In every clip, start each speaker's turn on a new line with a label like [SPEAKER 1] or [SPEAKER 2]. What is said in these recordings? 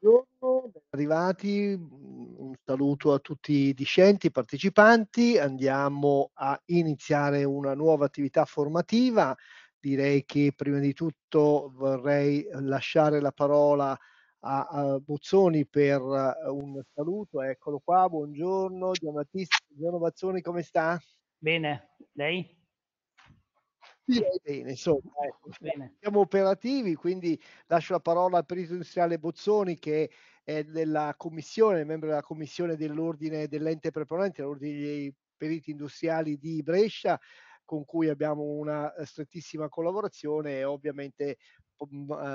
[SPEAKER 1] Buongiorno, ben arrivati, mhmm, un saluto a tutti i discenti, partecipanti. Andiamo a iniziare una nuova attività formativa. Direi che prima di tutto vorrei lasciare la parola a a Bozzoni per eh, un saluto. Eccolo qua, buongiorno. Giambattista buongiorno Bazzoni, come sta?
[SPEAKER 2] Bene, lei?
[SPEAKER 1] Direi bene, insomma, ecco,
[SPEAKER 2] Bene.
[SPEAKER 1] siamo operativi, quindi lascio la parola al perito industriale Bozzoni che è della commissione, membro della commissione dell'ordine dell'ente preponente, l'ordine dei periti industriali di Brescia, con cui abbiamo una strettissima collaborazione e ovviamente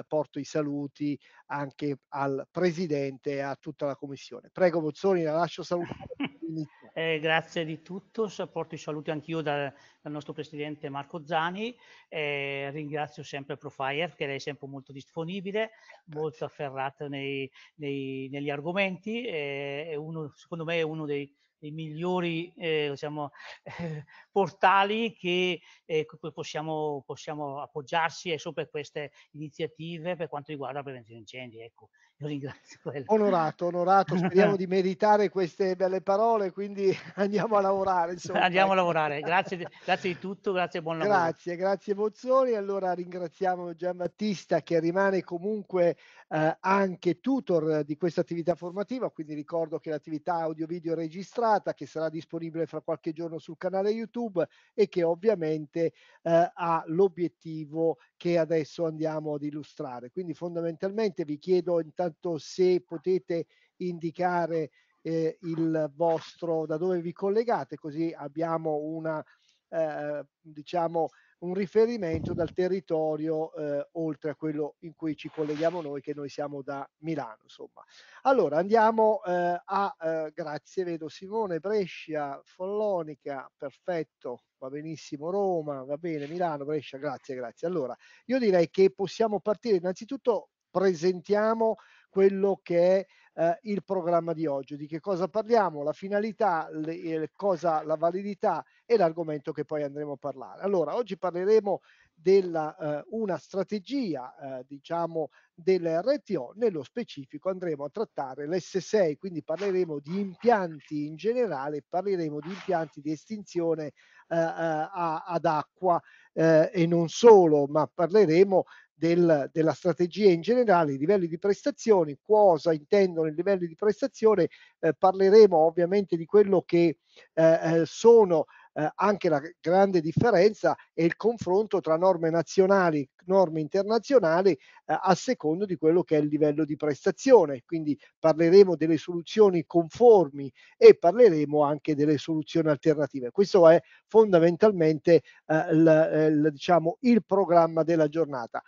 [SPEAKER 1] porto i saluti anche al presidente e a tutta la commissione. Prego Bozzoni, la lascio salutare.
[SPEAKER 2] Eh, grazie di tutto, porto i saluti anch'io da- dal nostro presidente Marco Zani, eh, ringrazio sempre Profire che lei è sempre molto disponibile, molto afferrato nei- nei- negli argomenti, eh, è uno, secondo me è uno dei, dei migliori eh, diciamo, portali che eh, possiamo, possiamo appoggiarsi e sopra queste iniziative per quanto riguarda la prevenzione incendi. Ecco, io ringrazio quello.
[SPEAKER 1] Onorato, onorato, speriamo di meritare queste belle parole, quindi andiamo a lavorare. Insomma.
[SPEAKER 2] Andiamo a lavorare. Grazie, grazie di tutto, grazie buon lavoro.
[SPEAKER 1] Grazie, grazie Bozzoni. Allora ringraziamo Giambattista che rimane comunque eh, anche tutor di questa attività formativa, quindi ricordo che l'attività audio-video è registrata, che sarà disponibile fra qualche giorno sul canale YouTube e che ovviamente eh, ha l'obiettivo che adesso andiamo ad illustrare. Quindi fondamentalmente vi chiedo intanto se potete indicare eh, il vostro da dove vi collegate, così abbiamo una eh, diciamo un riferimento dal territorio eh, oltre a quello in cui ci colleghiamo noi, che noi siamo da Milano. Insomma. Allora andiamo eh, a, eh, grazie, vedo Simone, Brescia, Follonica, perfetto, va benissimo, Roma, va bene, Milano, Brescia, grazie, grazie. Allora, io direi che possiamo partire innanzitutto presentiamo quello che è eh, il programma di oggi, di che cosa parliamo, la finalità, le, eh, cosa, la validità e l'argomento che poi andremo a parlare. Allora, oggi parleremo della eh, una strategia, eh, diciamo, dell'RTO, nello specifico andremo a trattare l'S6, quindi parleremo di impianti in generale, parleremo di impianti di estinzione eh, a, ad acqua eh, e non solo, ma parleremo del, della strategia in generale, i livelli di prestazioni, cosa intendono i livelli di prestazione, eh, parleremo ovviamente di quello che eh, eh sono eh, anche la grande differenza è il confronto tra norme nazionali, norme internazionali eh, a secondo di quello che è il livello di prestazione. Quindi parleremo delle soluzioni conformi e parleremo anche delle soluzioni alternative. Questo è fondamentalmente eh, il, il, diciamo, il programma della giornata.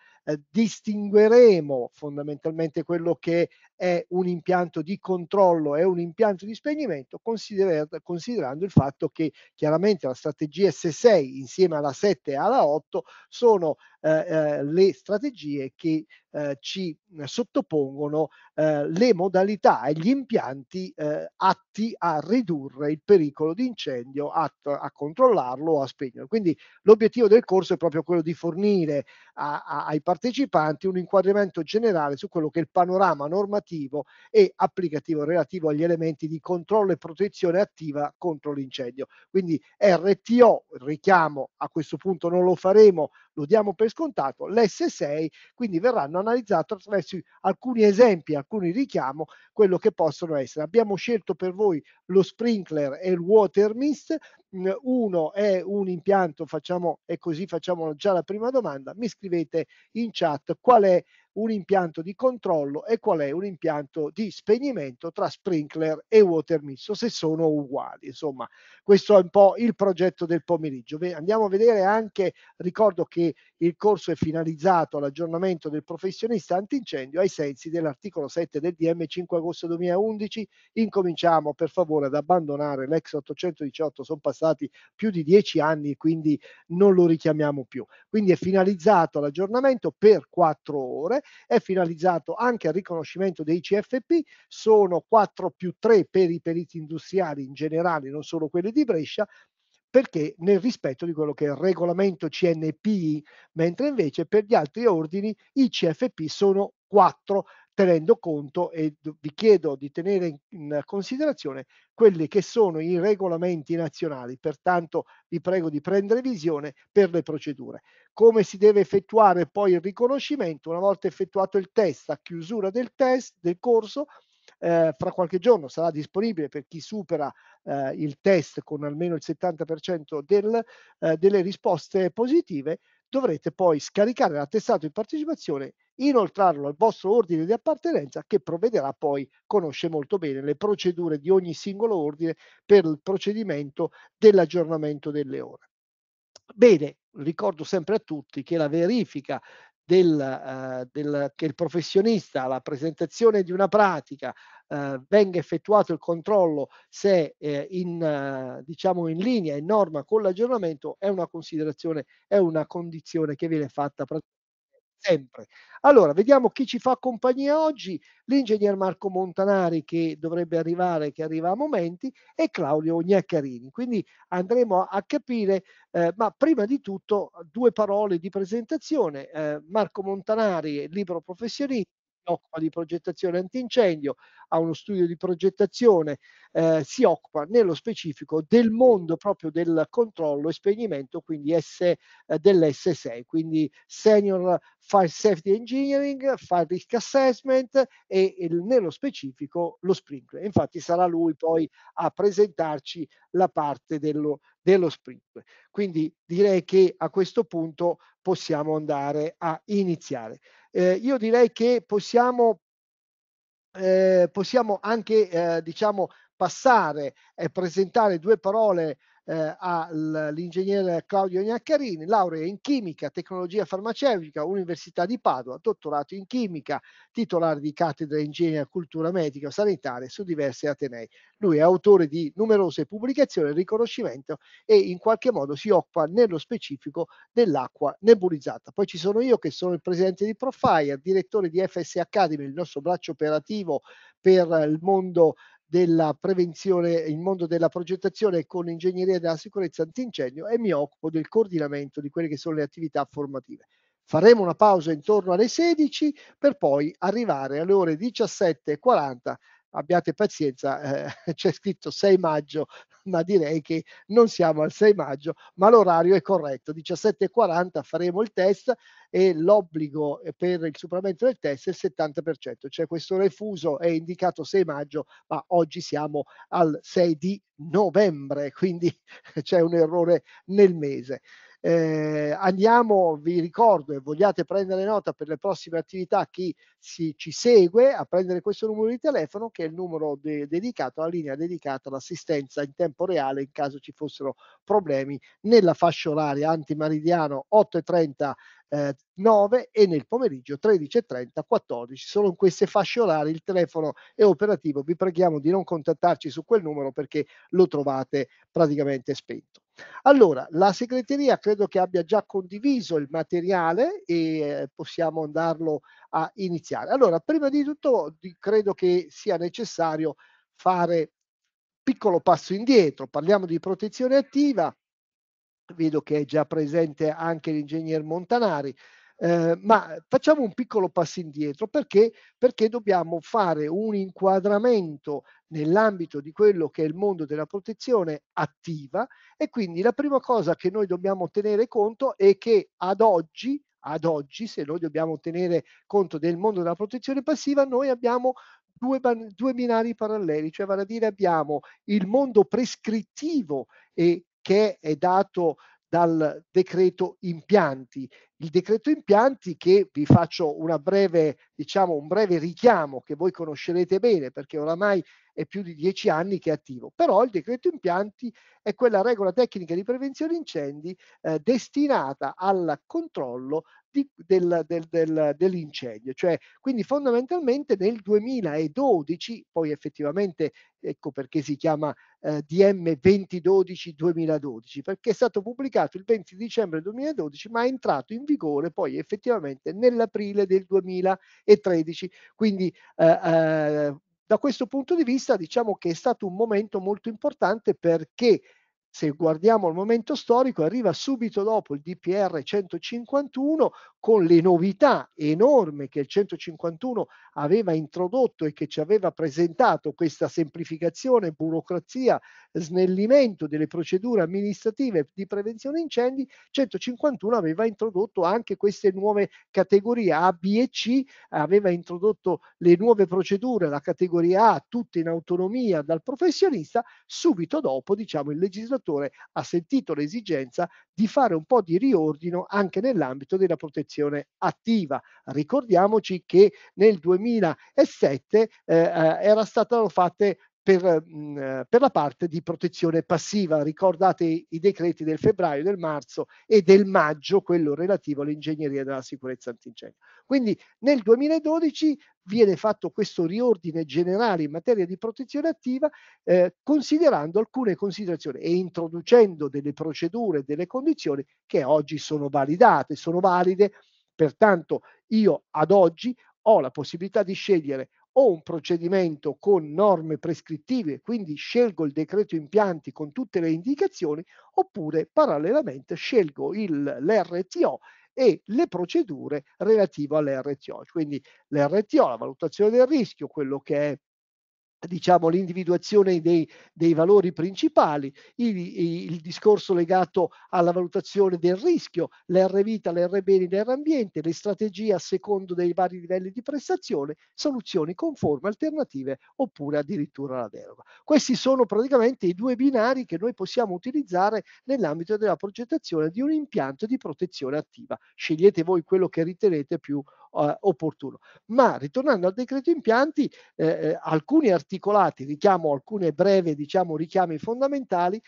[SPEAKER 1] Distingueremo fondamentalmente quello che è un impianto di controllo e un impianto di spegnimento, consider- considerando il fatto che chiaramente la strategia S6 insieme alla 7 e alla 8 sono eh, eh, le strategie che eh, ci sottopongono eh, le modalità e gli impianti eh, atti a ridurre il pericolo di incendio, atto a controllarlo o a spegnerlo. Quindi l'obiettivo del corso è proprio quello di fornire a, a, ai partecipanti un inquadramento generale su quello che è il panorama normativo e applicativo relativo agli elementi di controllo e protezione attiva contro l'incendio. Quindi RTO, richiamo a questo punto non lo faremo, lo diamo per scontato, l'S6, quindi verranno analizzati attraverso alcuni esempi, alcuni richiamo, quello che possono essere. Abbiamo scelto per voi lo sprinkler e il water mist, uno è un impianto, facciamo e così facciamo già la prima domanda, mi scrivete in chat qual è un impianto di controllo e qual è un impianto di spegnimento tra sprinkler e water misto se sono uguali. Insomma, questo è un po' il progetto del pomeriggio. Andiamo a vedere anche, ricordo che il corso è finalizzato all'aggiornamento del professionista antincendio ai sensi dell'articolo 7 del DM 5 agosto 2011. Incominciamo per favore ad abbandonare l'ex 818, sono passati più di dieci anni, quindi non lo richiamiamo più. Quindi è finalizzato all'aggiornamento per quattro ore è finalizzato anche al riconoscimento dei CFP, sono 4 più 3 per i periti industriali in generale, non solo quelli di Brescia, perché nel rispetto di quello che è il regolamento CNPI, mentre invece per gli altri ordini i CFP sono 4 tenendo conto e vi chiedo di tenere in considerazione quelli che sono i regolamenti nazionali, pertanto vi prego di prendere visione per le procedure. Come si deve effettuare poi il riconoscimento? Una volta effettuato il test, a chiusura del test, del corso, eh, fra qualche giorno sarà disponibile per chi supera eh, il test con almeno il 70% del, eh, delle risposte positive, dovrete poi scaricare l'attestato di partecipazione, inoltrarlo al vostro ordine di appartenenza che provvederà poi, conosce molto bene le procedure di ogni singolo ordine per il procedimento dell'aggiornamento delle ore. Bene, ricordo sempre a tutti che la verifica del, eh, del, che il professionista alla presentazione di una pratica eh, venga effettuato il controllo se eh, in, eh, diciamo in linea, in norma con l'aggiornamento è una considerazione, è una condizione che viene fatta sempre. Allora, vediamo chi ci fa compagnia oggi, l'ingegner Marco Montanari che dovrebbe arrivare, che arriva a momenti, e Claudio Gnaccarini. Quindi andremo a, capire, eh, ma prima di tutto due parole di presentazione. Eh, Marco Montanari, libero professionista, occupa di progettazione antincendio, ha uno studio di progettazione, eh, si occupa nello specifico del mondo proprio del controllo e spegnimento, quindi S, eh, dell'S6, quindi Senior Fire Safety Engineering, Fire Risk Assessment e il, nello specifico lo sprinkler. Infatti sarà lui poi a presentarci la parte dello, dello sprinkler. Quindi direi che a questo punto possiamo andare a iniziare. Eh, io direi che possiamo eh, possiamo anche eh, diciamo passare e presentare due parole eh, all'ingegnere Claudio Gnaccarini, laurea in chimica, tecnologia farmaceutica, Università di Padova, dottorato in chimica, titolare di cattedra in ingegneria cultura medica sanitaria su diversi atenei. Lui è autore di numerose pubblicazioni riconoscimento e in qualche modo si occupa nello specifico dell'acqua nebulizzata. Poi ci sono io che sono il presidente di Profire, direttore di FS Academy, il nostro braccio operativo per il mondo della prevenzione, il mondo della progettazione con ingegneria della sicurezza antincendio e mi occupo del coordinamento di quelle che sono le attività formative. Faremo una pausa intorno alle 16 per poi arrivare alle ore 17.40 abbiate pazienza, eh, c'è scritto 6 maggio, ma direi che non siamo al 6 maggio, ma l'orario è corretto, 17.40 faremo il test e l'obbligo per il superamento del test è il 70%, cioè questo refuso è indicato 6 maggio, ma oggi siamo al 6 di novembre, quindi c'è un errore nel mese. Eh, andiamo, vi ricordo e vogliate prendere nota per le prossime attività chi si, ci segue a prendere questo numero di telefono che è il numero de- dedicato, la linea dedicata all'assistenza in tempo reale in caso ci fossero problemi nella fascia oraria. Antimaridiano 8.30 eh, 9 e nel pomeriggio 13.30 14. Solo in queste fasce orarie il telefono è operativo. Vi preghiamo di non contattarci su quel numero perché lo trovate praticamente spento. Allora, la segreteria credo che abbia già condiviso il materiale e eh, possiamo andarlo a iniziare. Allora, prima di tutto di, credo che sia necessario fare piccolo passo indietro. Parliamo di protezione attiva. Vedo che è già presente anche l'ingegner Montanari. Eh, ma facciamo un piccolo passo indietro perché, perché dobbiamo fare un inquadramento nell'ambito di quello che è il mondo della protezione attiva e quindi la prima cosa che noi dobbiamo tenere conto è che ad oggi, ad oggi se noi dobbiamo tenere conto del mondo della protezione passiva, noi abbiamo due, due binari paralleli, cioè vale a dire abbiamo il mondo prescrittivo e che è dato dal decreto impianti. Il decreto impianti che vi faccio una breve, diciamo, un breve richiamo che voi conoscerete bene perché oramai è più di dieci anni che è attivo. Però il decreto impianti è quella regola tecnica di prevenzione incendi eh, destinata al controllo di, del, del, del, dell'incendio. Cioè, quindi fondamentalmente nel 2012, poi effettivamente ecco perché si chiama eh, DM 2012-2012, perché è stato pubblicato il 20 dicembre 2012, ma è entrato in vigore poi effettivamente nell'aprile del 2013. Quindi eh, eh, da questo punto di vista diciamo che è stato un momento molto importante perché se guardiamo il momento storico, arriva subito dopo il DPR 151 con le novità enormi che il 151 aveva introdotto e che ci aveva presentato questa semplificazione, burocrazia, snellimento delle procedure amministrative di prevenzione incendi, 151 aveva introdotto anche queste nuove categorie A, B e C, aveva introdotto le nuove procedure, la categoria A, tutte in autonomia dal professionista, subito dopo, diciamo, il legislatore ha sentito l'esigenza di fare un po' di riordino anche nell'ambito della protezione attiva. Ricordiamoci che nel 2007 eh, eh, era stato fatte per, mh, per, la parte di protezione passiva. Ricordate i, i, decreti del febbraio, del marzo e del maggio, quello relativo all'ingegneria della sicurezza antincendio. Quindi nel 2012 viene fatto questo riordine generale in materia di protezione attiva eh, considerando alcune considerazioni e introducendo delle procedure, delle condizioni che oggi sono validate, sono valide. Pertanto io ad oggi ho la possibilità di scegliere o un procedimento con norme prescrittive, quindi scelgo il decreto impianti con tutte le indicazioni, oppure parallelamente scelgo l'RTO e le procedure relative all'RTO. Quindi l'RTO, la valutazione del rischio, quello che è diciamo, l'individuazione dei, dei, valori principali, il, il, discorso legato alla valutazione del rischio, l'R vita, l'R beni, l'R ambiente, le strategie a secondo dei vari livelli di prestazione, soluzioni conformi, alternative oppure addirittura la deroga. Questi sono praticamente i due binari che noi possiamo utilizzare nell'ambito della progettazione di un impianto di protezione attiva. Scegliete voi quello che ritenete più eh, opportuno. Ma ritornando al decreto impianti, eh, eh, alcuni articolati, richiamo alcune brevi diciamo, richiami fondamentali,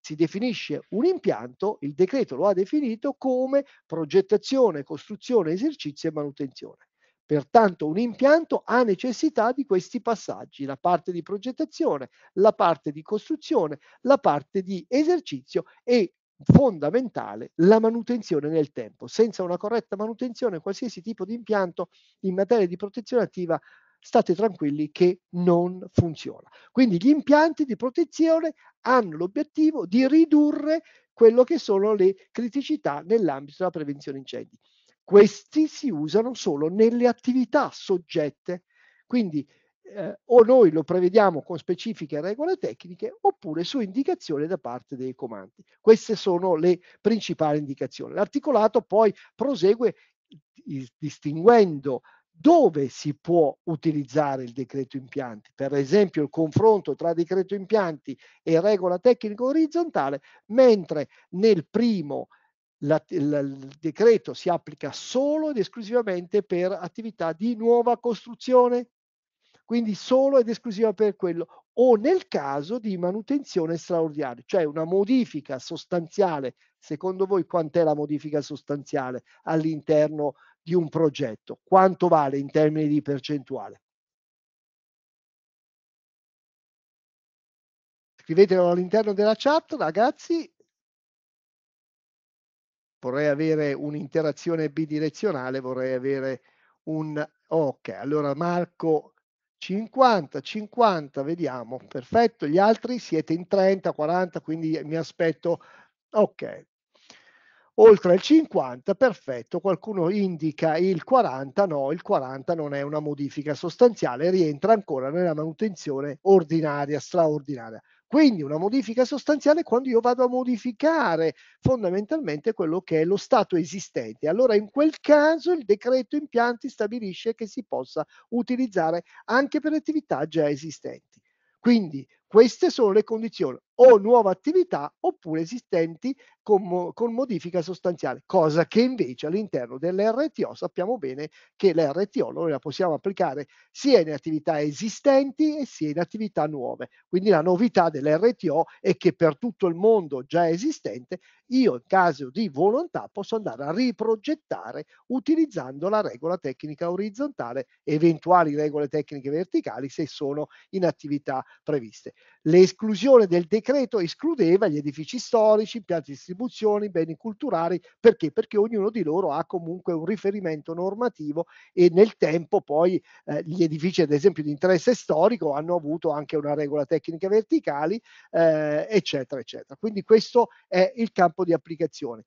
[SPEAKER 1] si definisce un impianto, il decreto lo ha definito come progettazione, costruzione, esercizio e manutenzione. Pertanto un impianto ha necessità di questi passaggi, la parte di progettazione, la parte di costruzione, la parte di esercizio e fondamentale la manutenzione nel tempo. Senza una corretta manutenzione, qualsiasi tipo di impianto in materia di protezione attiva, state tranquilli che non funziona. Quindi gli impianti di protezione hanno l'obiettivo di ridurre quello che sono le criticità nell'ambito della prevenzione incendi. Questi si usano solo nelle attività soggette. Quindi eh, o noi lo prevediamo con specifiche regole tecniche oppure su indicazione da parte dei comandi. Queste sono le principali indicazioni. L'articolato poi prosegue distinguendo dove si può utilizzare il decreto impianti. Per esempio il confronto tra decreto impianti e regola tecnica orizzontale, mentre nel primo la, la, il decreto si applica solo ed esclusivamente per attività di nuova costruzione quindi solo ed esclusiva per quello, o nel caso di manutenzione straordinaria, cioè una modifica sostanziale. Secondo voi quant'è la modifica sostanziale all'interno di un progetto? Quanto vale in termini di percentuale? Scrivetelo all'interno della chat, ragazzi. Vorrei avere un'interazione bidirezionale, vorrei avere un... Ok, allora Marco 50, 50, vediamo, perfetto, gli altri siete in 30, 40, quindi mi aspetto, ok, oltre il 50, perfetto, qualcuno indica il 40, no, il 40 non è una modifica sostanziale, rientra ancora nella manutenzione ordinaria, straordinaria. Quindi una modifica sostanziale quando io vado a modificare fondamentalmente quello che è lo stato esistente. Allora in quel caso il decreto impianti stabilisce che si possa utilizzare anche per attività già esistenti. Quindi queste sono le condizioni o nuova attività oppure esistenti con, con, modifica sostanziale, cosa che invece all'interno dell'RTO sappiamo bene che l'RTO noi la possiamo applicare sia in attività esistenti e sia in attività nuove. Quindi la novità dell'RTO è che per tutto il mondo già esistente io in caso di volontà posso andare a riprogettare utilizzando la regola tecnica orizzontale, eventuali regole tecniche verticali se sono in attività previste. L'esclusione del decreto escludeva gli edifici storici, impianti di distribuzione, beni culturali, perché? Perché ognuno di loro ha comunque un riferimento normativo e nel tempo poi eh, gli edifici ad esempio di interesse storico hanno avuto anche una regola tecnica verticali, eh, eccetera, eccetera. Quindi questo è il campo di applicazione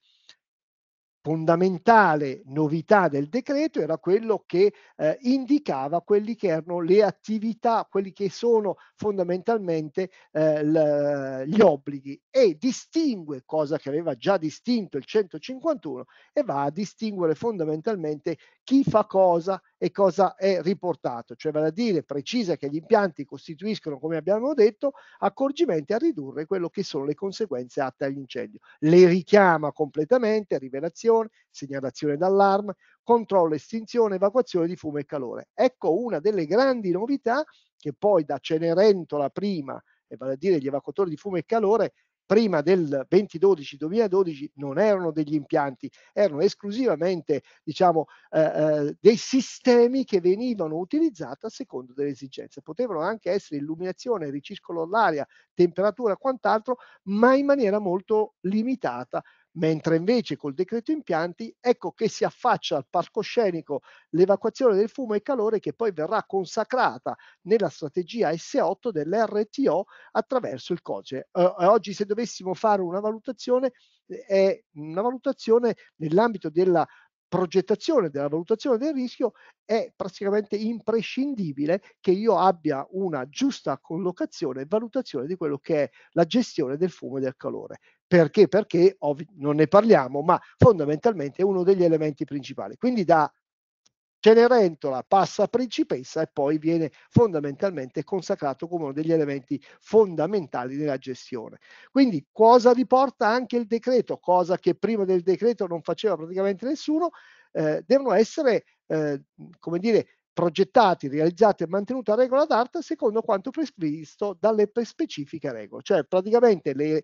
[SPEAKER 1] fondamentale novità del decreto era quello che eh, indicava quelli che erano le attività, quelli che sono fondamentalmente eh, l- gli obblighi e distingue, cosa che aveva già distinto il 151, e va a distinguere fondamentalmente chi fa cosa e cosa è riportato, cioè vale a dire precisa che gli impianti costituiscono, come abbiamo detto, accorgimenti a ridurre quello che sono le conseguenze atte all'incendio. Le richiama completamente, rivelazione, segnalazione d'allarme, controllo, estinzione, evacuazione di fumo e calore. Ecco una delle grandi novità che poi da Cenerentola prima, e vale a dire gli evacuatori di fumo e calore, prima del 2012-2012 non erano degli impianti, erano esclusivamente diciamo, eh, eh, dei sistemi che venivano utilizzati a secondo delle esigenze. Potevano anche essere illuminazione, ricircolo dell'aria, temperatura, quant'altro, ma in maniera molto limitata mentre invece col decreto impianti ecco che si affaccia al palcoscenico l'evacuazione del fumo e calore che poi verrà consacrata nella strategia S8 dell'RTO attraverso il codice. Uh, oggi se dovessimo fare una valutazione è una valutazione nell'ambito della progettazione della valutazione del rischio è praticamente imprescindibile che io abbia una giusta collocazione e valutazione di quello che è la gestione del fumo e del calore. Perché? Perché ovvi- non ne parliamo, ma fondamentalmente è uno degli elementi principali. Quindi da Cenerentola passa a principessa e poi viene fondamentalmente consacrato come uno degli elementi fondamentali della gestione. Quindi cosa riporta anche il decreto, cosa che prima del decreto non faceva praticamente nessuno, eh, devono essere, eh, come dire, progettati, realizzati e mantenuti a regola d'arte secondo quanto previsto dalle specifiche regole. Cioè praticamente le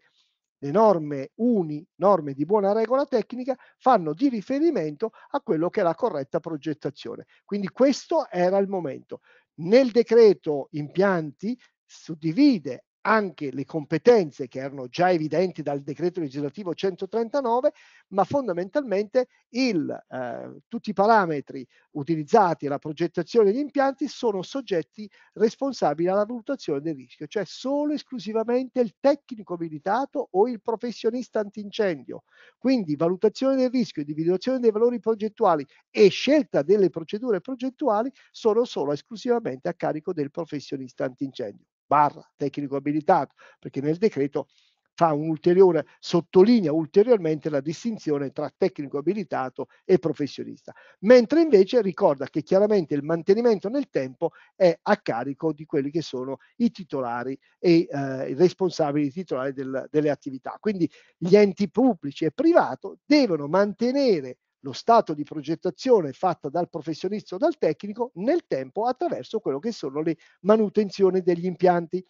[SPEAKER 1] le norme UNI, norme di buona regola tecnica, fanno di riferimento a quello che è la corretta progettazione. Quindi questo era il momento. Nel decreto impianti suddivide anche le competenze che erano già evidenti dal decreto legislativo 139, ma fondamentalmente il, eh, tutti i parametri utilizzati alla progettazione degli impianti sono soggetti responsabili alla valutazione del rischio, cioè solo e esclusivamente il tecnico abilitato o il professionista antincendio. Quindi valutazione del rischio, individuazione dei valori progettuali e scelta delle procedure progettuali sono solo e esclusivamente a carico del professionista antincendio barra tecnico abilitato, perché nel decreto fa un ulteriore, sottolinea ulteriormente la distinzione tra tecnico abilitato e professionista, mentre invece ricorda che chiaramente il mantenimento nel tempo è a carico di quelli che sono i titolari e eh, i responsabili titolari del, delle attività. Quindi gli enti pubblici e privati devono mantenere lo stato di progettazione fatta dal professionista o dal tecnico nel tempo attraverso quello che sono le manutenzioni degli impianti.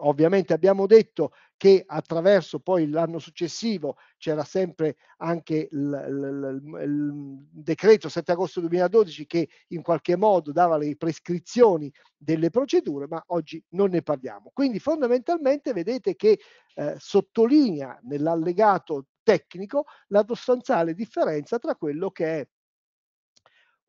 [SPEAKER 1] Ovviamente abbiamo detto che attraverso poi l'anno successivo c'era sempre anche il, il, il, decreto 7 agosto 2012 che in qualche modo dava le prescrizioni delle procedure, ma oggi non ne parliamo. Quindi fondamentalmente vedete che eh, sottolinea nell'allegato tecnico la sostanziale differenza tra quello che è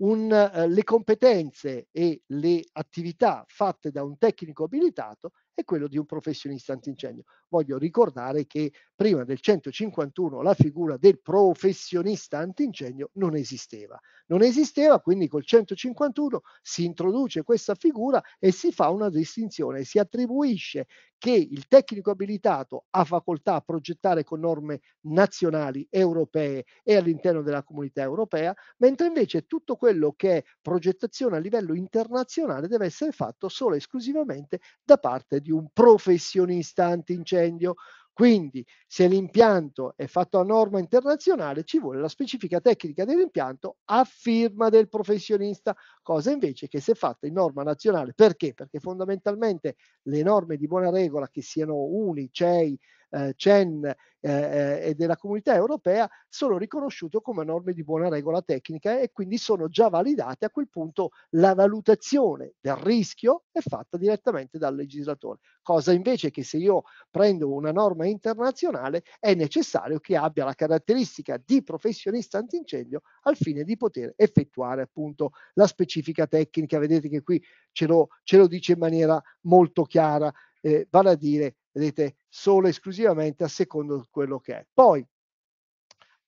[SPEAKER 1] un, eh, le competenze e le attività fatte da un tecnico abilitato e quello di un professionista antincendio. Voglio ricordare che prima del 151 la figura del professionista antincendio non esisteva. Non esisteva, quindi col 151 si introduce questa figura e si fa una distinzione, si attribuisce che il tecnico abilitato ha facoltà a progettare con norme nazionali, europee e all'interno della comunità europea, mentre invece tutto quello che è progettazione a livello internazionale deve essere fatto solo e esclusivamente da parte di un professionista antincendio. Quindi se l'impianto è fatto a norma internazionale ci vuole la specifica tecnica dell'impianto a firma del professionista, cosa invece che se fatta in norma nazionale. Perché? Perché fondamentalmente le norme di buona regola, che siano UNI, CEI, eh, CEN eh, eh, e della comunità europea sono riconosciute come norme di buona regola tecnica e quindi sono già validate. A quel punto la valutazione del rischio è fatta direttamente dal legislatore, cosa invece che se io prendo una norma internazionale è necessario che abbia la caratteristica di professionista antincendio al fine di poter effettuare appunto la specifica tecnica. Vedete che qui ce lo, ce lo dice in maniera molto chiara, eh, vale a dire, vedete, solo e esclusivamente a secondo di quello che è. Poi,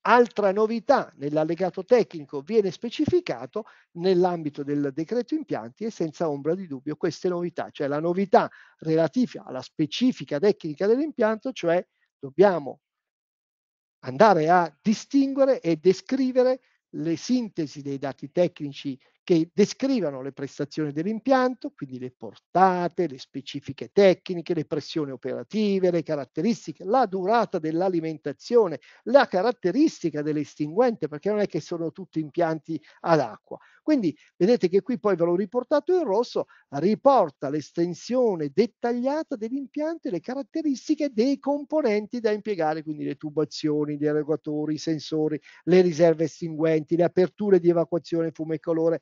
[SPEAKER 1] altra novità nell'allegato tecnico viene specificato nell'ambito del decreto impianti e senza ombra di dubbio queste novità, cioè la novità relativa alla specifica tecnica dell'impianto, cioè dobbiamo andare a distinguere e descrivere le sintesi dei dati tecnici che descrivano le prestazioni dell'impianto, quindi le portate, le specifiche tecniche, le pressioni operative, le caratteristiche, la durata dell'alimentazione, la caratteristica dell'estinguente, perché non è che sono tutti impianti ad acqua. Quindi vedete che qui poi ve l'ho riportato in rosso, riporta l'estensione dettagliata dell'impianto e le caratteristiche dei componenti da impiegare, quindi le tubazioni, gli erogatori, i sensori, le riserve estinguenti, le aperture di evacuazione fumo e calore,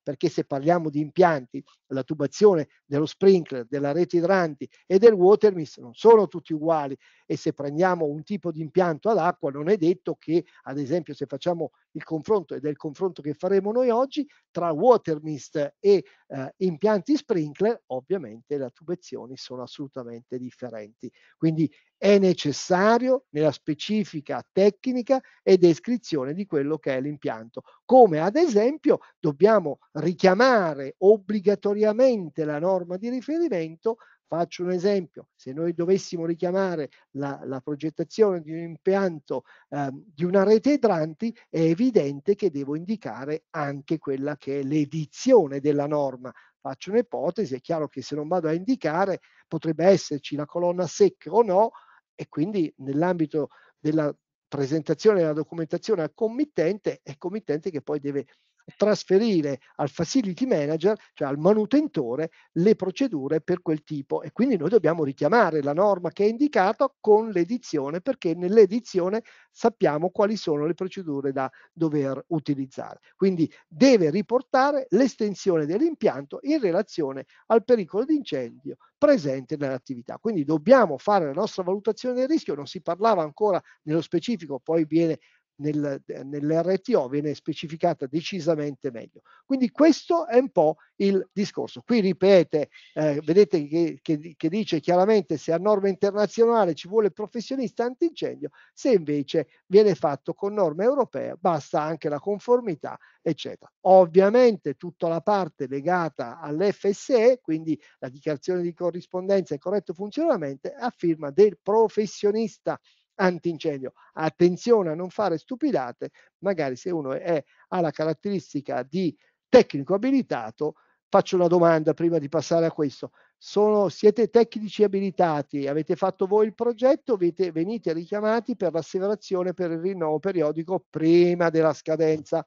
[SPEAKER 1] perché se parliamo di impianti, la tubazione dello sprinkler, della rete idranti e del water mist non sono tutti uguali e se prendiamo un tipo di impianto ad acqua non è detto che, ad esempio, se facciamo il confronto ed è il confronto che faremo noi oggi tra water mist e eh, impianti sprinkler, ovviamente le tubazioni sono assolutamente differenti. Quindi è necessario nella specifica tecnica e descrizione di quello che è l'impianto. Come ad esempio dobbiamo richiamare obbligatoriamente la norma di riferimento Faccio un esempio, se noi dovessimo richiamare la, la progettazione di un impianto eh, di una rete idranti, è evidente che devo indicare anche quella che è l'edizione della norma. Faccio un'ipotesi, è chiaro che se non vado a indicare potrebbe esserci la colonna secca o no, e quindi nell'ambito della presentazione della documentazione al committente, è il committente che poi deve trasferire al facility manager, cioè al manutentore, le procedure per quel tipo e quindi noi dobbiamo richiamare la norma che è indicata con l'edizione perché nell'edizione sappiamo quali sono le procedure da dover utilizzare. Quindi deve riportare l'estensione dell'impianto in relazione al pericolo di incendio presente nell'attività. Quindi dobbiamo fare la nostra valutazione del rischio, non si parlava ancora nello specifico, poi viene nel, nell'RTO viene specificata decisamente meglio. Quindi questo è un po' il discorso. Qui ripete, eh, vedete che, che, che, dice chiaramente se a norma internazionale ci vuole professionista antincendio, se invece viene fatto con norma europea basta anche la conformità, eccetera. Ovviamente tutta la parte legata all'FSE, quindi la dichiarazione di corrispondenza e corretto funzionamento, a firma del professionista antincendio. Attenzione a non fare stupidate, magari se uno è, ha la caratteristica di tecnico abilitato, faccio una domanda prima di passare a questo. Sono, siete tecnici abilitati, avete fatto voi il progetto, avete, venite richiamati per l'asseverazione per il rinnovo periodico prima della scadenza.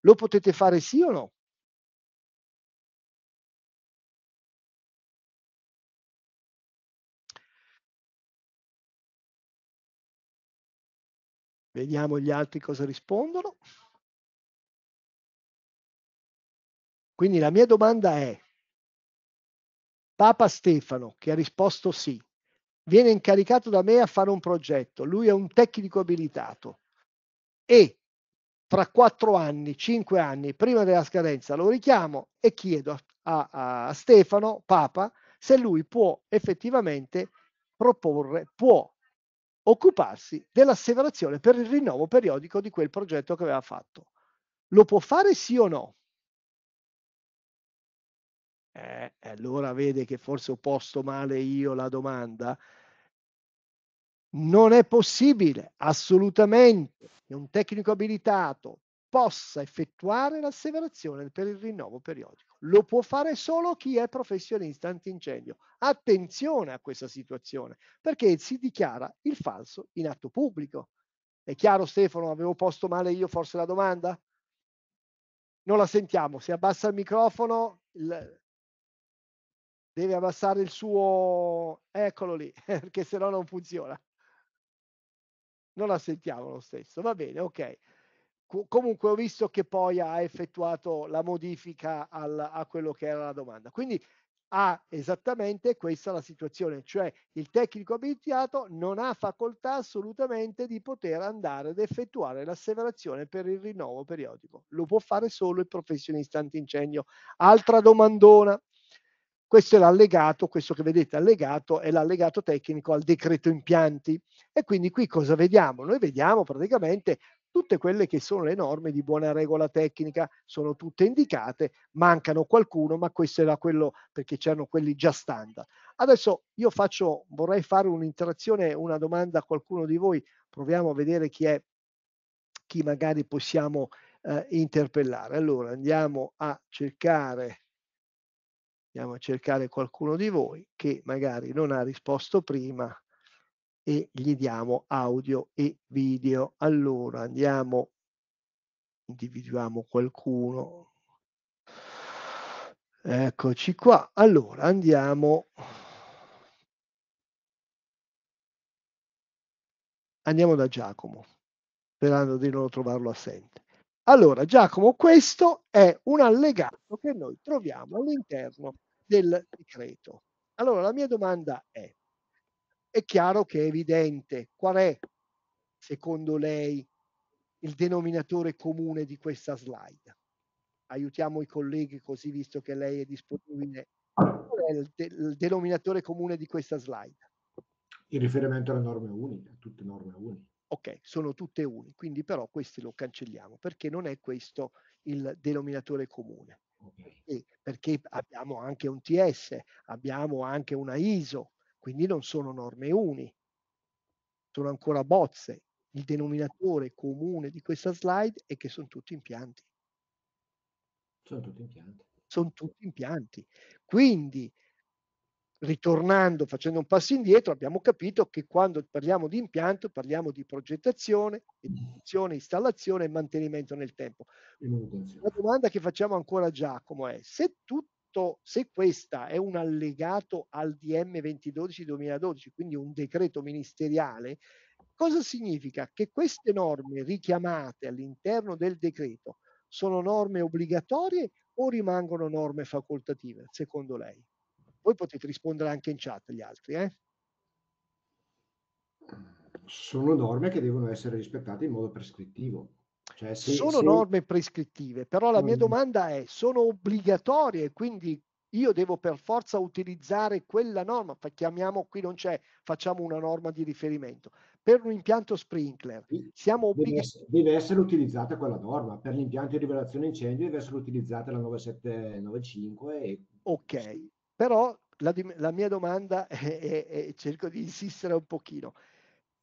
[SPEAKER 1] Lo potete fare sì o no? Vediamo gli altri cosa rispondono. Quindi la mia domanda è, Papa Stefano, che ha risposto sì, viene incaricato da me a fare un progetto, lui è un tecnico abilitato e fra quattro anni, cinque anni, prima della scadenza, lo richiamo e chiedo a, a Stefano, Papa, se lui può effettivamente proporre, può occuparsi dell'asseverazione per il rinnovo periodico di quel progetto che aveva fatto. Lo può fare sì o no? Eh, allora vede che forse ho posto male io la domanda. Non è possibile assolutamente che un tecnico abilitato possa effettuare l'asseverazione per il rinnovo periodico. Lo può fare solo chi è professionista antincendio. Attenzione a questa situazione, perché si dichiara il falso in atto pubblico. È chiaro Stefano, avevo posto male io forse la domanda? Non la sentiamo, se abbassa il microfono il... deve abbassare il suo... Eccolo lì, perché se no non funziona. Non la sentiamo lo stesso, va bene, ok. Co- comunque ho visto che poi ha effettuato la modifica al, a quello che era la domanda. Quindi ha esattamente questa la situazione, cioè il tecnico abilitato non ha facoltà assolutamente di poter andare ad effettuare l'asseverazione per il rinnovo periodico. Lo può fare solo il professionista antincendio. Altra domandona. Questo è l'allegato, questo che vedete allegato è l'allegato tecnico al decreto impianti. E quindi qui cosa vediamo? Noi vediamo praticamente tutte quelle che sono le norme di buona regola tecnica, sono tutte indicate, mancano qualcuno, ma questo era quello perché c'erano quelli già standard. Adesso io faccio, vorrei fare un'interazione, una domanda a qualcuno di voi, proviamo a vedere chi è, chi magari possiamo eh, interpellare. Allora andiamo a cercare andiamo a cercare qualcuno di voi che magari non ha risposto prima e gli diamo audio e video. Allora andiamo, individuiamo qualcuno. Eccoci qua. Allora andiamo. Andiamo da Giacomo, sperando di non trovarlo assente. Allora, Giacomo, questo è un allegato che noi troviamo all'interno del decreto. Allora, la mia domanda è, è chiaro che è evidente qual è, secondo lei, il denominatore comune di questa slide. Aiutiamo i colleghi così, visto che lei è disponibile. Qual è il, de il denominatore comune di questa slide?
[SPEAKER 3] Il riferimento alle norme uniche, tutte norme uniche.
[SPEAKER 1] Ok, sono tutte uni, quindi però questi lo cancelliamo perché non è questo il denominatore comune. Okay. perché abbiamo anche un TS, abbiamo anche una ISO, quindi non sono norme uni, sono ancora bozze. Il denominatore comune di questa slide è che sono tutti impianti.
[SPEAKER 3] Sono tutti impianti.
[SPEAKER 1] Sono tutti impianti. Quindi, ritornando, facendo un passo indietro, abbiamo capito che quando parliamo di impianto parliamo di progettazione, edizione, installazione e mantenimento nel tempo. La domanda che facciamo ancora a Giacomo è se tutto detto, se questa è un allegato al DM 2012-2012, quindi un decreto ministeriale, cosa significa? Che queste norme richiamate all'interno del decreto sono norme obbligatorie o rimangono norme facoltative, secondo lei? Voi potete rispondere anche in chat gli altri, eh?
[SPEAKER 3] Sono norme che devono essere rispettate in modo prescrittivo.
[SPEAKER 1] Cioè, se, sono se... norme prescrittive, però la mia domanda è, sono obbligatorie, quindi io devo per forza utilizzare quella norma, chiamiamo qui non c'è, facciamo una norma di riferimento. Per un impianto sprinkler siamo obbligati.
[SPEAKER 3] Deve, essere, deve essere utilizzata quella norma, per l'impianto di rivelazione incendio deve essere utilizzata la 9795. E...
[SPEAKER 1] Ok, però la, la mia domanda è, è, è, cerco di insistere un pochino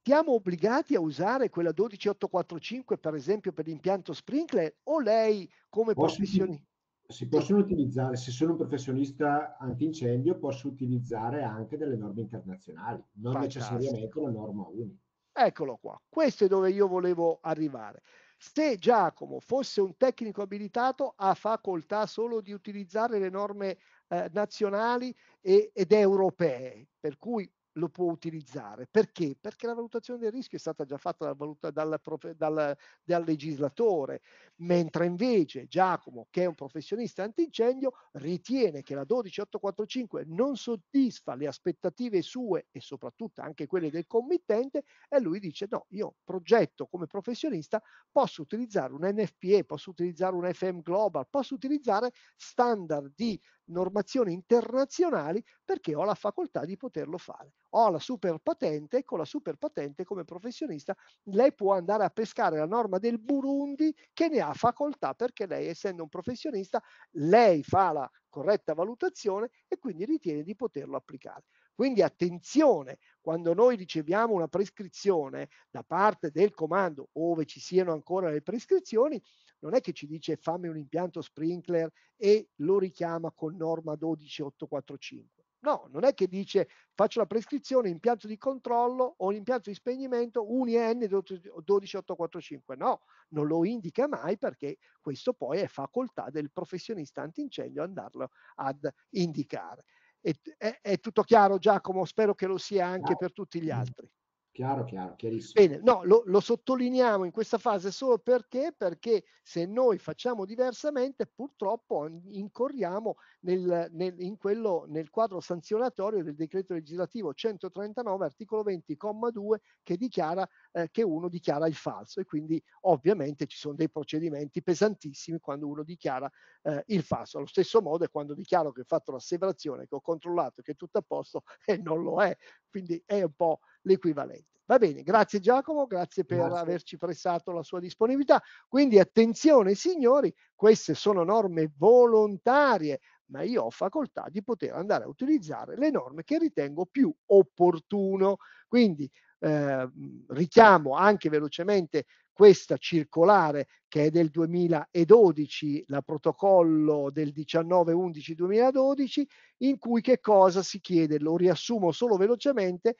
[SPEAKER 1] siamo obbligati a usare quella 12845 per esempio per l'impianto sprinkler o lei come professionista?
[SPEAKER 3] Si possono utilizzare, se sono un professionista antincendio, posso utilizzare anche delle norme internazionali, non Fantastico. necessariamente una norma unica.
[SPEAKER 1] Eccolo qua, questo è dove io volevo arrivare. Se Giacomo fosse un tecnico abilitato, ha facoltà solo di utilizzare le norme eh, nazionali e, ed europee, per cui lo può utilizzare. Perché? Perché la valutazione del rischio è stata già fatta dal, valuta, dal, dal, dal, legislatore, mentre invece Giacomo, che è un professionista antincendio, ritiene che la 12845 non soddisfa le aspettative sue e soprattutto anche quelle del committente e lui dice no, io progetto come professionista, posso utilizzare un NFPA, posso utilizzare un FM Global, posso utilizzare standard di normazioni internazionali perché ho la facoltà di poterlo fare. Ho la super patente e con la super patente come professionista lei può andare a pescare la norma del Burundi che ne ha facoltà perché lei essendo un professionista lei fa la corretta valutazione e quindi ritiene di poterlo applicare. Quindi attenzione, quando noi riceviamo una prescrizione da parte del comando, ove ci siano ancora le prescrizioni, non è che ci dice fammi un impianto sprinkler e lo richiama con norma 12845. No, non è che dice faccio la prescrizione impianto di controllo o impianto di spegnimento UNIN 12845. No, non lo indica mai perché questo poi è facoltà del professionista antincendio andarlo ad indicare. È, è, è tutto chiaro Giacomo? Spero che lo sia anche per tutti gli altri.
[SPEAKER 3] Chiaro, chiaro, chiarissimo.
[SPEAKER 1] Bene, no, lo, lo, sottolineiamo in questa fase solo perché, perché se noi facciamo diversamente, purtroppo incorriamo nel, nel, in quello, nel quadro sanzionatorio del decreto legislativo 139, articolo 20,2, che dichiara eh, che uno dichiara il falso e quindi ovviamente ci sono dei procedimenti pesantissimi quando uno dichiara eh, il falso. Allo stesso modo è quando dichiaro che ho fatto l'asseverazione, che ho controllato, che è tutto a posto e non lo è. Quindi è un po' l'equivalente. Va bene, grazie Giacomo, grazie per grazie. averci prestato la sua disponibilità. Quindi attenzione signori, queste sono norme volontarie, ma io ho facoltà di poter andare a utilizzare le norme che ritengo più opportuno. Quindi eh, richiamo anche velocemente questa circolare che è del 2012, la protocollo del 19-11-2012, in cui che cosa si chiede? Lo riassumo solo velocemente,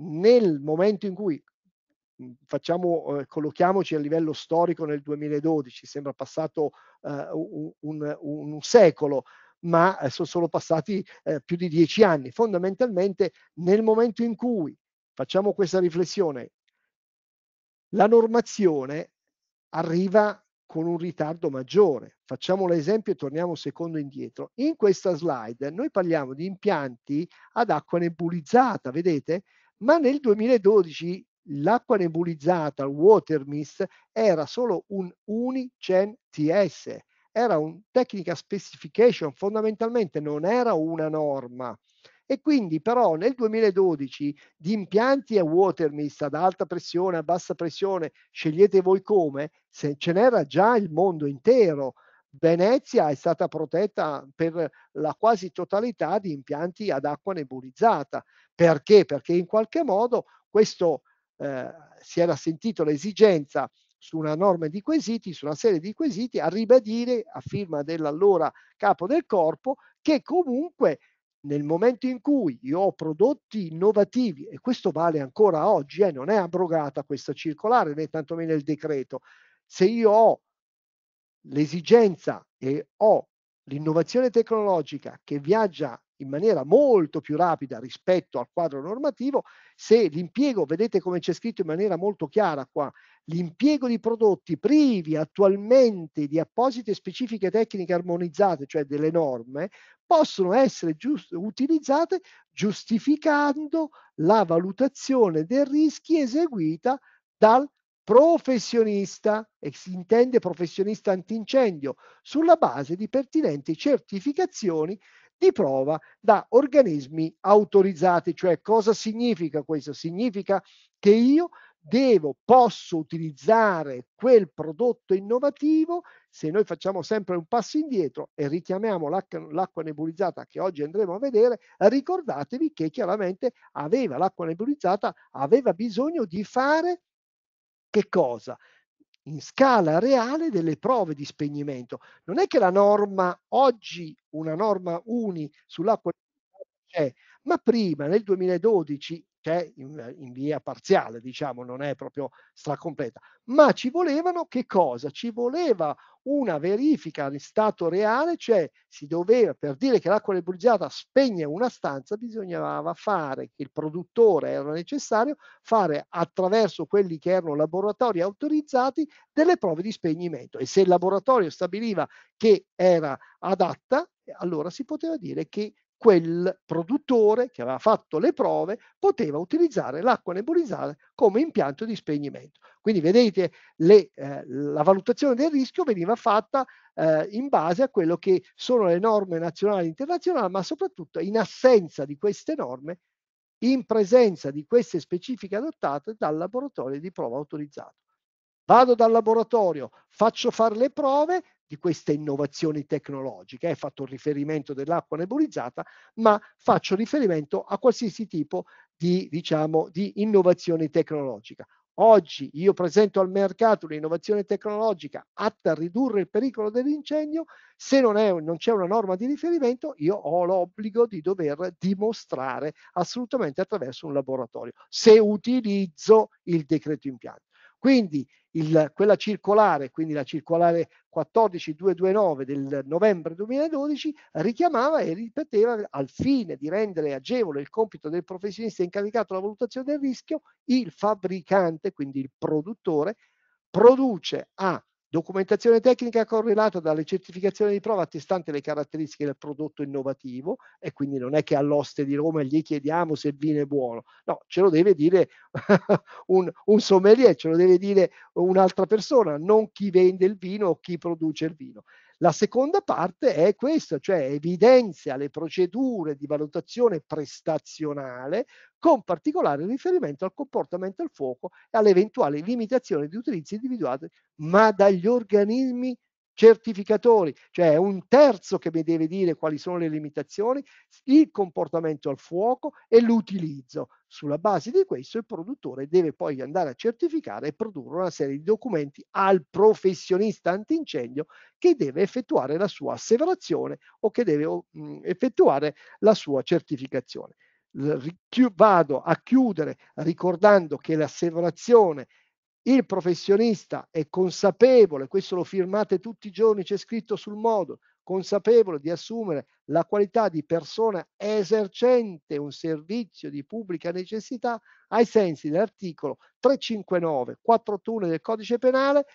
[SPEAKER 1] nel momento in cui facciamo, eh, collochiamoci a livello storico nel 2012, sembra passato eh, un, un, un, secolo, ma eh, sono solo passati eh, più di dieci anni. Fondamentalmente nel momento in cui facciamo questa riflessione, la normazione arriva con un ritardo maggiore. Facciamo l'esempio e torniamo un secondo indietro. In questa slide noi parliamo di impianti ad acqua nebulizzata, vedete? ma nel 2012 l'acqua nebulizzata, il water mist, era solo un Unicen TS, era un technical specification, fondamentalmente non era una norma. E quindi però nel 2012 di impianti a water mist ad alta pressione, a bassa pressione, scegliete voi come, se ce n'era già il mondo intero. Venezia è stata protetta per la quasi totalità di impianti ad acqua nebulizzata. Perché? Perché in qualche modo questo eh, si era sentito l'esigenza su una norma di quesiti, su una serie di quesiti, a ribadire a firma dell'allora capo del corpo che comunque nel momento in cui io ho prodotti innovativi, e questo vale ancora oggi, eh, non è abrogata questa circolare né tantomeno il decreto, se io ho l'esigenza e ho l'innovazione tecnologica che viaggia in maniera molto più rapida rispetto al quadro normativo, se l'impiego, vedete come c'è scritto in maniera molto chiara qua, l'impiego di prodotti privi attualmente di apposite specifiche tecniche armonizzate, cioè delle norme, possono essere giust- utilizzate giustificando la valutazione dei rischi eseguita dal professionista, e si intende professionista antincendio, sulla base di pertinenti certificazioni di prova da organismi autorizzati. Cioè cosa significa questo? Significa che io devo, posso utilizzare quel prodotto innovativo se noi facciamo sempre un passo indietro e richiamiamo l'acqua, nebulizzata che oggi andremo a vedere, ricordatevi che chiaramente aveva l'acqua nebulizzata, aveva bisogno di fare che cosa? In scala reale delle prove di spegnimento. Non è che la norma, oggi una norma UNI sull'acqua c'è, ma prima nel 2012 c'è in, in, via parziale, diciamo, non è proprio stracompleta, ma ci volevano che cosa? Ci voleva una verifica in stato reale, cioè si doveva, per dire che l'acqua nebulizzata spegne una stanza, bisognava fare, che il produttore era necessario, fare attraverso quelli che erano laboratori autorizzati delle prove di spegnimento e se il laboratorio stabiliva che era adatta, allora si poteva dire che quel produttore che aveva fatto le prove poteva utilizzare l'acqua nebulizzata come impianto di spegnimento. Quindi vedete le, eh, la valutazione del rischio veniva fatta eh, in base a quello che sono le norme nazionali e internazionali, ma soprattutto in assenza di queste norme, in presenza di queste specifiche adottate dal laboratorio di prova autorizzato. Vado dal laboratorio, faccio fare le prove, di queste innovazioni tecnologiche. Hai fatto riferimento dell'acqua nebulizzata, ma faccio riferimento a qualsiasi tipo di, diciamo, di innovazione tecnologica. Oggi io presento al mercato un'innovazione tecnologica atta a ridurre il pericolo dell'incendio, se non, è, non c'è una norma di riferimento, io ho l'obbligo di dover dimostrare assolutamente attraverso un laboratorio, se utilizzo il decreto impianto. Quindi il, quella circolare, quindi la circolare 14229 del novembre 2012, richiamava e ripeteva al fine di rendere agevole il compito del professionista incaricato della valutazione del rischio, il fabbricante, quindi il produttore, produce a Documentazione tecnica correlata dalle certificazioni di prova attestanti le caratteristiche del prodotto innovativo e quindi non è che all'oste di Roma gli chiediamo se il vino è buono, no, ce lo deve dire un, un sommelier, ce lo deve dire un'altra persona, non chi vende il vino o chi produce il vino. La seconda parte è questa, cioè evidenzia le procedure di valutazione prestazionale con particolare riferimento al comportamento al fuoco e alle eventuali limitazioni di utilizzo individuate, ma dagli organismi certificatori, cioè un terzo che mi deve dire quali sono le limitazioni, il comportamento al fuoco e l'utilizzo. Sulla base di questo il produttore deve poi andare a certificare e produrre una serie di documenti al professionista antincendio che deve effettuare la sua asseverazione o che deve mh, effettuare la sua certificazione. Vado a chiudere ricordando che l'asseverazione il professionista è consapevole, questo lo firmate tutti i giorni, c'è scritto sul modo, consapevole di assumere la qualità di persona esercente un servizio di pubblica necessità ai sensi dell'articolo 359 481 del codice penale,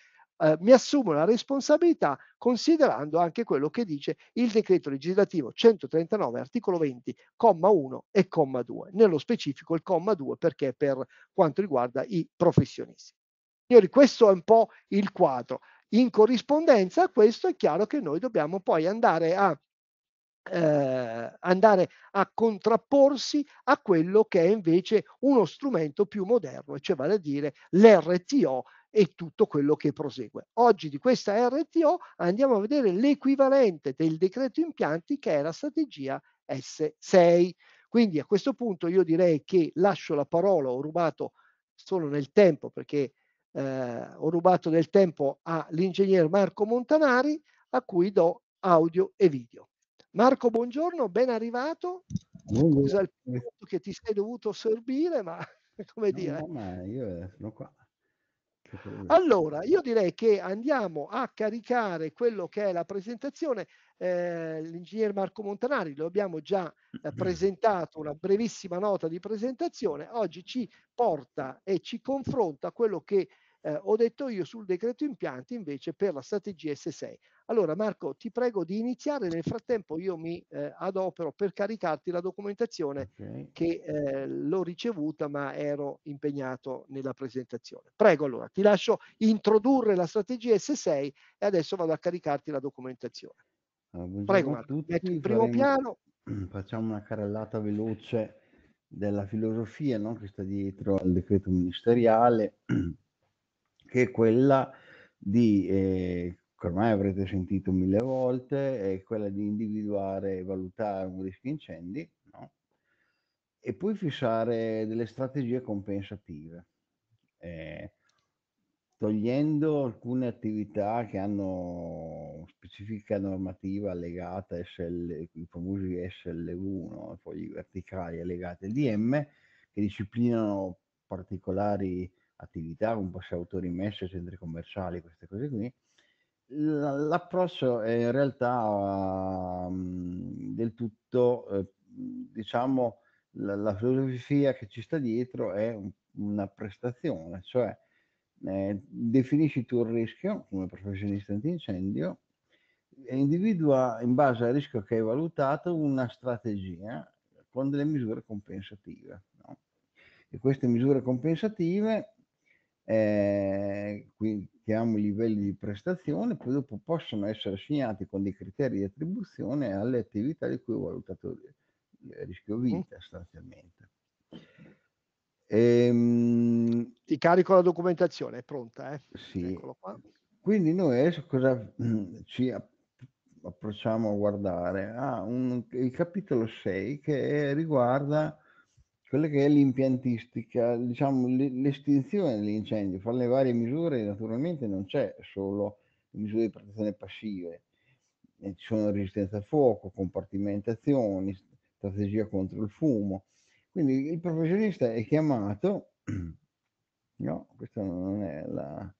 [SPEAKER 1] eh, mi assumo la responsabilità considerando anche quello che dice il decreto legislativo 139 articolo 20 comma 1 e comma 2 nello specifico il comma 2 perché per quanto riguarda i professionisti Signori, questo è un po' il quadro. In corrispondenza a questo è chiaro che noi dobbiamo poi andare a eh, andare a contrapporsi a quello che è invece uno strumento più moderno, cioè vale a dire l'RTO e tutto quello che prosegue. Oggi di questa RTO andiamo a vedere l'equivalente del decreto impianti che è la strategia S6. Quindi a questo punto io direi che lascio la parola, ho rubato solo nel tempo perché eh, ho rubato del tempo all'ingegner Marco Montanari a cui do audio e video. Marco, buongiorno, ben arrivato. Scusa il punto che ti sei dovuto sorbire, ma come
[SPEAKER 4] no,
[SPEAKER 1] dire.
[SPEAKER 4] No, ma io sono qua.
[SPEAKER 1] Allora, io direi che andiamo a caricare quello che è la presentazione. Eh, l'ingegner Marco Montanari lo abbiamo già eh, presentato, una brevissima nota di presentazione. Oggi ci porta e ci confronta quello che eh, ho detto io sul decreto impianti invece per la strategia S6. Allora Marco, ti prego di iniziare, nel frattempo io mi eh, adopero per caricarti la documentazione okay. che eh, l'ho ricevuta ma ero impegnato nella presentazione. Prego allora, ti lascio introdurre la strategia S6 e adesso vado a caricarti la documentazione.
[SPEAKER 4] Allora, prego Marco,
[SPEAKER 1] metti il primo faremo, piano.
[SPEAKER 4] Facciamo una carrellata veloce della filosofia no? che sta dietro al decreto ministeriale che è quella di, eh, che ormai avrete sentito mille volte, è quella di individuare e valutare un rischio incendi, no? e poi fissare delle strategie compensative, eh, togliendo alcune attività che hanno specifica normativa legata SL, i famosi SL1, fogli verticali legati al DM, che disciplinano particolari attività, un po' se autorimesse, centri commerciali, queste cose qui. L'approccio è in realtà um, del tutto, eh, diciamo, la, la, filosofia che ci sta dietro è un, una prestazione, cioè eh, definisci tu il rischio come professionista antincendio e individua in base al rischio che hai valutato una strategia con delle misure compensative. No? E queste misure compensative eh, qui chiamiamo i livelli di prestazione, poi dopo possono essere assegnati con dei criteri di attribuzione alle attività di cui ho valutato il rischio vita sostanzialmente.
[SPEAKER 1] Ehm, Ti carico la documentazione, è pronta. Eh?
[SPEAKER 4] Sì. Quindi noi adesso cosa ci approcciamo a guardare? Ah, un, il capitolo 6 che riguarda quella che è l'impiantistica, diciamo l'estinzione dell'incendio, fare le varie misure, naturalmente non c'è solo le misure di protezione passive, ci sono resistenza al fuoco, compartimentazioni, strategia contro il fumo. Quindi il professionista è chiamato, no, questa non è la,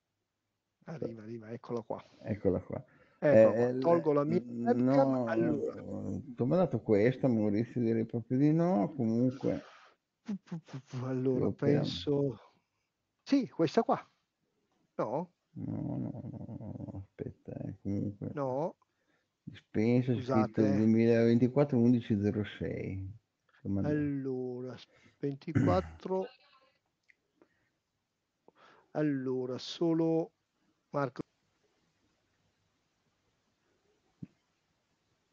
[SPEAKER 1] Arriva, arriva, eccola qua.
[SPEAKER 4] Eccola qua.
[SPEAKER 1] Ecco qua. Tolgo la mia webcam.
[SPEAKER 4] No,
[SPEAKER 1] Allora,
[SPEAKER 4] tu mi hai dato questa, Maurizio, direi proprio di no. Comunque,
[SPEAKER 1] allora penso... Sì, questa qua. No?
[SPEAKER 4] no, no, no, aspetta, eh, comunque,
[SPEAKER 1] No?
[SPEAKER 4] dispensa, scritto
[SPEAKER 1] Scusate.
[SPEAKER 4] 2024 1106.
[SPEAKER 1] Allora, 24. Allora, solo Marco.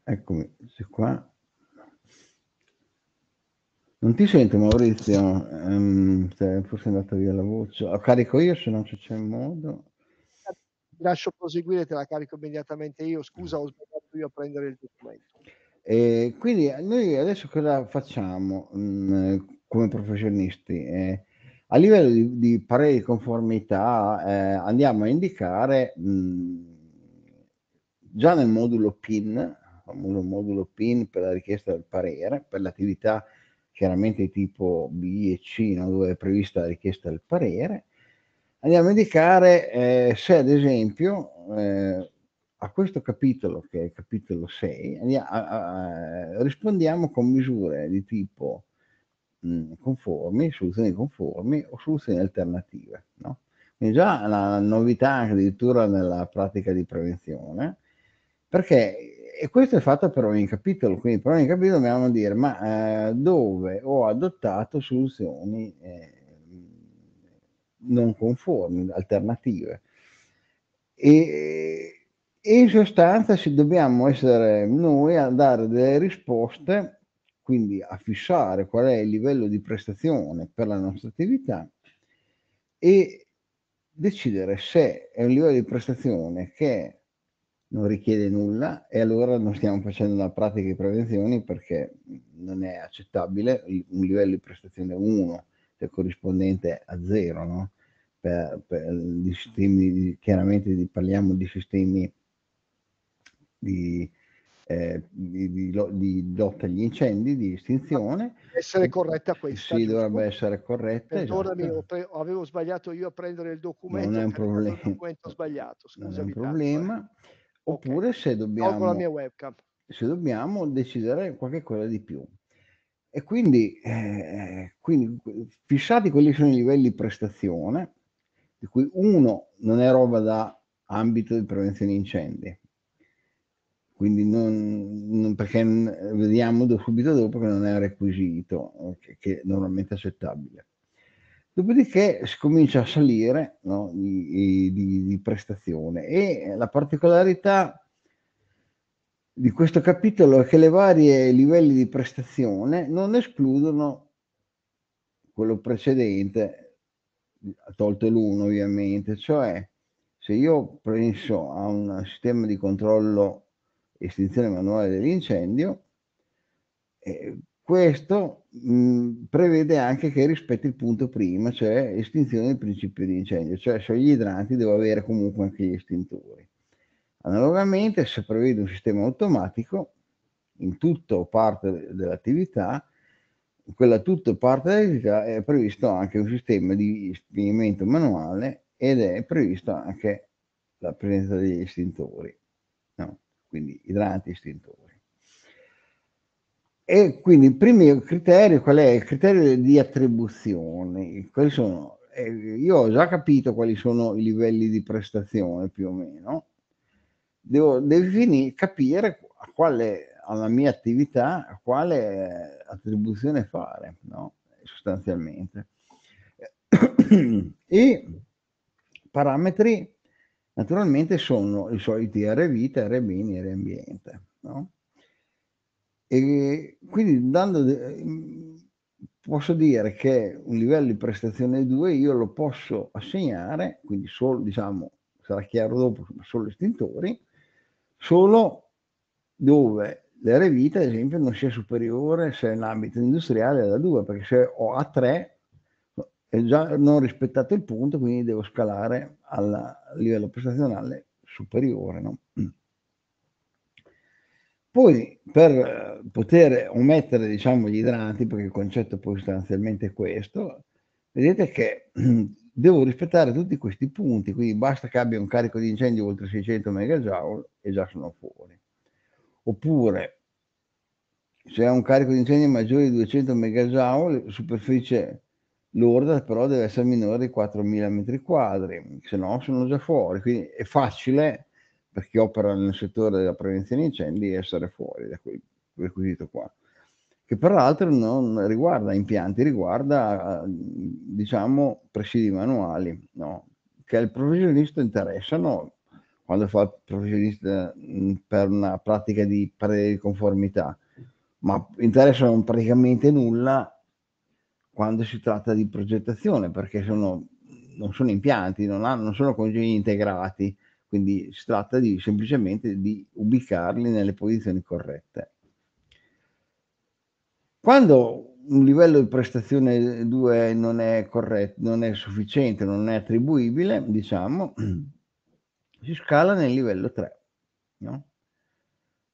[SPEAKER 4] Eccomi, se qua. Non ti sento Maurizio, Ehm, se- forse è andata via la voce. Lo carico io se non c'è modo.
[SPEAKER 1] Ti lascio proseguire, te la carico immediatamente io. Scusa, ho sbagliato io a prendere il documento.
[SPEAKER 4] E quindi noi adesso cosa facciamo mh, come professionisti? Eh, a livello di, di parere di conformità eh, andiamo a indicare mh, già nel modulo PIN, famoso modulo PIN per la richiesta del parere, per l'attività chiaramente tipo B e C, no, dove è prevista la richiesta del parere, andiamo a indicare eh, se ad esempio eh, a questo capitolo, che è il capitolo 6, andia- a- a- rispondiamo con misure di tipo mh, conformi, soluzioni conformi o soluzioni alternative. No? Quindi già la novità addirittura nella pratica di prevenzione, perché e questo è fatto per ogni capitolo, quindi per ogni capitolo dobbiamo dire ma eh, dove ho adottato soluzioni eh, non conformi, alternative. E in sostanza ci dobbiamo essere noi a dare delle risposte, quindi a fissare qual è il livello di prestazione per la nostra attività e decidere se è un livello di prestazione che non richiede nulla e allora non stiamo facendo una pratica di prevenzione perché non è accettabile un livello di prestazione 1 cioè corrispondente a 0 no? per, per sistemi chiaramente parliamo di sistemi di, eh, di, di di lotta agli incendi di estinzione
[SPEAKER 1] Essere corretta questa.
[SPEAKER 4] sì dovrebbe essere corretta
[SPEAKER 1] Perdonami,
[SPEAKER 4] esatto.
[SPEAKER 1] pre- avevo sbagliato io a prendere il documento.
[SPEAKER 4] Non è un problema.
[SPEAKER 1] Il documento sbagliato,
[SPEAKER 4] non è
[SPEAKER 1] scusami
[SPEAKER 4] un
[SPEAKER 1] tanto, eh.
[SPEAKER 4] problema oppure se
[SPEAKER 1] Tolgo la
[SPEAKER 4] dobbiamo
[SPEAKER 1] mia webcam.
[SPEAKER 4] se dobbiamo decidere qualche cosa di più. E quindi, eh, quindi fissati quelli sono i livelli di prestazione, di cui uno non è roba da ambito di prevenzione incendi, quindi non, non- perché n- vediamo subito dopo che non è un requisito eh, che, che è normalmente accettabile. Dopodiché si comincia a salire no, di, di- di prestazione e la particolarità di questo capitolo è che le varie livelli di prestazione non escludono quello precedente, tolto l'uno ovviamente, cioè se io penso a un sistema di controllo estinzione manuale dell'incendio, questo mh, prevede anche che rispetti il punto prima, cioè estinzione del principio di incendio, cioè sugli idranti devo avere comunque anche gli estintori. Analogamente, se prevede un sistema automatico, in tutto o parte dell'attività, in quella tutto o parte dell'attività è previsto anche un sistema di spegnimento manuale ed è previsto anche la presenza degli estintori? Quindi idranti e estintori. E quindi il primo criterio, qual è? Il criterio di attribuzione. Quali sono? Eh, io ho già capito quali sono i livelli di prestazione più o meno. Devo, definire, capire a quale alla mia attività, a quale attribuzione fare, no? sostanzialmente. E parametri naturalmente sono i soliti R vita, R beni, R ambiente. No? E quindi dando, posso dire che un livello di prestazione 2 io lo posso assegnare, quindi solo, diciamo, sarà chiaro dopo, solo estintori, solo dove l'R vita, ad esempio, non sia superiore se è in ambito industriale alla 2, perché se ho A3 è già non rispettato il punto, quindi devo scalare al livello prestazionale superiore. No? Poi per poter omettere diciamo, gli idranti, perché il concetto poi sostanzialmente è questo, vedete che devo rispettare tutti questi punti, quindi basta che abbia un carico di incendio oltre 600 MJ e già sono fuori. Oppure, se ha un carico di incendio maggiore di 200 MJ, superficie lorda però deve essere minore di 4.000 m2, se no sono già fuori. Quindi è facile per chi opera nel settore della prevenzione incendi essere fuori da quel requisito qua che peraltro non riguarda impianti, riguarda diciamo presidi manuali, no? che al professionista interessano quando fa il professionista per una pratica di parere di conformità, ma interessano praticamente nulla quando si tratta di progettazione, perché sono, non sono impianti, non, hanno, non sono congegni integrati, quindi si tratta di, semplicemente di ubicarli nelle posizioni corrette. Quando un livello di prestazione 2 non è corretto, non è sufficiente, non è attribuibile, diciamo, si scala nel livello 3, no?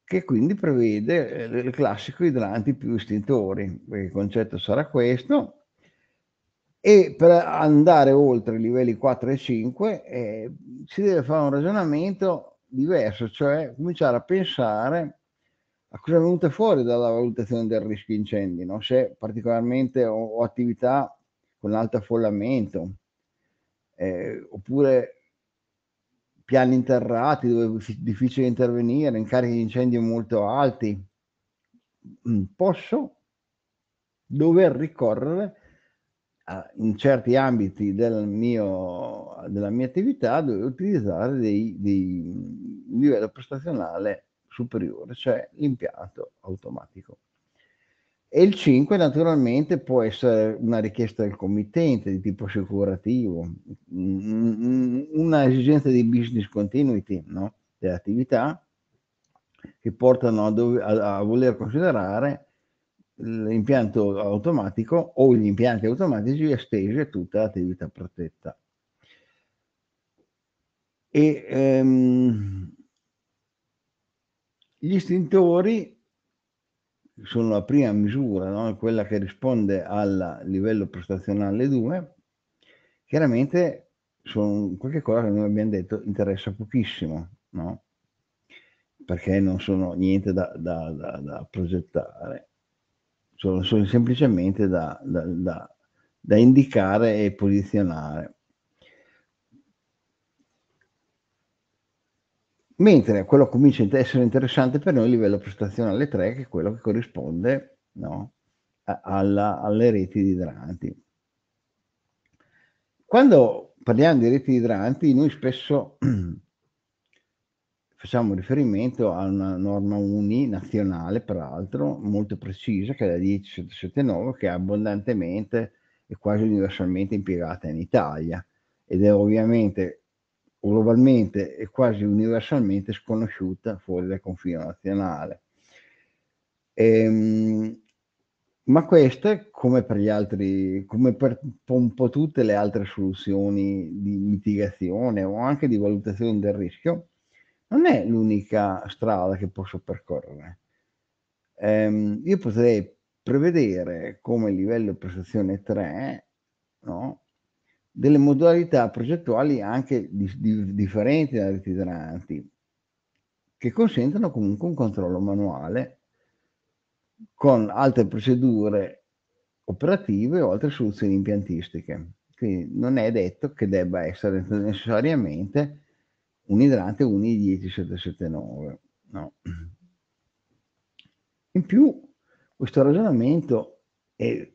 [SPEAKER 4] Che quindi prevede eh, il classico idranti più estintori, il concetto sarà questo, e per andare oltre i livelli 4 e 5 eh, si deve fare un ragionamento diverso, cioè cominciare a pensare a cosa è venuto fuori dalla valutazione del rischio incendi, no? se particolarmente ho, ho attività con alto affollamento, eh, oppure piani interrati dove è difficile intervenire, incarichi di incendio molto alti, mm, posso dover ricorrere a, in certi ambiti del mio, della mia attività dove utilizzare dei, dei livello prestazionale superiore, cioè l'impianto automatico. E il 5 naturalmente può essere una richiesta del committente di tipo assicurativo, una esigenza di business continuity no? dell'attività che portano a, dove, a, a voler considerare l'impianto automatico o gli impianti automatici estesi a tutta l'attività protetta. E, ehm, gli istintori sono la prima misura, no? quella che risponde al livello prestazionale 2, chiaramente sono qualche cosa che noi abbiamo detto interessa pochissimo, no? perché non sono niente da, da, da, da progettare, sono, sono semplicemente da, da indicare e posizionare. Mentre quello comincia a essere interessante per noi a livello prestazionale 3, che è quello che corrisponde no, alla, alle reti di idranti. Quando parliamo di reti idranti, noi spesso facciamo riferimento a una norma UNI nazionale, peraltro, molto precisa, che è la 10779, che è abbondantemente e quasi universalmente impiegata in Italia ed è ovviamente globalmente e quasi universalmente sconosciuta fuori dal confine nazionale. Ehm, ma queste, come per gli altri, come per un po' tutte le altre soluzioni di mitigazione o anche di valutazione del rischio, non è l'unica strada che posso percorrere. Ehm, io potrei prevedere come livello prestazione 3 no, delle modalità progettuali anche di, di, differenti da reti idranti, che consentono comunque un controllo manuale con altre procedure operative o altre soluzioni impiantistiche. Quindi non è detto che debba essere necessariamente un idrante UNI 10779. No. In più, questo ragionamento è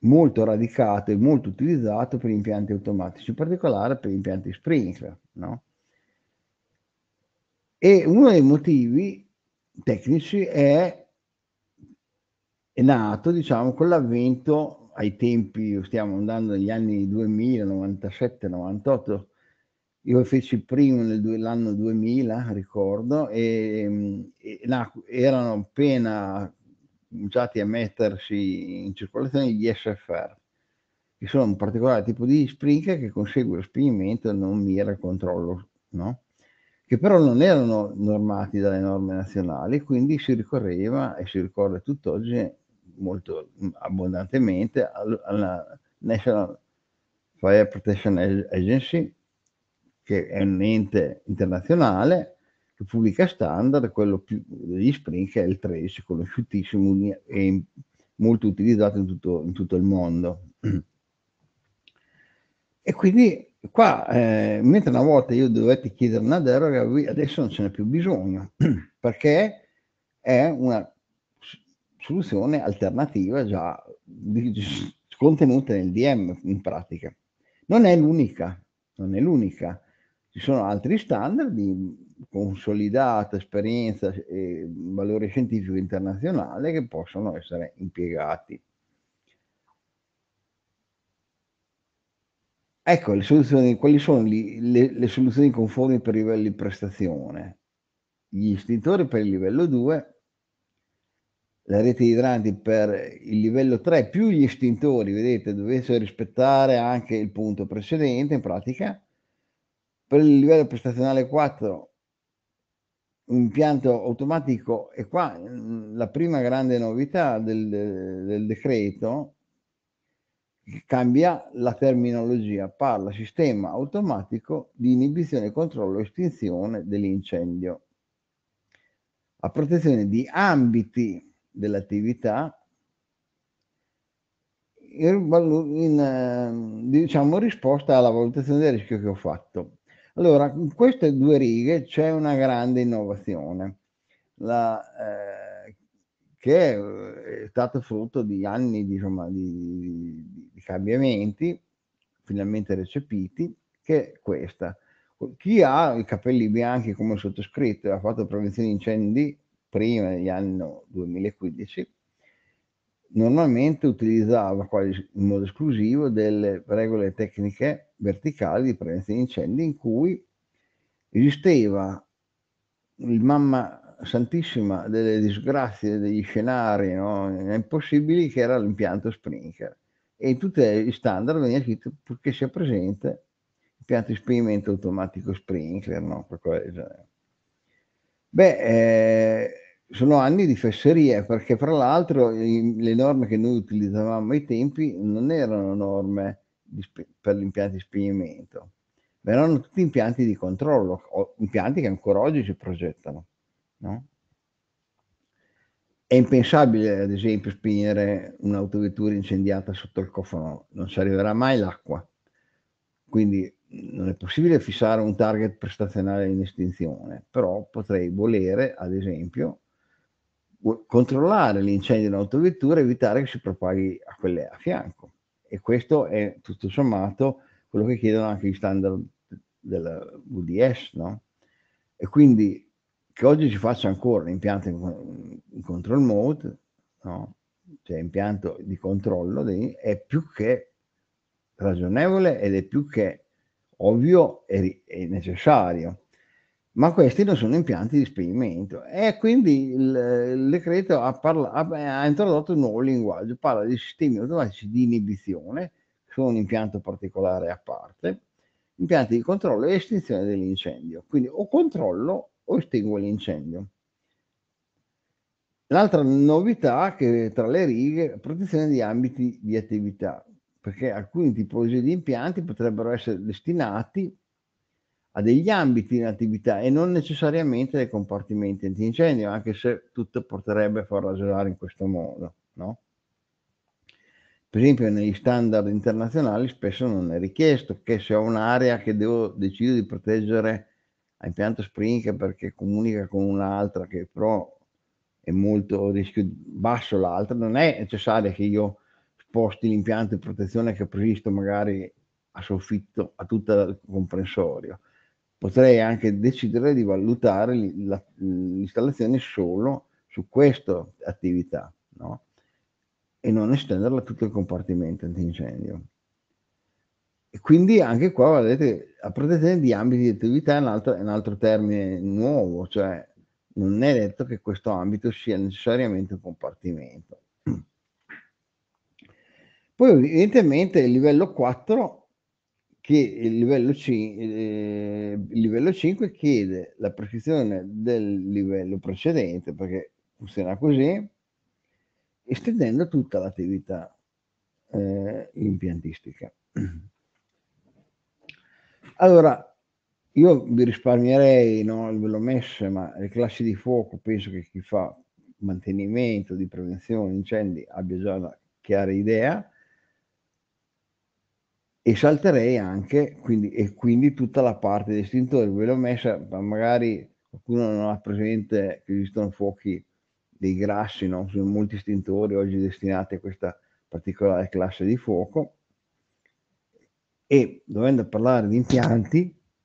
[SPEAKER 4] molto radicato e molto utilizzato per impianti automatici, in particolare per impianti sprinkler. No? E uno dei motivi tecnici è, è nato, diciamo, con l'avvento ai tempi, stiamo andando negli anni 2000, 97, 98, io feci il primo nell'anno 2000, ricordo, e, e na, erano appena cominciati a mettersi in circolazione gli SFR, che sono un particolare tipo di sprinkler che consegue lo spegnimento e non mira il controllo, no? che però non erano normati dalle norme nazionali, quindi si ricorreva e si ricorre tutt'oggi molto abbondantemente alla National Fire Protection Agency, che è un ente internazionale che pubblica standard, quello più degli Spring che è il 13, conosciutissimo e molto utilizzato in tutto, in tutto il mondo. E quindi qua, eh, mentre una volta io dovetti chiedere una deroga, adesso non ce n'è più bisogno, perché è una soluzione alternativa già contenuta nel DM in pratica. Non è l'unica, non è l'unica. Ci sono altri standard di consolidata esperienza e valore scientifico internazionale che possono essere impiegati. Ecco, le soluzioni, quali sono le, le, le soluzioni conformi per livello di prestazione? Gli estintori per il livello 2 la rete idranti per il livello 3 più gli estintori, vedete, dovesse rispettare anche il punto precedente in pratica. Per il livello prestazionale 4 un impianto automatico e qua mm, la prima grande novità del, del decreto cambia la terminologia, parla sistema automatico di inibizione, controllo e estinzione dell'incendio a protezione di ambiti dell'attività in, ehm, diciamo, risposta alla valutazione del rischio che ho fatto. Allora, in queste due righe c'è una grande innovazione, la, eh, che è, è stato frutto di anni diciamo, di, di, cambiamenti finalmente recepiti, che è questa. Chi ha i capelli bianchi come sottoscritto e ha fatto prevenzione di incendi prima degli anni 2015, normalmente utilizzava quasi in modo esclusivo delle regole tecniche verticali di prevenzione di incendi in cui esisteva il mamma santissima delle disgrazie, degli scenari no? impossibili che era l'impianto sprinkler e in tutti gli standard veniva scritto purché sia presente impianto di spegnimento automatico sprinkler, no? Beh, eh, sono anni di fesserie perché fra l'altro le norme che noi utilizzavamo ai tempi non erano norme per gli impianti di spegnimento, ma erano tutti impianti di controllo, impianti che ancora oggi si progettano. No? È impensabile, ad esempio, spegnere un'autovettura incendiata sotto il cofano, non si arriverà mai l'acqua. Quindi non è possibile fissare un target prestazionale in estinzione, però potrei volere, ad esempio, controllare l'incendio in autovettura e evitare che si propaghi a quelle a fianco. E questo è tutto sommato quello che chiedono anche gli standard del VDS, no? E quindi che oggi si faccia ancora l'impianto in, in, control mode, no? cioè impianto di controllo, è più che ragionevole ed è più che ovvio e, e necessario ma questi non sono impianti di spegnimento e quindi il, il decreto ha, parla, ha, ha, introdotto un nuovo linguaggio, parla di sistemi automatici di inibizione, sono un impianto particolare a parte, impianti di controllo e estinzione dell'incendio, quindi o controllo o estinguo l'incendio. L'altra novità che tra le righe è protezione di ambiti di attività, perché alcuni tipologie di impianti potrebbero essere destinati a degli ambiti in attività e non necessariamente dei compartimenti antincendio, anche se tutto porterebbe a far ragionare in questo modo. No? Per esempio negli standard internazionali spesso non è richiesto che se ho un'area che devo decido di proteggere a impianto Sprinkler perché comunica con un'altra che però è molto rischio basso l'altra, non è necessario che io sposti l'impianto di protezione che ho previsto magari a soffitto a tutto il comprensorio potrei anche decidere di valutare l'installazione solo su questa attività no? e non estenderla a tutto il compartimento antincendio. E quindi anche qua, vedete, la protezione di ambiti di attività è un altro, è un altro termine nuovo, cioè non è detto che questo ambito sia necessariamente un compartimento. Poi evidentemente il livello 4 che il livello, C, eh, il livello 5 chiede la prescrizione del livello precedente, perché funziona così, estendendo tutta l'attività eh, impiantistica. Allora, io vi risparmierei no, il velomesse, ma le classi di fuoco penso che chi fa mantenimento di prevenzione incendi abbia già una chiara idea e salterei anche quindi, e quindi tutta la parte di estintore ve l'ho messa ma magari qualcuno non ha presente che esistono fuochi dei grassi no? sono molti estintori oggi destinati a questa particolare classe di fuoco e dovendo parlare di impianti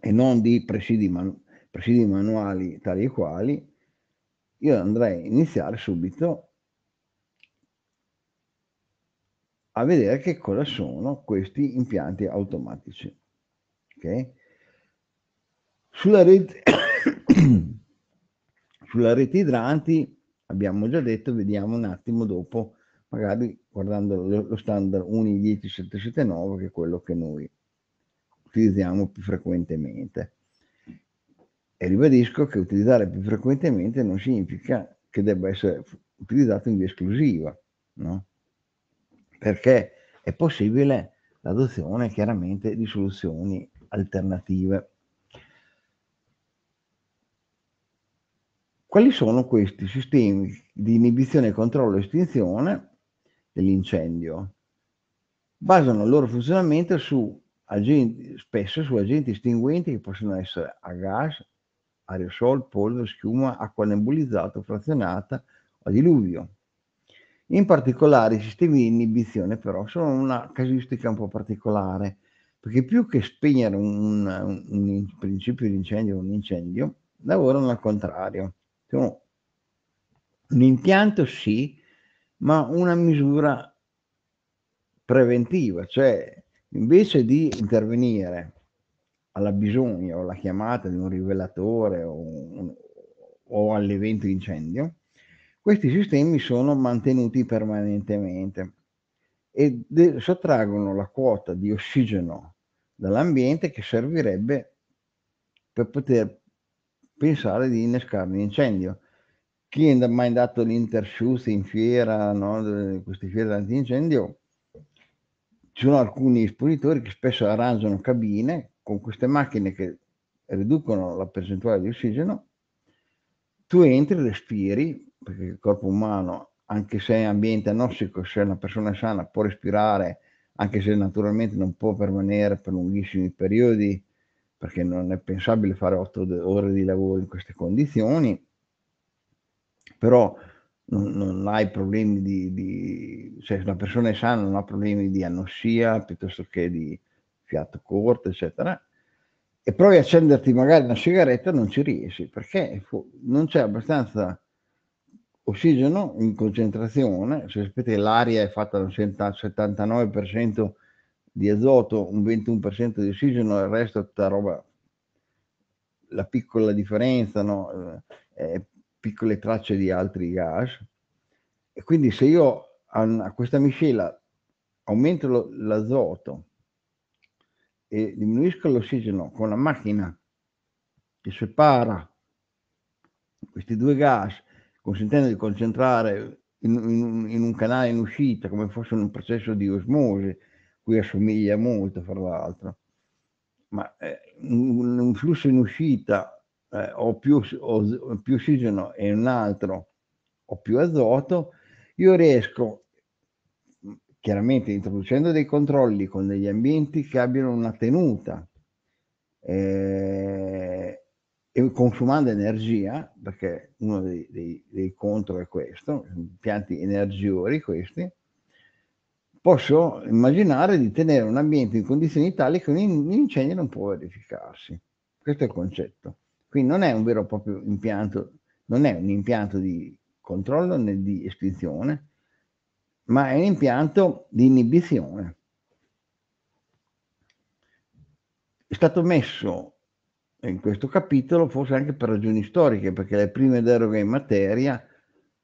[SPEAKER 4] e non di presidi, man- presidi manuali tali e quali, io andrei a iniziare subito a vedere che cosa sono questi impianti automatici. Okay? Sulla, rete, sulla rete idranti abbiamo già detto, vediamo un attimo dopo, magari guardando lo standard UNI 10779 che è quello che noi utilizziamo più frequentemente. E ribadisco che utilizzare più frequentemente non significa che debba essere utilizzato in via esclusiva, no? Perché è possibile l'adozione chiaramente di soluzioni alternative. Quali sono questi sistemi di inibizione, controllo e estinzione dell'incendio? Basano il loro funzionamento su agenti, spesso su agenti estinguenti che possono essere a gas, aerosol, polvere, schiuma, acqua nebulizzata, frazionata o diluvio. In particolare i sistemi di inibizione però sono una casistica un po' particolare, perché più che spegnere un, un, un principio di incendio o un incendio, lavorano al contrario. Sono un impianto sì, ma una misura preventiva, cioè invece di intervenire alla bisogno o alla chiamata di un rivelatore o, o all'evento incendio, questi sistemi sono mantenuti permanentemente e sottraggono la quota di ossigeno dall'ambiente che servirebbe per poter pensare di innescare un incendio. Chi è mai andato all'Interschutz in fiera, no, queste fiere antincendio, ci sono alcuni espositori che spesso arrangiano cabine con queste macchine che riducono la percentuale di ossigeno, tu entri, respiri, perché il corpo umano, anche se è ambiente anossico, se è una persona sana, può respirare, anche se naturalmente non può permanere per lunghissimi periodi, perché non è pensabile fare otto ore di lavoro in queste condizioni, però non, non hai problemi di, di, cioè se una persona è sana non ha problemi di anossia piuttosto che di fiato corto, eccetera, e provi a accenderti magari una sigaretta, non ci riesci perché non c'è abbastanza ossigeno in concentrazione, se sapete l'aria è fatta da un 79% di azoto, un 21% di ossigeno, il resto è tutta roba, la piccola differenza, no? è piccole tracce di altri gas. E quindi se io a, questa miscela aumento l'azoto e diminuisco l'ossigeno con la macchina che separa questi due gas, consentendo di concentrare in, in, in un canale in uscita come fosse un processo di osmosi, cui assomiglia molto fra l'altro, ma eh, un, un, flusso in uscita eh, ho, più, ho più ossigeno e un altro ho più azoto, io riesco, chiaramente introducendo dei controlli con degli ambienti che abbiano una tenuta eh, consumando energia, perché uno dei, dei, dei contro è questo, impianti energiori questi, posso immaginare di tenere un ambiente in condizioni tali che un incendio non può verificarsi. Questo è il concetto. Quindi non è un vero e proprio impianto, non è un impianto di controllo né di estinzione, ma è un impianto di inibizione. È stato messo in questo capitolo forse anche per ragioni storiche, perché le prime deroghe in materia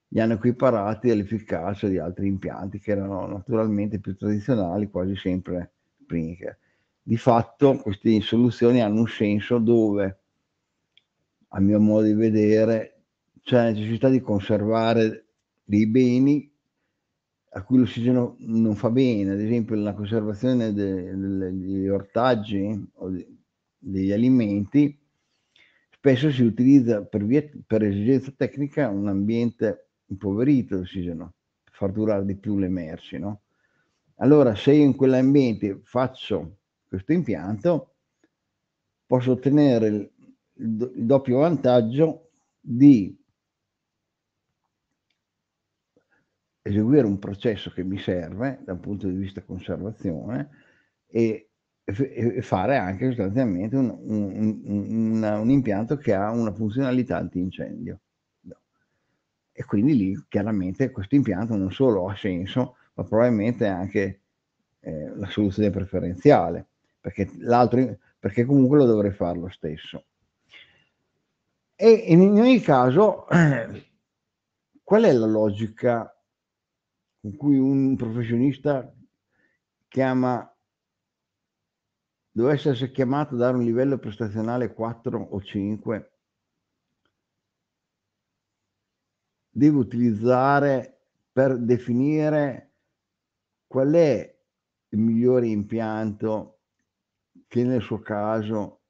[SPEAKER 4] li hanno equiparati all'efficacia di altri impianti che erano naturalmente più tradizionali, quasi sempre Springer. Di fatto queste soluzioni hanno un senso dove a mio modo di vedere, c'è la necessità di conservare dei beni a cui l'ossigeno non fa bene, ad esempio la conservazione de, de, degli ortaggi o de, degli alimenti, spesso si utilizza per, via, per esigenza tecnica un ambiente impoverito di ossigeno, per far durare di più le merci. No? Allora, se io in quell'ambiente faccio questo impianto, posso ottenere il, il doppio vantaggio di eseguire un processo che mi serve da un punto di vista conservazione e, fare anche sostanzialmente un, un, un, un, impianto che ha una funzionalità antincendio. E quindi lì chiaramente questo impianto non solo ha senso, ma probabilmente anche eh, la soluzione preferenziale, perché, perché comunque lo dovrei fare lo stesso. E in ogni caso, qual è la logica con cui un professionista chiama deve essere chiamato a dare un livello prestazionale 4 o 5 deve utilizzare per definire qual è il migliore impianto che nel suo caso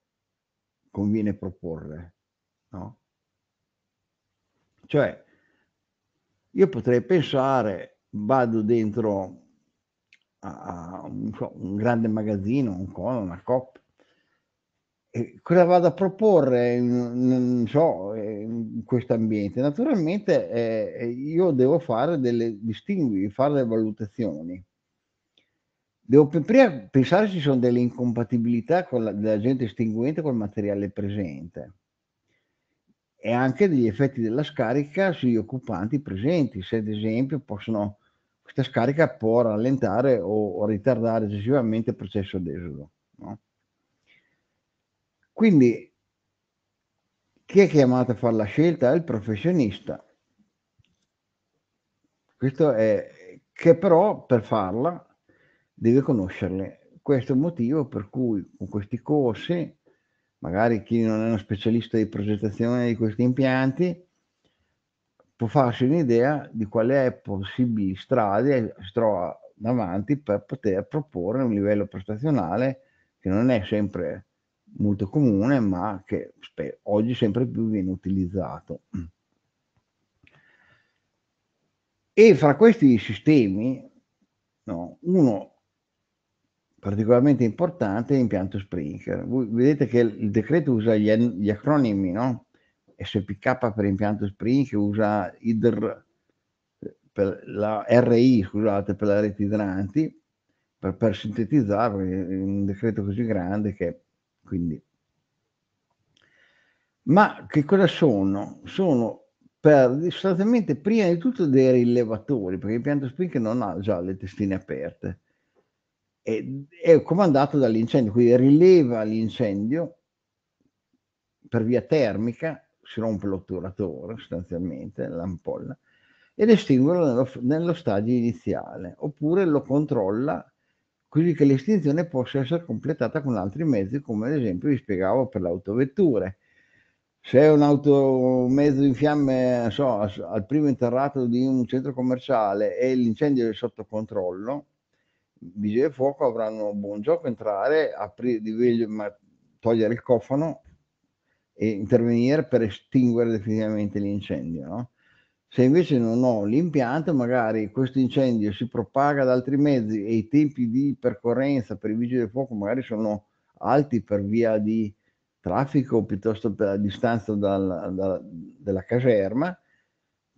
[SPEAKER 4] conviene proporre no? cioè io potrei pensare vado dentro a un, un grande magazzino, un cono, una COP, e cosa vado a proporre in, so, in questo ambiente? Naturalmente eh, io devo fare delle distingui, fare delle valutazioni. Devo prima pensare se ci sono delle incompatibilità con la, dell'agente estinguente col materiale presente e anche degli effetti della scarica sugli occupanti presenti, se ad esempio possono questa scarica può rallentare o, o ritardare eccessivamente il processo d'esodo. No? Quindi chi è chiamato a fare la scelta? È il professionista. Questo è che però per farla deve conoscerle. Questo è il motivo per cui con questi corsi, magari chi non è uno specialista di progettazione di questi impianti, può farsi un'idea di quale possibili strade si trova davanti per poter proporre un livello prestazionale che non è sempre molto comune, ma che oggi sempre più viene utilizzato. E fra questi sistemi, no, uno particolarmente importante è l'impianto Sprinkler. Voi vedete che il decreto usa gli, gli acronimi, no? SPK per impianto Spring che usa IDR per la RI, scusate, per le reti idranti, per, per sintetizzare un decreto così grande che quindi... Ma che cosa sono? Sono per sostanzialmente prima di tutto dei rilevatori, perché l'impianto Spring non ha già le testine aperte, è comandato dall'incendio, quindi rileva l'incendio per via termica si rompe l'otturatore sostanzialmente, l'ampolla, ed estinguerlo nello, nello stadio iniziale, oppure lo controlla così che l'estinzione possa essere completata con altri mezzi, come ad esempio vi spiegavo per le autovetture. Se è un, auto, mezzo in fiamme so, al primo interrato di un centro commerciale e l'incendio è sotto controllo, vigili del fuoco avranno buon gioco entrare, aprire, togliere il cofano e intervenire per estinguere definitivamente l'incendio. No? Se invece non ho l'impianto, magari questo incendio si propaga ad altri mezzi e i tempi di percorrenza per i vigili del fuoco magari sono alti per via di traffico piuttosto per la distanza dal, dal, dalla caserma,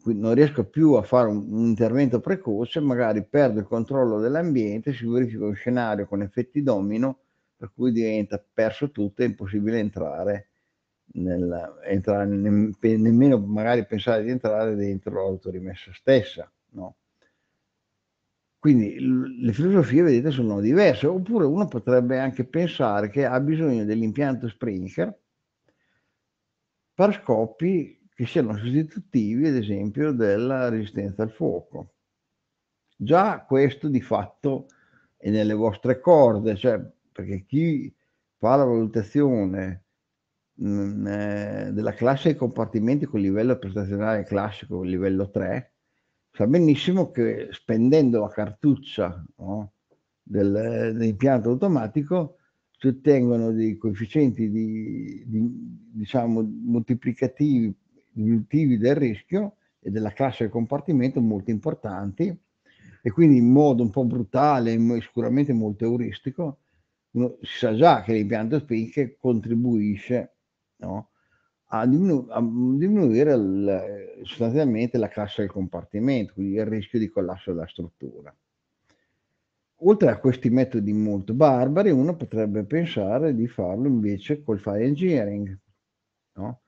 [SPEAKER 4] quindi non riesco più a fare un, un, intervento precoce, magari perdo il controllo dell'ambiente, si verifica un scenario con effetti domino, per cui diventa perso tutto, è impossibile entrare nel, entrare, nemmeno magari pensare di entrare dentro l'autorimessa stessa. No? Quindi le filosofie, vedete, sono diverse, oppure uno potrebbe anche pensare che ha bisogno dell'impianto Sprinkler per scopi che siano sostitutivi, ad esempio, della resistenza al fuoco. Già questo di fatto è nelle vostre corde, cioè perché chi fa la valutazione mh, eh, della classe dei compartimenti con livello prestazionale classico, livello 3, sa benissimo che spendendo la cartuccia no, del, dell'impianto automatico si ottengono dei coefficienti di, di, diciamo, moltiplicativi risolutivi del rischio e della classe del compartimento molto importanti. E quindi in modo un po' brutale, sicuramente molto euristico, uno, si sa già che l'impianto Spink contribuisce no, a, diminu- a, diminuire il, sostanzialmente la classe del compartimento, quindi il rischio di collasso della struttura. Oltre a questi metodi molto barbari, uno potrebbe pensare di farlo invece col file engineering. No?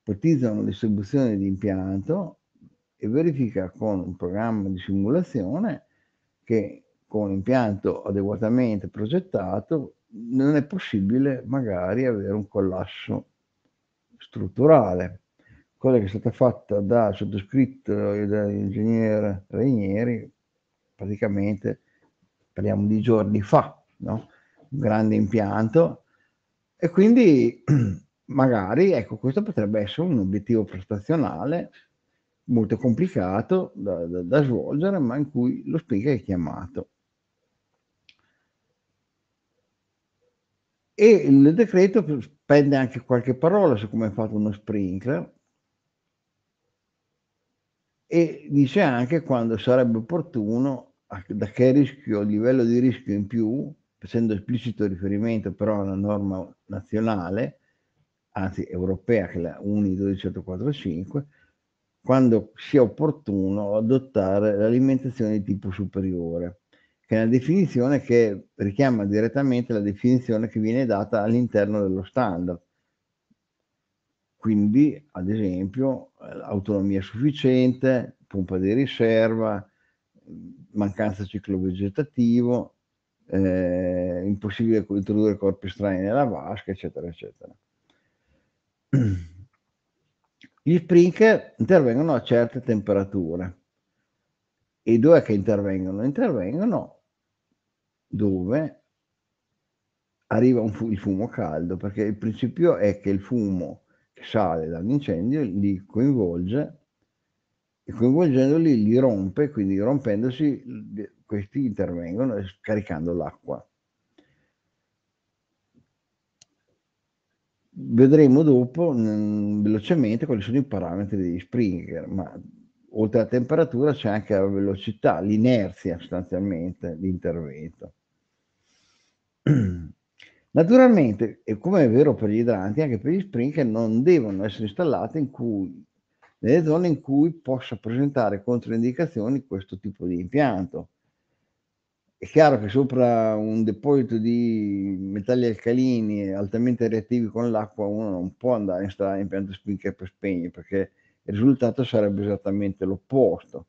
[SPEAKER 4] Ipotizza una distribuzione di impianto e verifica con un programma di simulazione che con impianto adeguatamente progettato non è possibile magari avere un collasso strutturale, cosa che è stata fatta da sottoscritto e dall'ingegnere Reinieri praticamente parliamo di giorni fa, no? un grande impianto e quindi magari ecco questo potrebbe essere un obiettivo prestazionale molto complicato da, da, da svolgere ma in cui lo speaker è chiamato. E il decreto spende anche qualche parola su come è fatto uno sprinkler. E dice anche quando sarebbe opportuno, da che rischio, livello di rischio in più, facendo esplicito riferimento però alla norma nazionale, anzi europea che è la UNI 12845, quando sia opportuno adottare l'alimentazione di tipo superiore che è una definizione che richiama direttamente la definizione che viene data all'interno dello standard. Quindi, ad esempio, autonomia sufficiente, pompa di riserva, mancanza ciclo vegetativo, eh, impossibile introdurre corpi strani nella vasca, eccetera, eccetera. Gli sprinkler intervengono a certe temperature. E dove che intervengono? Intervengono dove arriva fu il fumo caldo, perché il principio è che il fumo che sale dall'incendio li coinvolge e coinvolgendoli li rompe, quindi rompendosi questi intervengono scaricando l'acqua. Vedremo dopo mh, velocemente quali sono i parametri degli sprinkler, ma oltre alla temperatura c'è anche la velocità, l'inerzia sostanzialmente di intervento. Naturalmente, e come è vero per gli idranti, anche per gli sprinkler non devono essere installati in cui, nelle zone in cui possa presentare controindicazioni questo tipo di impianto. È chiaro che sopra un deposito di metalli alcalini altamente reattivi con l'acqua uno non può andare a installare impianto sprinkler per spegnere perché il risultato sarebbe esattamente l'opposto.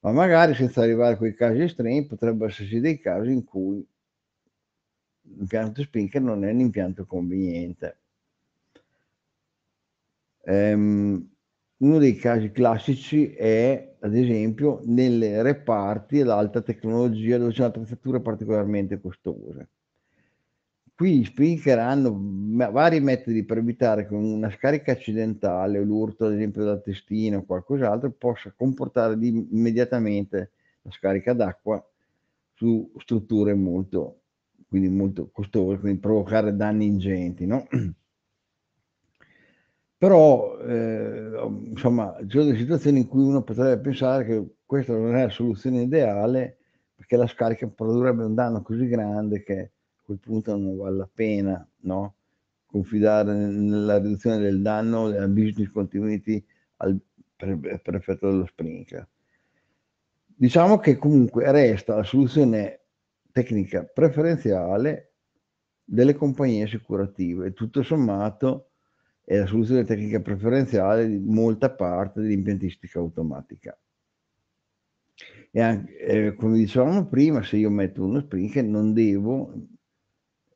[SPEAKER 4] Ma magari senza arrivare a quei casi estremi potrebbero esserci dei casi in cui l'impianto Spinker non è un impianto conveniente. Um, uno dei casi classici è, ad esempio, nelle reparti ad alta tecnologia dove c'è un'attrezzatura particolarmente costosa. Qui gli speaker hanno vari metodi per evitare che una scarica accidentale l'urto, ad esempio, da testino o qualcos'altro possa comportare immediatamente la scarica d'acqua su strutture molto quindi molto costoso, quindi provocare danni ingenti, no? Però, eh, insomma, ci sono delle situazioni in cui uno potrebbe pensare che questa non è la soluzione ideale perché la scarica produrrebbe un danno così grande che a quel punto non vale la pena, no? Confidare nella riduzione del danno della business continuity al, per, per effetto dello sprinkler. Diciamo che comunque resta la soluzione tecnica preferenziale delle compagnie assicurative. Tutto sommato è la soluzione tecnica preferenziale di molta parte dell'impiantistica automatica. E anche, eh, come dicevamo prima, se io metto uno sprinkler non devo,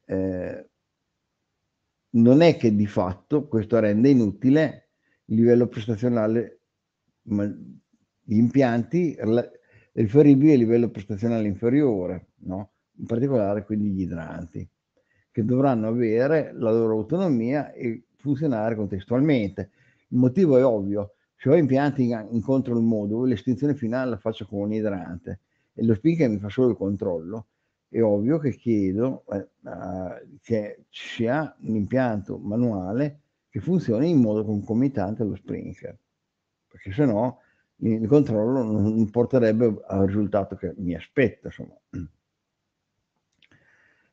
[SPEAKER 4] eh, non è che di fatto questo rende inutile il livello prestazionale, ma gli impianti riferibili a livello prestazionale inferiore, no? in particolare quindi gli idranti, che dovranno avere la loro autonomia e funzionare contestualmente. Il motivo è ovvio, se ho impianti in, incontro il modo, l'estinzione finale la faccio con un idrante e lo speaker mi fa solo il controllo, è ovvio che chiedo eh, uh, che sia un impianto manuale che funzioni in modo concomitante allo sprinkler, perché se no il controllo non porterebbe al risultato che mi aspetto. Insomma.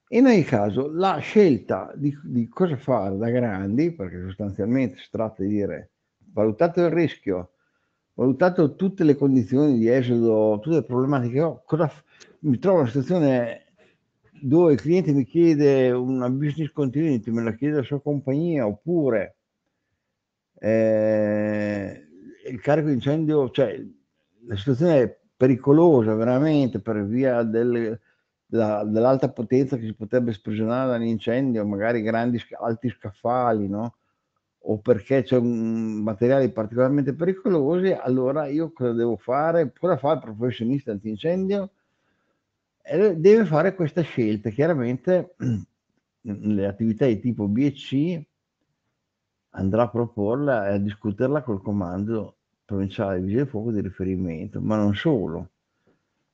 [SPEAKER 4] In ogni caso, la scelta di, di, cosa fare da grandi, perché sostanzialmente si tratta di dire, valutato il rischio, valutato tutte le condizioni di esodo, tutte le problematiche che ho, cosa, mi trovo in una situazione dove il cliente mi chiede una business continuity, me la chiede la sua compagnia, oppure eh, il carico di incendio, cioè la situazione è pericolosa veramente per via del, della, dell'alta potenza che si potrebbe sprigionare dall'incendio, magari grandi alti scaffali, no? o perché c'è un materiali particolarmente pericolosi, allora io cosa devo fare? Cosa fa il professionista antincendio? deve fare questa scelta. Chiaramente le attività di tipo B e C andrà a proporla e a discuterla col comando provinciale vigili del fuoco di riferimento, ma non solo.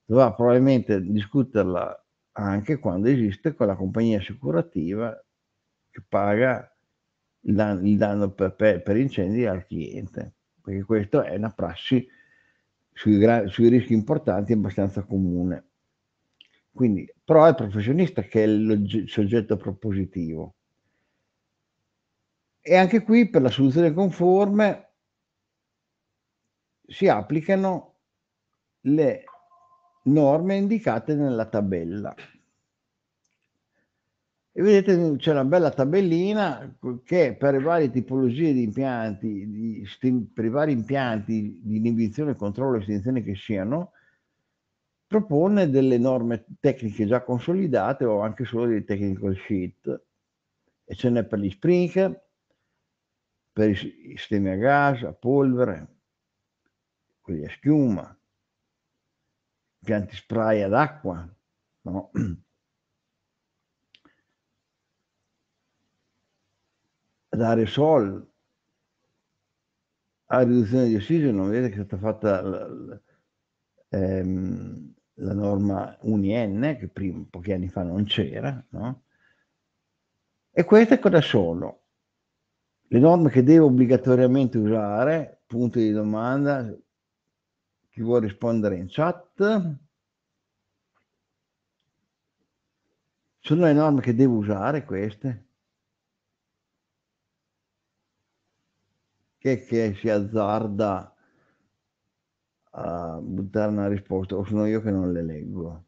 [SPEAKER 4] Dovrà probabilmente discuterla anche quando esiste quella compagnia assicurativa che paga il danno, il danno per, per, per, incendi al cliente, perché questa è una prassi sui, sui rischi importanti abbastanza comune. Quindi, però è il professionista che è il soggetto propositivo. E anche qui per la soluzione conforme si applicano le norme indicate nella tabella. E vedete c'è una bella tabellina che per varie tipologie di impianti, di, per i vari impianti di inibizione, controllo e estinzione che siano, propone delle norme tecniche già consolidate o anche solo dei technical sheet. E ce n'è per gli sprinkler, per i sistemi a gas, a polvere, quelli a schiuma, impianti spray ad acqua, no? ad aerosol, a riduzione di ossigeno, vedete che è stata fatta ehm, la norma UNIN, che prima, pochi anni fa non c'era, no? E queste cosa sono? Le norme che devo obbligatoriamente usare, punto di domanda, chi vuole rispondere in chat? Sono le norme che devo usare queste? Che, che si azzarda a buttare una risposta o sono io che non le leggo?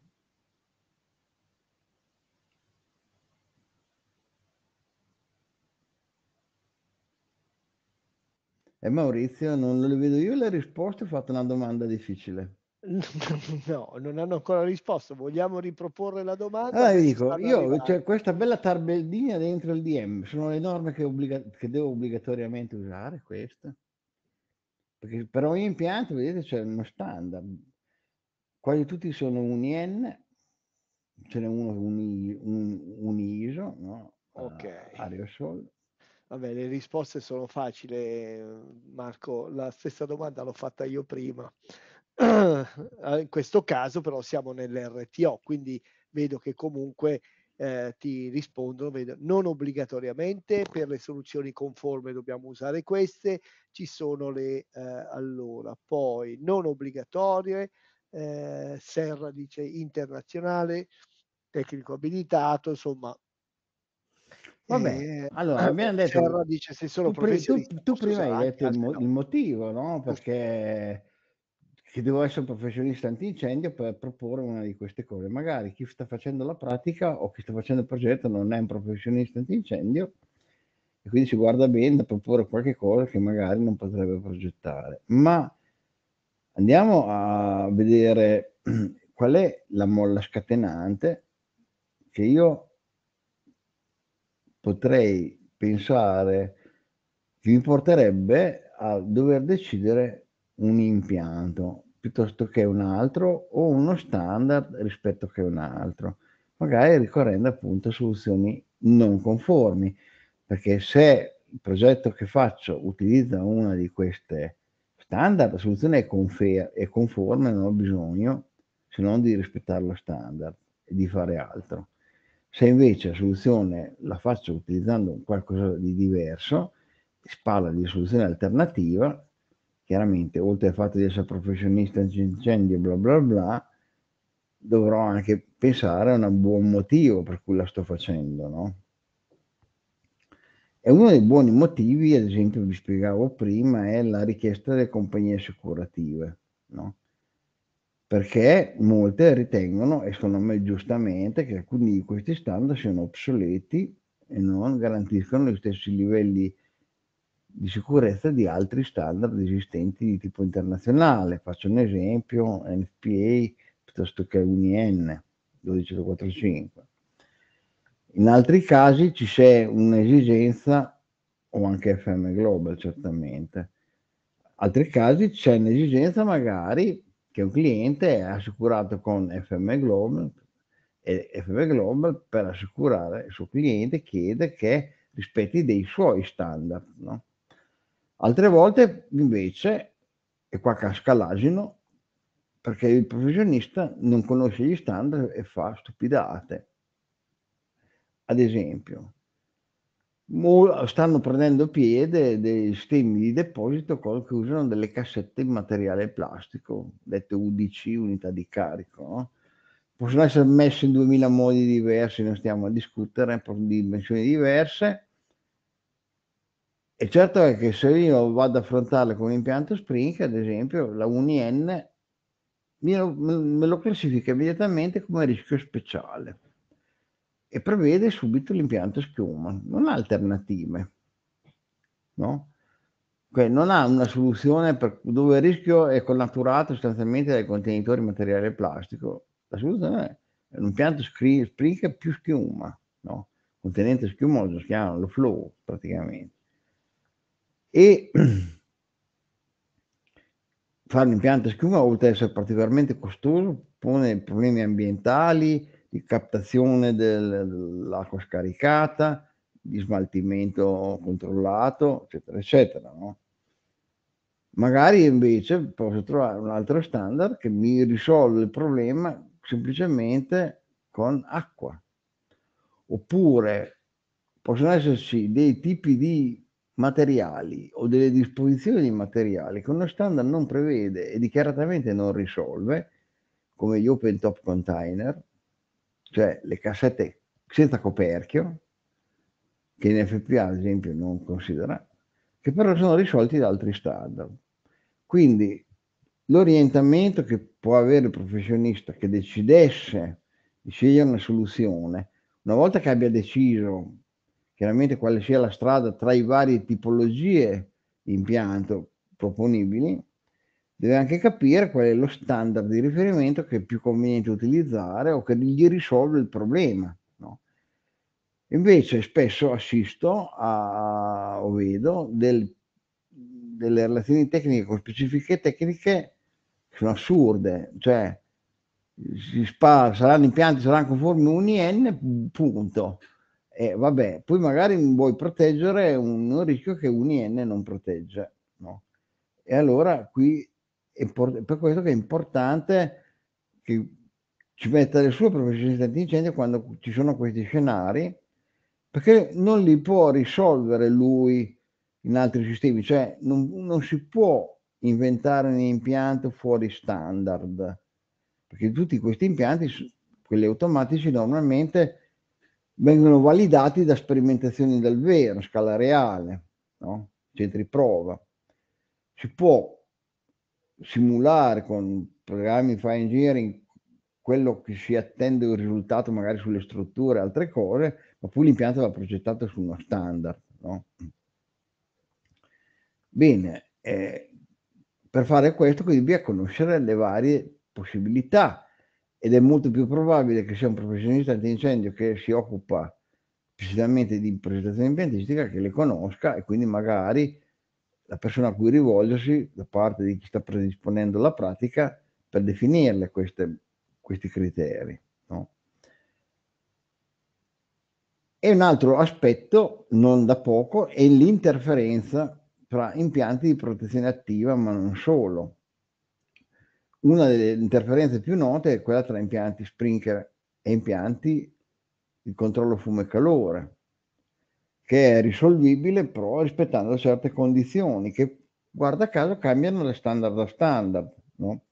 [SPEAKER 4] E Maurizio, non le vedo io le risposte, ho fatto una domanda difficile.
[SPEAKER 1] No, non hanno ancora risposto. Vogliamo riproporre la domanda?
[SPEAKER 4] Allora, dico, io c'è questa bella tabellina dentro il DM, sono le norme che, obbliga- che devo obbligatoriamente usare, queste? perché per ogni impianto, vedete, c'è uno standard. Quasi tutti sono un IN, ce n'è uno un, un, un ISO, no?
[SPEAKER 1] Ok.
[SPEAKER 4] Aerosol.
[SPEAKER 1] Vabbè, le risposte sono facili, Marco. La stessa domanda l'ho fatta io prima. In questo caso però siamo nell'RTO, quindi vedo che comunque eh, ti rispondono, vedo, non obbligatoriamente per le soluzioni conforme dobbiamo usare queste, ci sono le eh, allora, poi non obbligatorie, eh, Serra dice internazionale, tecnico abilitato, insomma.
[SPEAKER 4] Vabbè, eh, allora abbiamo detto,
[SPEAKER 1] Serra dice se sono
[SPEAKER 4] tu, tu, tu prima hai detto il, mo- il motivo, no? Perché che devo essere un professionista antincendio per proporre una di queste cose. Magari chi sta facendo la pratica o chi sta facendo il progetto non è un professionista antincendio e quindi si guarda bene da proporre qualche cosa che magari non potrebbe progettare. Ma andiamo a vedere qual è la molla scatenante che io potrei pensare che mi porterebbe a dover decidere un impianto piuttosto che un altro o uno standard rispetto che un altro, magari ricorrendo appunto a soluzioni non conformi, perché se il progetto che faccio utilizza una di queste standard, la soluzione è, confer- è conforme, non ho bisogno se non di rispettare lo standard e di fare altro. Se invece la soluzione la faccio utilizzando qualcosa di diverso, si parla di soluzione alternativa, chiaramente oltre al fatto di essere professionista in incendio bla bla bla, dovrò anche pensare a un buon motivo per cui la sto facendo, no? E uno dei buoni motivi, ad esempio, vi spiegavo prima, è la richiesta delle compagnie assicurative, no? Perché molte ritengono, e secondo me giustamente, che alcuni di questi standard siano obsoleti e non garantiscono gli stessi livelli di sicurezza di altri standard esistenti di tipo internazionale. Faccio un esempio, NFPA piuttosto che UNIN 12245. In altri casi ci c'è un'esigenza, o anche FM Global certamente, altri casi c'è un'esigenza magari che un cliente è assicurato con FM Global e FM Global per assicurare il suo cliente chiede che rispetti dei suoi standard. No? Altre volte invece, e qua casca l'asino, perché il professionista non conosce gli standard e fa stupidate ad esempio, stanno prendendo piede dei sistemi di deposito che usano delle cassette in materiale plastico, dette UDC, unità di carico. No? Possono essere messe in 2000 modi diversi, non stiamo a discutere, di dimensioni diverse. E certo è che se io vado ad affrontarle con un impianto Spring, ad esempio, la UNIN me lo classifica immediatamente come rischio speciale e prevede subito l'impianto schiuma, non ha alternative, no? non ha una soluzione per, dove il rischio è connaturato sostanzialmente dai contenitori materiale plastico. La soluzione è un impianto Springer più schiuma, no? contenente schiumoso, si chiama lo flow praticamente. E fare un impianto schiuma, oltre ad essere particolarmente costoso, pone problemi ambientali, di captazione dell'acqua scaricata, di smaltimento controllato, eccetera, eccetera. No? Magari invece posso trovare un altro standard che mi risolve il problema semplicemente con acqua. Oppure possono esserci dei tipi di materiali o delle disposizioni di materiali che uno standard non prevede e dichiaratamente non risolve, come gli open top container, cioè le cassette senza coperchio, che in FPA ad esempio non considera, che però sono risolti da altri standard. Quindi l'orientamento che può avere il professionista che decidesse di scegliere una soluzione, una volta che abbia deciso chiaramente quale sia la strada tra i varie tipologie di impianto proponibili, deve anche capire qual è lo standard di riferimento che è più conveniente utilizzare o che gli risolve il problema. No? Invece spesso assisto a, o vedo del, delle relazioni tecniche con specifiche tecniche che sono assurde, cioè si spara, saranno impianti, saranno conformi UNIN, punto. E vabbè, poi magari vuoi proteggere un rischio che UNIN non protegge. No? E allora qui per questo che è importante che ci metta le sue professionalità antincendio quando ci sono questi scenari, perché non li può risolvere lui in altri sistemi, cioè non, non si può inventare un impianto fuori standard, perché tutti questi impianti, quelli automatici, normalmente vengono validati da sperimentazioni del vero, scala reale, no? centri prova. Si può simulare con programmi file engineering quello che si attende un risultato magari sulle strutture, altre cose, ma poi l'impianto va progettato su uno standard. No? Bene, eh, per fare questo quindi bisogna conoscere le varie possibilità ed è molto più probabile che sia un professionista antincendio che si occupa precisamente di progettazione impiantistica che le conosca e quindi magari la persona a cui rivolgersi da parte di chi sta predisponendo la pratica per definirle queste, questi criteri. No? E un altro aspetto, non da poco, è l'interferenza tra impianti di protezione attiva, ma non solo. Una delle interferenze più note è quella tra impianti sprinkler e impianti di controllo fumo e calore, che è risolvibile però rispettando certe condizioni che, guarda caso, cambiano da standard a standard. No?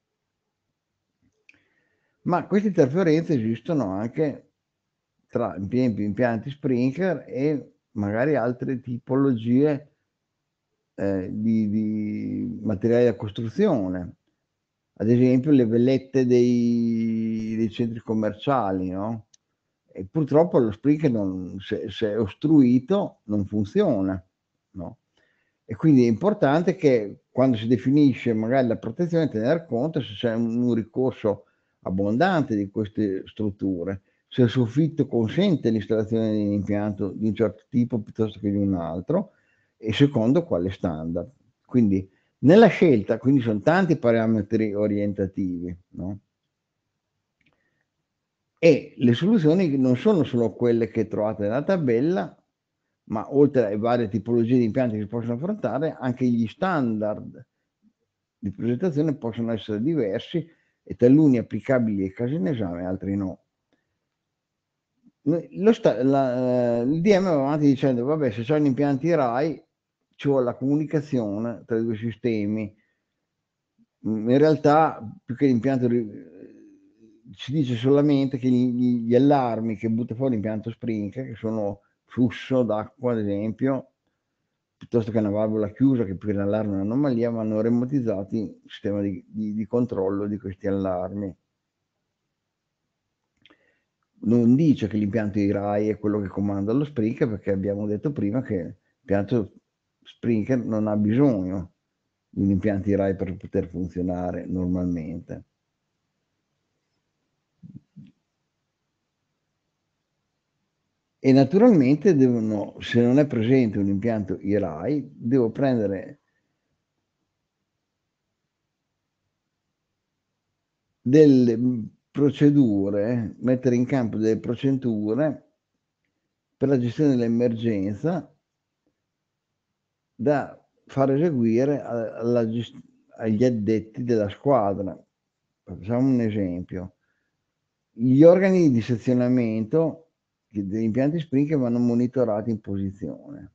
[SPEAKER 4] Ma queste interferenze esistono anche tra impianti sprinkler e magari altre tipologie eh, di, di, materiali da costruzione, ad esempio le vellette dei, dei centri commerciali, no? E purtroppo lo sprinkler, non, se, se, è ostruito, non funziona, no? E quindi è importante che quando si definisce magari la protezione, tener conto se c'è un, un ricorso abbondante di queste strutture, se il soffitto consente l'installazione di un impianto di un certo tipo piuttosto che di un altro e secondo quale standard. Quindi nella scelta, quindi sono tanti parametri orientativi, no? E le soluzioni non sono solo quelle che trovate nella tabella, ma oltre alle varie tipologie di impianti che si possono affrontare, anche gli standard di progettazione possono essere diversi e taluni applicabili ai casi in esame, altri no. Sta, la, il DM va avanti dicendo, vabbè, se c'è un impianto RAI, ci vuole la comunicazione tra i due sistemi. In realtà, più che l'impianto, si dice solamente che gli, gli allarmi che butta fuori l'impianto Sprinkler, che sono flusso d'acqua, ad esempio, piuttosto che una valvola chiusa che per l'allarme è un'anomalia, vanno remotizzati il sistema di, di, di, controllo di questi allarmi. Non dice che l'impianto IRAI è quello che comanda lo Sprinkler, perché abbiamo detto prima che l'impianto Sprinkler non ha bisogno di un impianto IRAI per poter funzionare normalmente. E naturalmente devono, se non è presente un impianto IRAI, devo prendere delle procedure, mettere in campo delle procedure per la gestione dell'emergenza da far eseguire alla, agli addetti della squadra. Facciamo un esempio. Gli organi di sezionamento degli impianti Sprinkler vanno monitorati in posizione.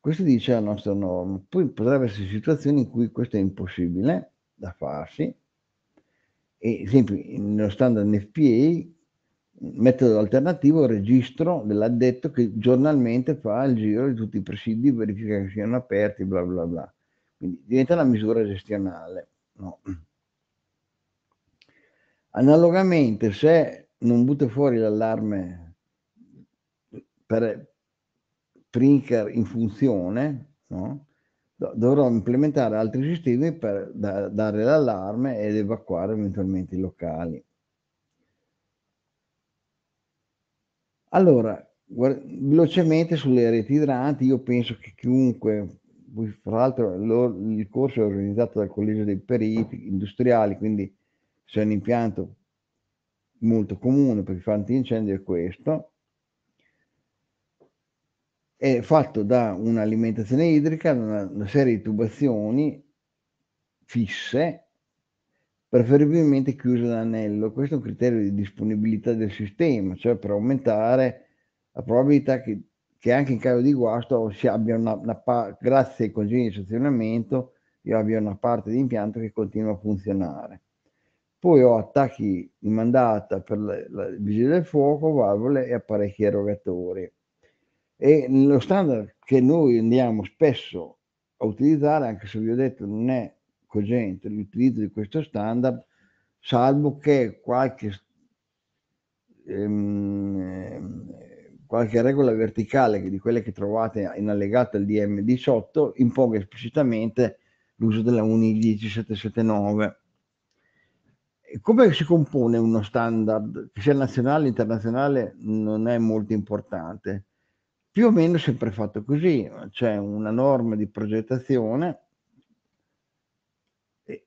[SPEAKER 4] Questo dice la nostra norma. Poi potrebbero essere situazioni in cui questo è impossibile da farsi. E, esempio, nello standard NFPA, metodo alternativo, registro dell'addetto che giornalmente fa il giro di tutti i presidi, verifica che siano aperti, bla bla bla. Quindi diventa una misura gestionale. No. Analogamente, se non butto fuori l'allarme per Sprinker in funzione, no? dovrò implementare altri sistemi per da, dare l'allarme ed evacuare eventualmente i locali. Allora, velocemente sulle reti idranti, io penso che chiunque, fra l'altro il corso è organizzato dal Collegio dei Periti Industriali, quindi se è un impianto molto comune per i fanti incendio è questo, è fatto da un'alimentazione idrica, una, una serie di tubazioni fisse, preferibilmente chiuse da anello. Questo è un criterio di disponibilità del sistema, cioè per aumentare la probabilità che, che anche in caso di guasto si abbia una, una grazie ai congegni di sezionamento, io abbia una parte di impianto che continua a funzionare. Poi ho attacchi in mandata per la, la vigilia del fuoco, valvole e apparecchi erogatori e lo standard che noi andiamo spesso a utilizzare, anche se vi ho detto non è cogente l'utilizzo di questo standard, salvo che qualche, ehm, qualche regola verticale di quelle che trovate in allegato al DM18 imponga esplicitamente l'uso della UNI 10779. Come si compone uno standard, che sia nazionale o internazionale, non è molto importante più o meno sempre fatto così, c'è una norma di progettazione ed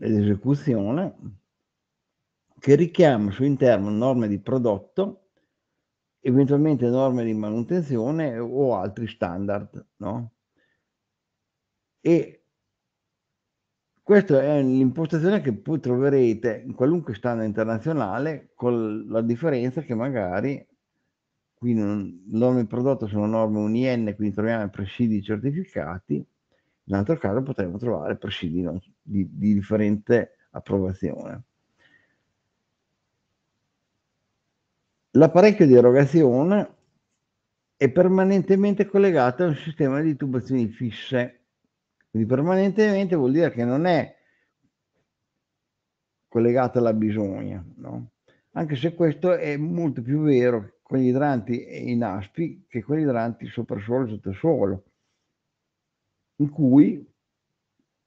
[SPEAKER 4] esecuzione che richiama al interno norme di prodotto, eventualmente norme di manutenzione o altri standard, no? E questa è l'impostazione che poi troverete in qualunque standard internazionale, con la differenza che magari qui non, norme prodotto sono norme UNIN, quindi troviamo presidi certificati, in altro caso potremmo trovare presidi di, di differente approvazione. L'apparecchio di erogazione è permanentemente collegato a un sistema di tubazioni fisse quindi permanentemente vuol dire che non è collegato alla bisogna, no? anche se questo è molto più vero con gli idranti in aspi che con gli idranti sopra-suolo e sottosuolo, in cui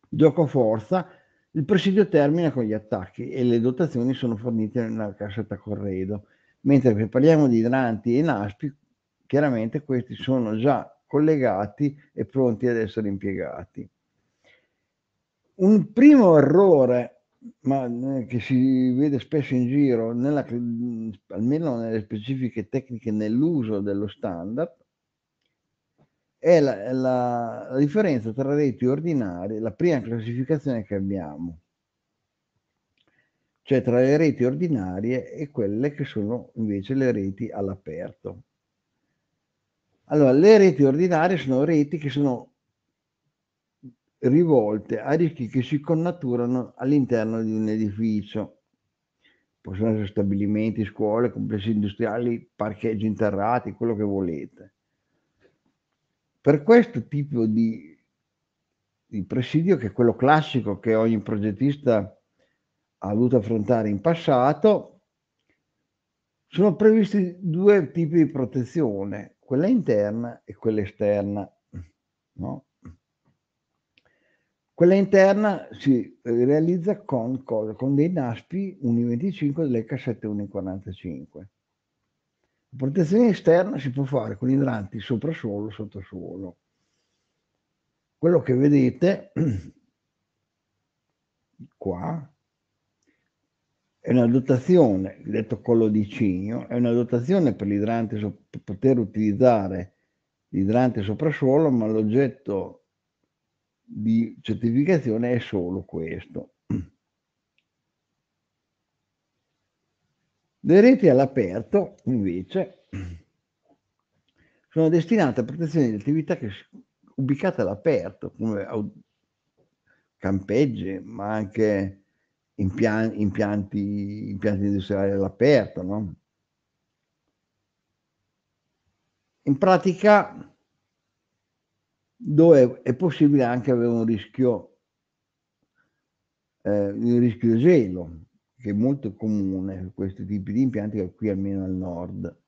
[SPEAKER 4] gioco forza il presidio termina con gli attacchi e le dotazioni sono fornite nella cassetta corredo, mentre se parliamo di idranti in aspi, chiaramente questi sono già collegati e pronti ad essere impiegati. Un primo errore, ma che si vede spesso in giro, nella, almeno nelle specifiche tecniche nell'uso dello standard, è la, la, la differenza tra reti ordinarie, la prima classificazione che abbiamo, cioè tra le reti ordinarie e quelle che sono invece le reti all'aperto. Allora, le reti ordinarie sono reti che sono rivolte a rischi che si connaturano all'interno di un edificio. Possono essere stabilimenti, scuole, complessi industriali, parcheggi interrati, quello che volete. Per questo tipo di, di presidio, che è quello classico che ogni progettista ha dovuto affrontare in passato, sono previsti due tipi di protezione, quella interna e quella esterna. No? Quella interna si realizza con, con dei NASPI Uni25 delle cassette Uni45. La protezione esterna si può fare con idranti soprasuolo, sottosuolo. Quello che vedete qua è una dotazione, detto collo di cigno, è una dotazione per l'idrante, per poter utilizzare l'idrante soprasuolo, ma l'oggetto di certificazione è solo questo. Le reti all'aperto, invece, sono destinate a protezione di attività che ubicate all'aperto, come campeggi, ma anche impianti, impianti, impianti industriali all'aperto. No? In pratica dove è possibile anche avere un rischio, eh, un rischio gelo, che è molto comune per questi tipi di impianti, qui almeno al nord.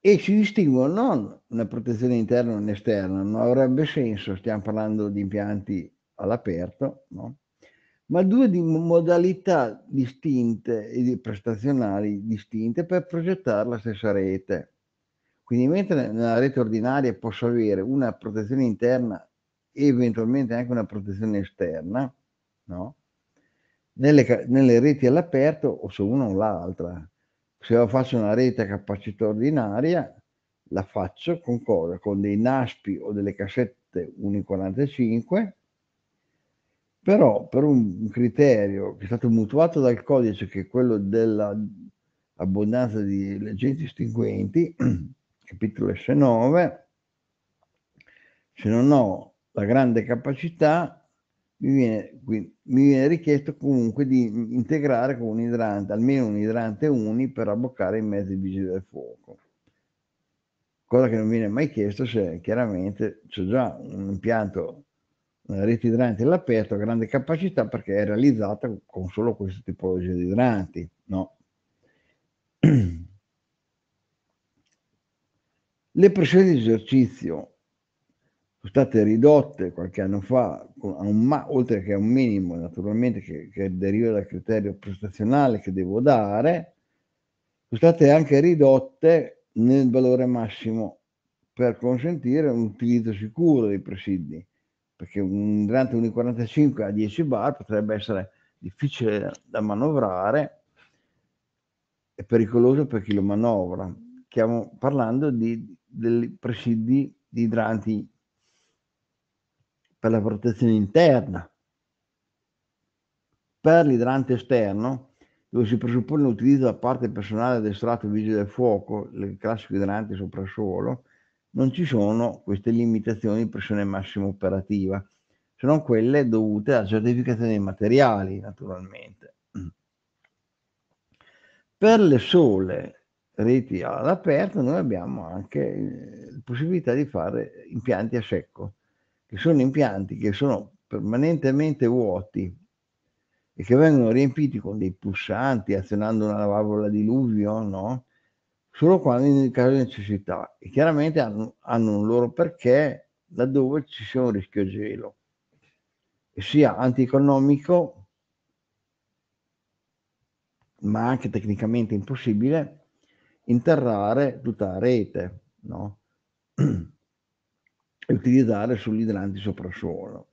[SPEAKER 4] E si distinguono non una protezione interna e un'esterna, non avrebbe senso, stiamo parlando di impianti all'aperto, no? ma due di modalità distinte e prestazionali distinte per progettare la stessa rete. Quindi mentre nella rete ordinaria posso avere una protezione interna e eventualmente anche una protezione esterna, no? nelle, nelle reti all'aperto o su una o l'altra. Se io faccio una rete a capacità ordinaria, la faccio con cosa? Con dei NASPI o delle cassette Uni45, però per un criterio che è stato mutuato dal codice, che è quello dell'abbondanza di leggenti estinguenti, capitolo S9, se non ho la grande capacità, mi viene, mi viene richiesto comunque di integrare con un idrante, almeno un idrante uni per abboccare i mezzi vigili del fuoco. Cosa che non viene mai chiesto se chiaramente c'è già un impianto, una rete idrante all'aperto grande capacità perché è realizzata con solo questa tipologia di idranti, no? Le pressioni di esercizio sono state ridotte qualche anno fa, a un, oltre che a un minimo naturalmente che, che deriva dal criterio prestazionale che devo dare, sono state anche ridotte nel valore massimo per consentire un utilizzo sicuro dei presidi, perché un idrante 1,45 a 10 bar potrebbe essere difficile da manovrare e pericoloso per chi lo manovra. Stiamo parlando di dei presidi di idranti per la protezione interna. Per l'idrante esterno, dove si presuppone l'utilizzo da parte personale addestrato vigile del fuoco, il classico idrante soprassuolo, non ci sono queste limitazioni di pressione massima operativa, se non quelle dovute alla certificazione dei materiali, naturalmente. Per le sole reti all'aperto noi abbiamo anche la possibilità di fare impianti a secco, che sono impianti che sono permanentemente vuoti e che vengono riempiti con dei pulsanti azionando una valvola diluvio, no? Solo quando in caso di necessità e chiaramente hanno, hanno un loro perché laddove ci sia un rischio gelo sia antieconomico ma anche tecnicamente impossibile interrare tutta la rete no? e utilizzare sugli idranti soprassuolo.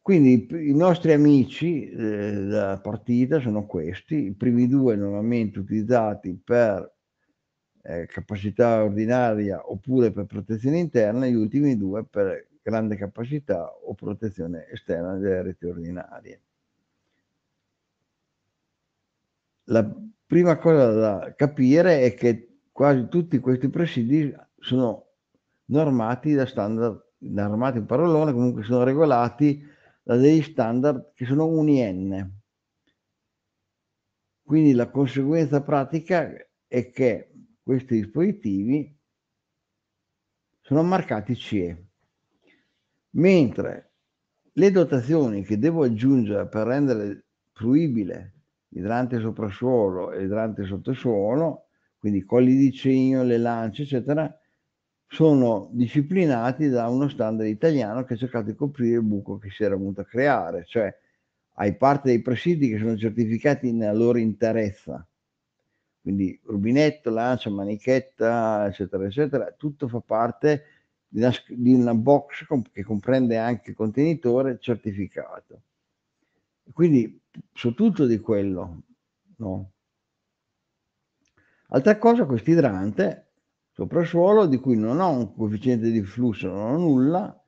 [SPEAKER 4] Quindi i nostri amici eh, della partita sono questi, i primi due normalmente utilizzati per eh, capacità ordinaria oppure per protezione interna, gli ultimi due per grande capacità o protezione esterna delle reti ordinarie. La prima cosa da capire è che quasi tutti questi presidi sono normati da standard, normati in parolone, comunque sono regolati da degli standard che sono UNIN. Quindi la conseguenza pratica è che questi dispositivi sono marcati CE, mentre le dotazioni che devo aggiungere per rendere fruibile l'idrante soprassuolo e l'idrante sottosuolo, quindi colli di cigno, le lance, eccetera, sono disciplinati da uno standard italiano che ha cercato di coprire il buco che si era venuto a creare, cioè hai parte dei presidi che sono certificati nella loro interezza, quindi rubinetto, lancia, manichetta, eccetera, eccetera, tutto fa parte di una, di una box che comprende anche il contenitore certificato. Quindi so tutto di quello, no? Altra cosa, questo idrante soprassuolo di cui non ho un coefficiente di flusso, non ho nulla,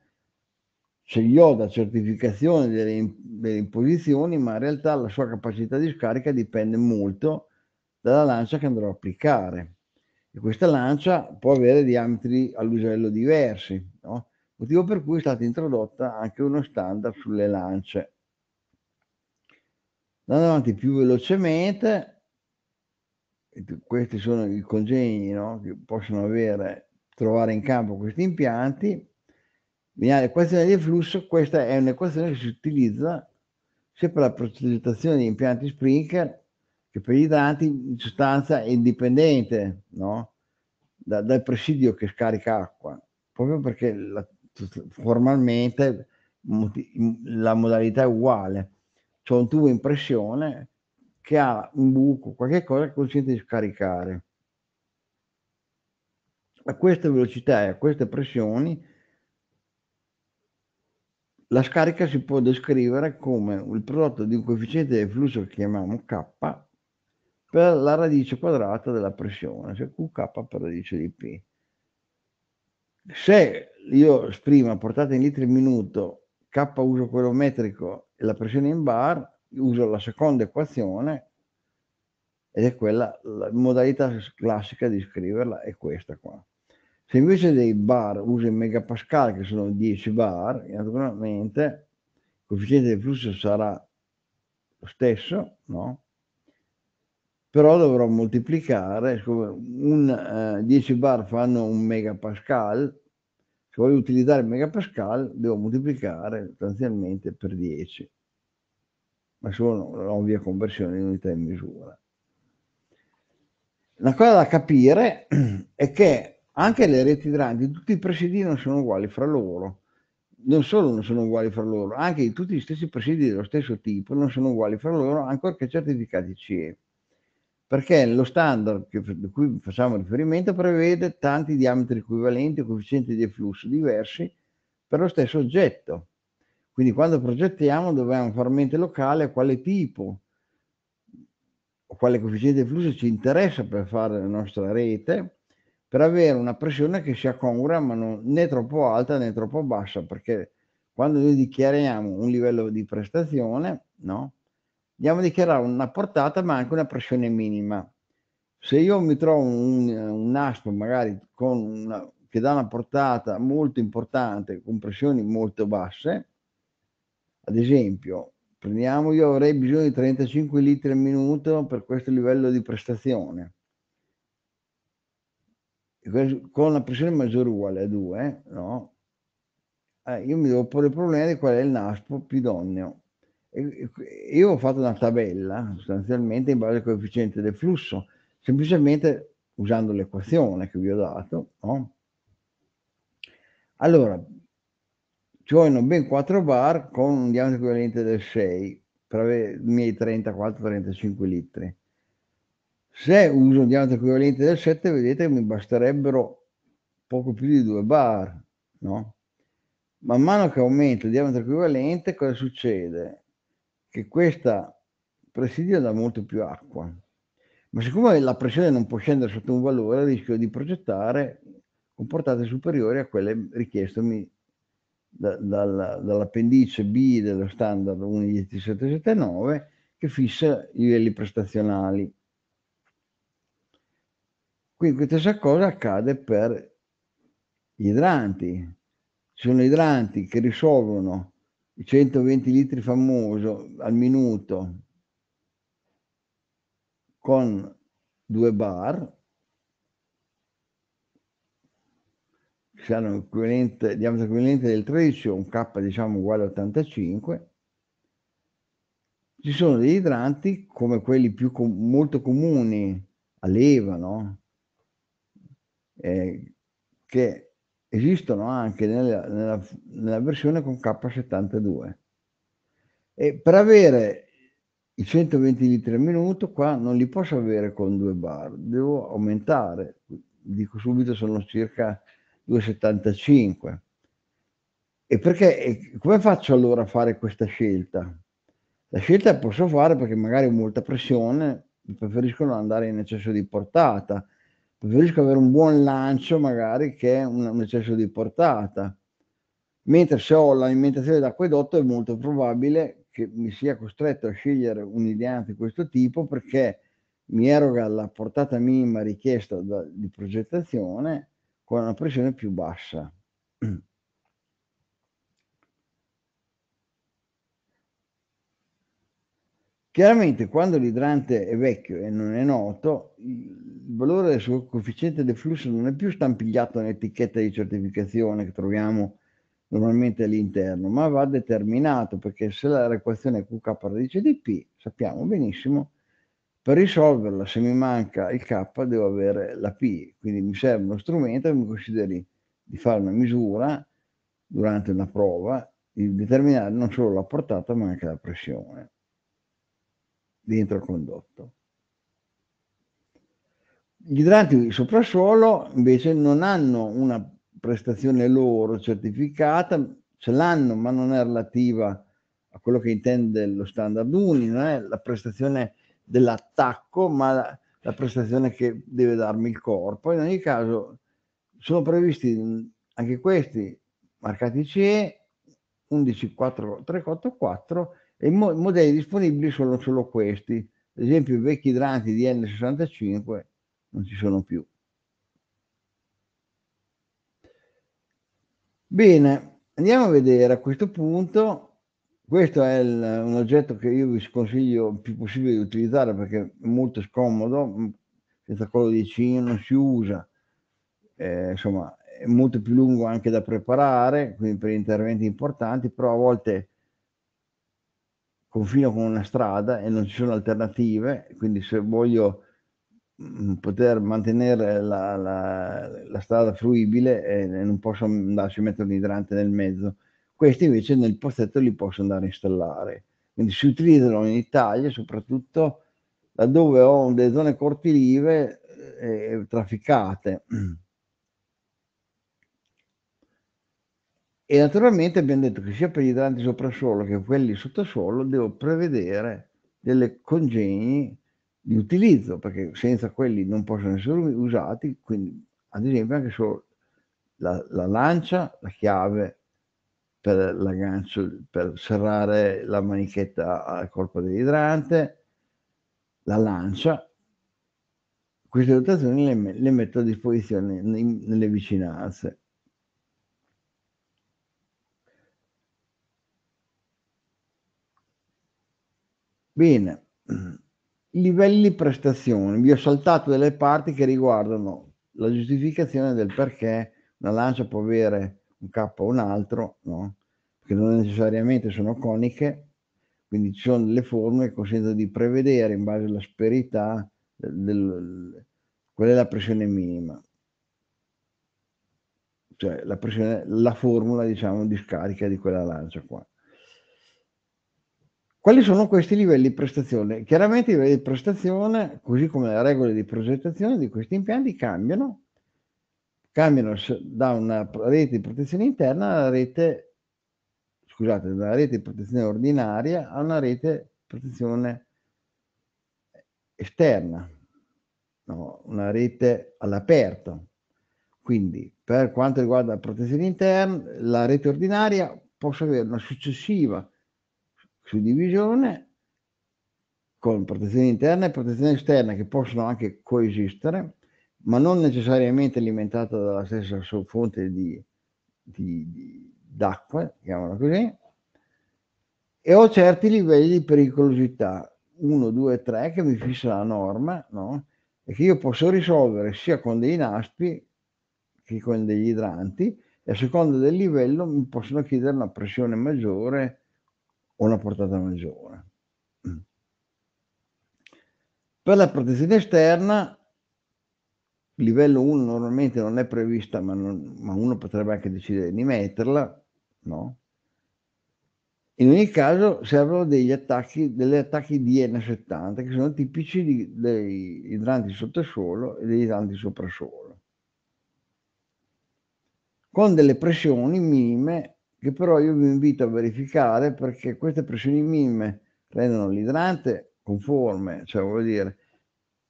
[SPEAKER 4] ce li ho da certificazione delle, delle imposizioni, ma in realtà la sua capacità di scarica dipende molto dalla lancia che andrò a applicare. E questa lancia può avere diametri all'usello diversi, no? motivo per cui è stata introdotta anche uno standard sulle lance. Andando avanti più velocemente, questi sono i congegni no? che possono avere, trovare in campo questi impianti. L'equazione del flusso, questa è un'equazione che si utilizza sia per la progettazione di impianti Sprinkler che per gli idranti in sostanza è indipendente no? da, dal presidio che scarica acqua, proprio perché la, formalmente la modalità è uguale. C'è un tubo in pressione che ha un buco, qualche cosa che consente di scaricare. A queste velocità e a queste pressioni la scarica si può descrivere come il prodotto di un coefficiente di flusso che chiamiamo K per la radice quadrata della pressione, cioè QK per radice di P. Se io esprimo a portata in litri al minuto K uso quello metrico la pressione in bar, uso la seconda equazione ed è quella, la modalità classica di scriverla è questa qua. Se invece dei bar uso i megapascal che sono 10 bar, naturalmente il coefficiente di flusso sarà lo stesso, no? Però dovrò moltiplicare, un, uh, 10 bar fanno un megapascal, se voglio utilizzare il megapascal devo moltiplicare sostanzialmente per 10 ma sono l'ovvia conversione in unità di misura. Una cosa da capire è che anche le reti grandi, tutti i presidi non sono uguali fra loro. Non solo non sono uguali fra loro, anche tutti gli stessi presidi dello stesso tipo non sono uguali fra loro, ancorché certificati CE. Perché lo standard che, di cui facciamo riferimento prevede tanti diametri equivalenti o coefficienti di efflusso diversi per lo stesso oggetto. Quindi quando progettiamo dobbiamo fare mente locale a quale tipo o quale coefficiente di flusso ci interessa per fare la nostra rete, per avere una pressione che sia congrua, ma non né troppo alta né troppo bassa, perché quando noi dichiariamo un livello di prestazione, no? Andiamo a dichiarare una portata, ma anche una pressione minima. Se io mi trovo un, un NASP magari una, che dà una portata molto importante con pressioni molto basse, ad esempio, prendiamo io avrei bisogno di 35 litri al minuto per questo livello di prestazione con la pressione maggiore uguale a 2, no? Eh, io mi devo porre il problema di qual è il NASPO più idoneo. Io ho fatto una tabella sostanzialmente in base al coefficiente del flusso, semplicemente usando l'equazione che vi ho dato. No? Allora, ci vogliono ben 4 bar con un diametro equivalente del 6 per avere i miei 34-35 litri. Se uso un diametro equivalente del 7, vedete che mi basterebbero poco più di 2 bar, no? Man mano che aumento il diametro equivalente, cosa succede? Che questa presidio dà molto più acqua. Ma siccome la pressione non può scendere sotto un valore, rischio di progettare comportate superiori a quelle richiestomi da, dal, dall'appendice B dello standard 11779 che fissa i livelli prestazionali. Quindi questa stessa cosa accade per gli idranti. Ci sono idranti che risolvono i 120 litri famoso al minuto con due bar, che hanno equivalente, diametro equivalente del 13 o un K diciamo uguale a 85. Ci sono degli idranti come quelli più com molto comuni a leva, no? eh, che esistono anche nella, nella, nella, versione con K72. E per avere i 120 litri al minuto qua non li posso avere con due bar, devo aumentare, dico subito sono circa 2,75. E perché, e come faccio allora a fare questa scelta? La scelta posso fare perché magari ho molta pressione, preferisco non andare in eccesso di portata, preferisco avere un buon lancio magari che un, un eccesso di portata. Mentre se ho l'alimentazione d'acquedotto è molto probabile che mi sia costretto a scegliere un'idea di questo tipo perché mi eroga la portata minima richiesta da, di progettazione con una pressione più bassa. Chiaramente quando l'idrante è vecchio e non è noto, il valore del suo coefficiente del flusso non è più stampigliato nell'etichetta di certificazione che troviamo normalmente all'interno, ma va determinato perché se la equazione è QK radice di P, sappiamo benissimo, per risolverla se mi manca il K devo avere la P, quindi mi serve uno strumento che mi consideri di fare una misura durante una prova, di determinare non solo la portata ma anche la pressione dentro il condotto. Gli idranti di soprassuolo invece non hanno una prestazione loro certificata, ce l'hanno ma non è relativa a quello che intende lo standard UNI, non è la prestazione dell'attacco ma la, la prestazione che deve darmi il corpo. In ogni caso sono previsti anche questi marcati CE 11444 e i mo modelli disponibili sono solo questi. Ad esempio i vecchi idranti di N65 non ci sono più. Bene, andiamo a vedere a questo punto. Questo è il, un oggetto che io vi sconsiglio il più possibile di utilizzare perché è molto scomodo, senza collo di cigno non si usa, eh, insomma è molto più lungo anche da preparare, quindi per interventi importanti, però a volte confino con una strada e non ci sono alternative, quindi se voglio mm, poter mantenere la, la, la strada fruibile e non posso andarci a mettere un idrante nel mezzo. Questi invece nel pozzetto li posso andare a installare. Quindi si utilizzano in Italia soprattutto laddove ho delle zone cortilive eh, trafficate. E naturalmente abbiamo detto che sia per gli idranti soprassuolo che quelli sottosuolo devo prevedere delle congegni di utilizzo, perché senza quelli non possono essere usati, quindi ad esempio anche solo la, la lancia, la chiave per l'aggancio, per serrare la manichetta al corpo dell'idrante, la lancia, queste dotazioni le, le metto a disposizione nelle vicinanze. Bene, livelli di prestazione. Vi ho saltato delle parti che riguardano la giustificazione del perché una lancia può avere un K o un altro, no? Perché non necessariamente sono coniche, quindi ci sono delle forme che consentono di prevedere in base all'asperità del, del, qual è la pressione minima. Cioè la, pressione, la formula diciamo di scarica di quella lancia qua. Quali sono questi livelli di prestazione? Chiaramente i livelli di prestazione, così come le regole di progettazione di questi impianti, cambiano. Cambiano da una rete di protezione interna alla rete, scusate, da una rete di protezione ordinaria a una rete di protezione esterna, no? una rete all'aperto. Quindi per quanto riguarda la protezione interna, la rete ordinaria posso avere una successiva suddivisione con protezione interna e protezione esterna che possono anche coesistere, ma non necessariamente alimentate dalla stessa fonte di, di, di, d'acqua, chiamiamola così, e ho certi livelli di pericolosità, 1, 2, 3, che mi fissa la norma, no? e che io posso risolvere sia con dei naspi che con degli idranti, e a seconda del livello mi possono chiedere una pressione maggiore o una portata maggiore. Per la protezione esterna, livello 1 normalmente non è prevista, ma, non, ma uno potrebbe anche decidere di metterla, no? In ogni caso servono degli attacchi, degli attacchi DN70 che sono tipici di, dei idranti sottosuolo e degli idranti soprasuolo. Con delle pressioni minime che però io vi invito a verificare perché queste pressioni minime rendono l'idrante conforme, cioè vuol dire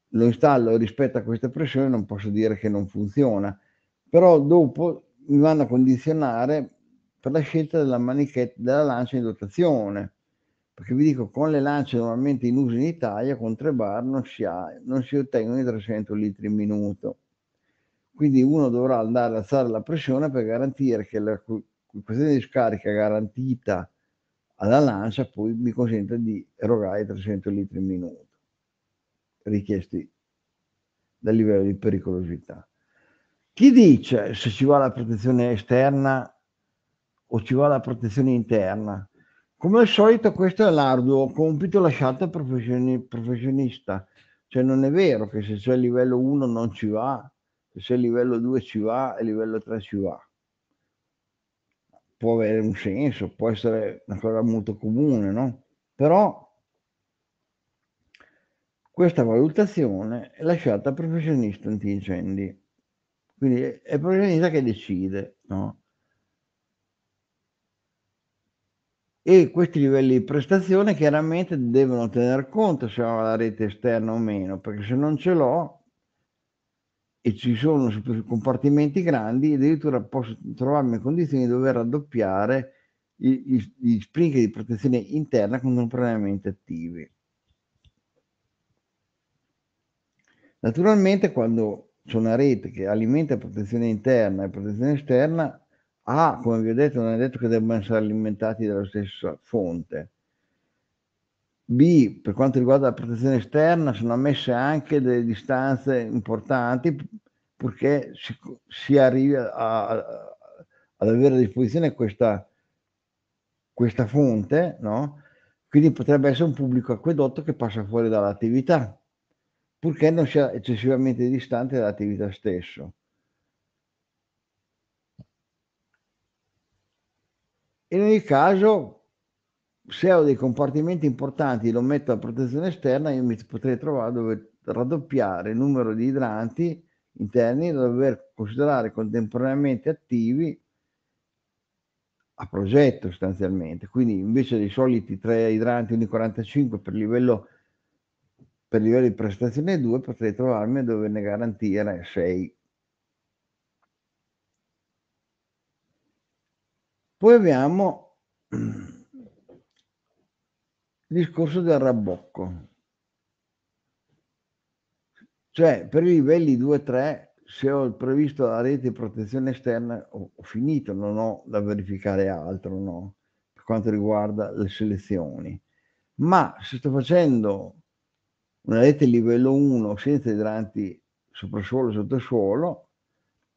[SPEAKER 4] lo installo rispetto a queste pressioni non posso dire che non funziona, però dopo mi vanno a condizionare per la scelta della manichetta della lancia in dotazione. Perché vi dico con le lance normalmente in uso in Italia con 3 bar non si, ha, non si ottengono i 300 litri in minuto. Quindi uno dovrà andare ad alzare la pressione per garantire che la questione di scarica garantita alla lancia poi mi consente di erogare 300 litri in minuto richiesti dal livello di pericolosità. Chi dice se ci va la protezione esterna o ci va la protezione interna? Come al solito questo è l'arduo compito lasciato al professionista, cioè non è vero che se c'è il livello 1 non ci va, se c'è il livello 2 ci va e il livello 3 ci va può avere un senso, può essere una cosa molto comune, no? Però questa valutazione è lasciata al professionista antincendi. Quindi è il professionista che decide, no? E questi livelli di prestazione chiaramente devono tener conto se ho la rete esterna o meno, perché se non ce l'ho, e ci sono compartimenti grandi, addirittura posso trovarmi in condizioni di dover raddoppiare gli sprinkler di protezione interna contemporaneamente attivi. Naturalmente quando c'è una rete che alimenta protezione interna e protezione esterna, A, come vi ho detto, non è detto che debbano essere alimentati dalla stessa fonte. B, per quanto riguarda la protezione esterna, sono ammesse anche delle distanze importanti purché si, si arrivi a, a, ad avere a disposizione questa, questa fonte, no? quindi potrebbe essere un pubblico acquedotto che passa fuori dall'attività, purché non sia eccessivamente distante dall'attività stesso. In ogni caso, se ho dei compartimenti importanti e lo metto a protezione esterna io mi potrei trovare a dover raddoppiare il numero di idranti interni da dover considerare contemporaneamente attivi a progetto sostanzialmente. Quindi invece dei soliti tre idranti ogni 45 per livello per livello di prestazione 2 potrei trovarmi a doverne garantire 6 poi abbiamo discorso del rabbocco. Cioè, per i livelli 2 3, se ho previsto la rete di protezione esterna, ho, ho finito, non ho da verificare altro, no? Per quanto riguarda le selezioni. Ma se sto facendo una rete livello 1 senza idranti soprassuolo e sottosuolo,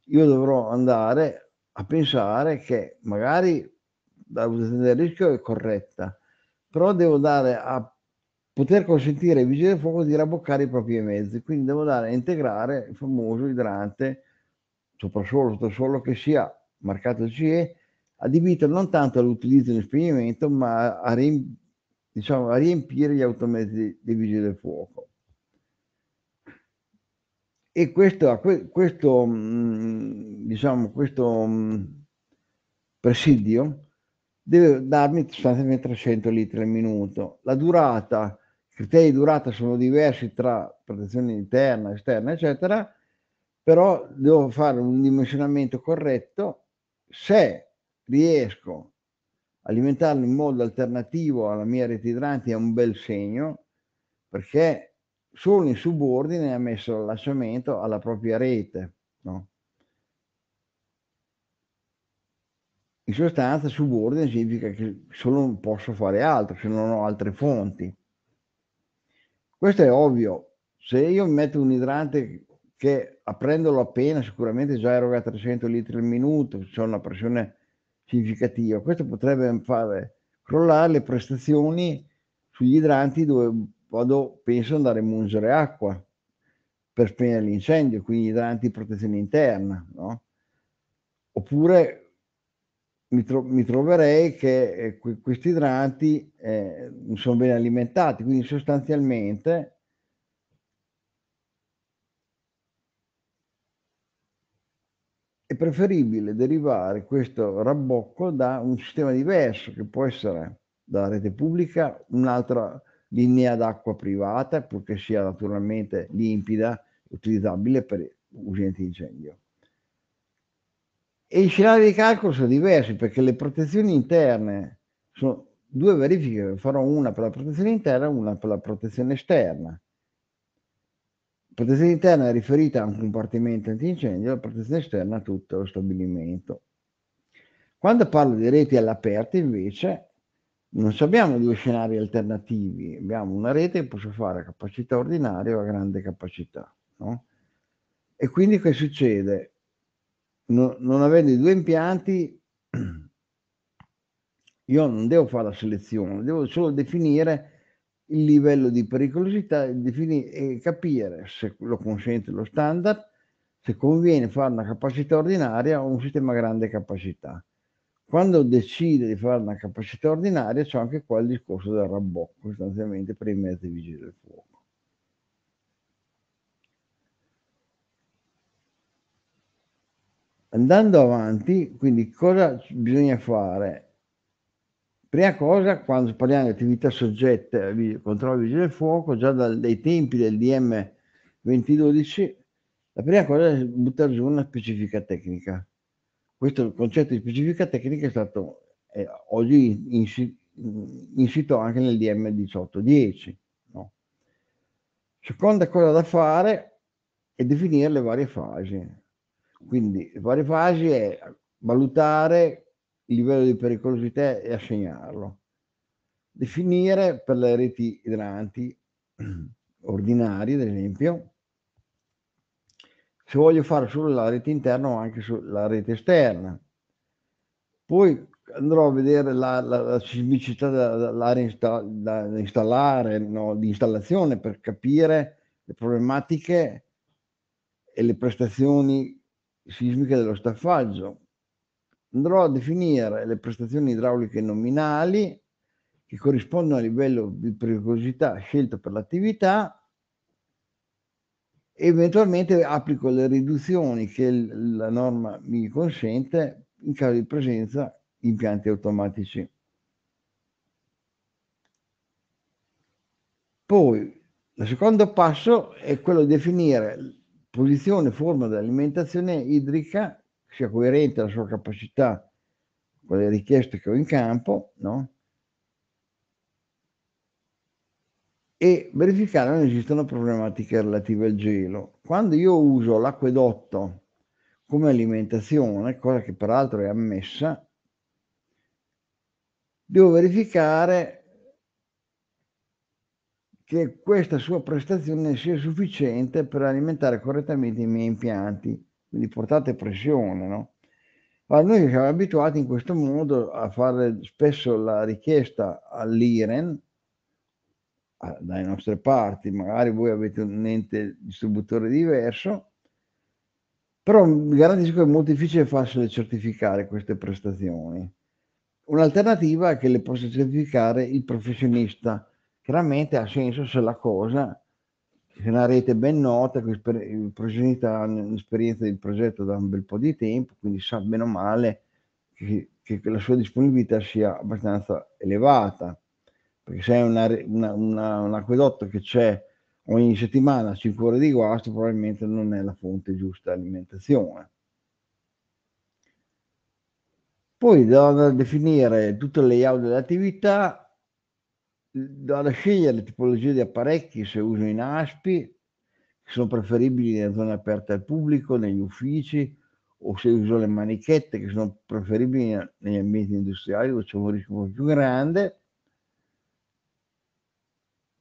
[SPEAKER 4] io dovrò andare a pensare che magari la valutazione del rischio è corretta, però devo dare a poter consentire ai vigili del fuoco di rabboccare i propri mezzi, quindi devo dare a integrare il famoso idrante soprassuolo, sottosuolo che sia marcato CE, adibito non tanto all'utilizzo in spegnimento, ma a, diciamo, a riempire gli automezzi dei vigili del fuoco. E questo, questo, mm, diciamo, questo mm, presidio deve darmi sostanzialmente 300 litri al minuto. La durata, i criteri di durata sono diversi tra protezione interna, esterna, eccetera, però devo fare un dimensionamento corretto. Se riesco a alimentarlo in modo alternativo alla mia rete idranti è un bel segno, perché solo in subordine ha messo l'allacciamento alla propria rete. No? In sostanza subordine significa che solo non posso fare altro se non ho altre fonti. Questo è ovvio. Se io metto un idrante che aprendolo appena sicuramente già eroga 300 litri al minuto, c'è una pressione significativa, questo potrebbe fare crollare le prestazioni sugli idranti dove vado, penso andare a mungere acqua per spegnere l'incendio, quindi idranti protezione interna, no? Oppure mi, tro- mi, troverei che eh, que- questi idranti eh, non sono ben alimentati, quindi sostanzialmente è preferibile derivare questo rabbocco da un sistema diverso che può essere dalla rete pubblica, un'altra linea d'acqua privata, purché sia naturalmente limpida, utilizzabile per usi antincendio. E i scenari di calcolo sono diversi perché le protezioni interne sono due verifiche, farò una per la protezione interna e una per la protezione esterna. La protezione interna è riferita a un compartimento antincendio, la protezione esterna a tutto lo stabilimento. Quando parlo di reti all'aperto invece non abbiamo due scenari alternativi, abbiamo una rete che posso fare a capacità ordinaria o a grande capacità. No? E quindi che succede? No, non avendo i due impianti, io non devo fare la selezione, devo solo definire il livello di pericolosità e capire se lo consente lo standard, se conviene fare una capacità ordinaria o un sistema grande capacità. Quando decide di fare una capacità ordinaria c'è anche qua il discorso del rabbocco, sostanzialmente per i mezzi vigili del fuoco. Andando avanti, quindi cosa bisogna fare? Prima cosa, quando parliamo di attività soggette al controllo vigile del fuoco, già dai tempi del DM 2012, la prima cosa è buttare giù una specifica tecnica questo concetto di specifica tecnica è stato eh, oggi insito anche nel DM 1810. No? Seconda cosa da fare è definire le varie fasi. Quindi le varie fasi è valutare il livello di pericolosità e assegnarlo. Definire per le reti idranti ordinarie, ad esempio, se voglio fare solo la rete interna o anche sulla rete esterna. Poi andrò a vedere la, la, la sismicità dell'area insta, da installare, no, di installazione per capire le problematiche e le prestazioni sismiche dello staffaggio. Andrò a definire le prestazioni idrauliche nominali che corrispondono al livello di pericolosità scelto per l'attività eventualmente applico le riduzioni che la norma mi consente in caso di presenza di impianti automatici. Poi, il secondo passo è quello di definire posizione forma dell'alimentazione idrica sia coerente alla sua capacità con le richieste che ho in campo, no? e verificare non esistono problematiche relative al gelo. Quando io uso l'acquedotto come alimentazione, cosa che peraltro è ammessa, devo verificare che questa sua prestazione sia sufficiente per alimentare correttamente i miei impianti, quindi portate pressione, no? Allora, noi siamo abituati in questo modo a fare spesso la richiesta all'IREN, dalle nostre parti, magari voi avete un ente distributore diverso, però vi garantisco che è molto difficile farsele certificare queste prestazioni. Un'alternativa è che le possa certificare il professionista. Chiaramente ha senso se la cosa, se una rete ben nota, che il ha un'esperienza di progetto da un bel po' di tempo, quindi sa bene o male che, che la sua disponibilità sia abbastanza elevata perché se è una, una, una, un acquedotto che c'è ogni settimana 5 ore di guasto, probabilmente non è la fonte giusta di alimentazione. Poi da definire tutto il layout dell'attività, da scegliere le tipologie di apparecchi se uso in ASPI, che sono preferibili nelle zone aperte al pubblico, negli uffici, o se uso le manichette che sono preferibili negli ambienti industriali dove c'è un rischio più grande,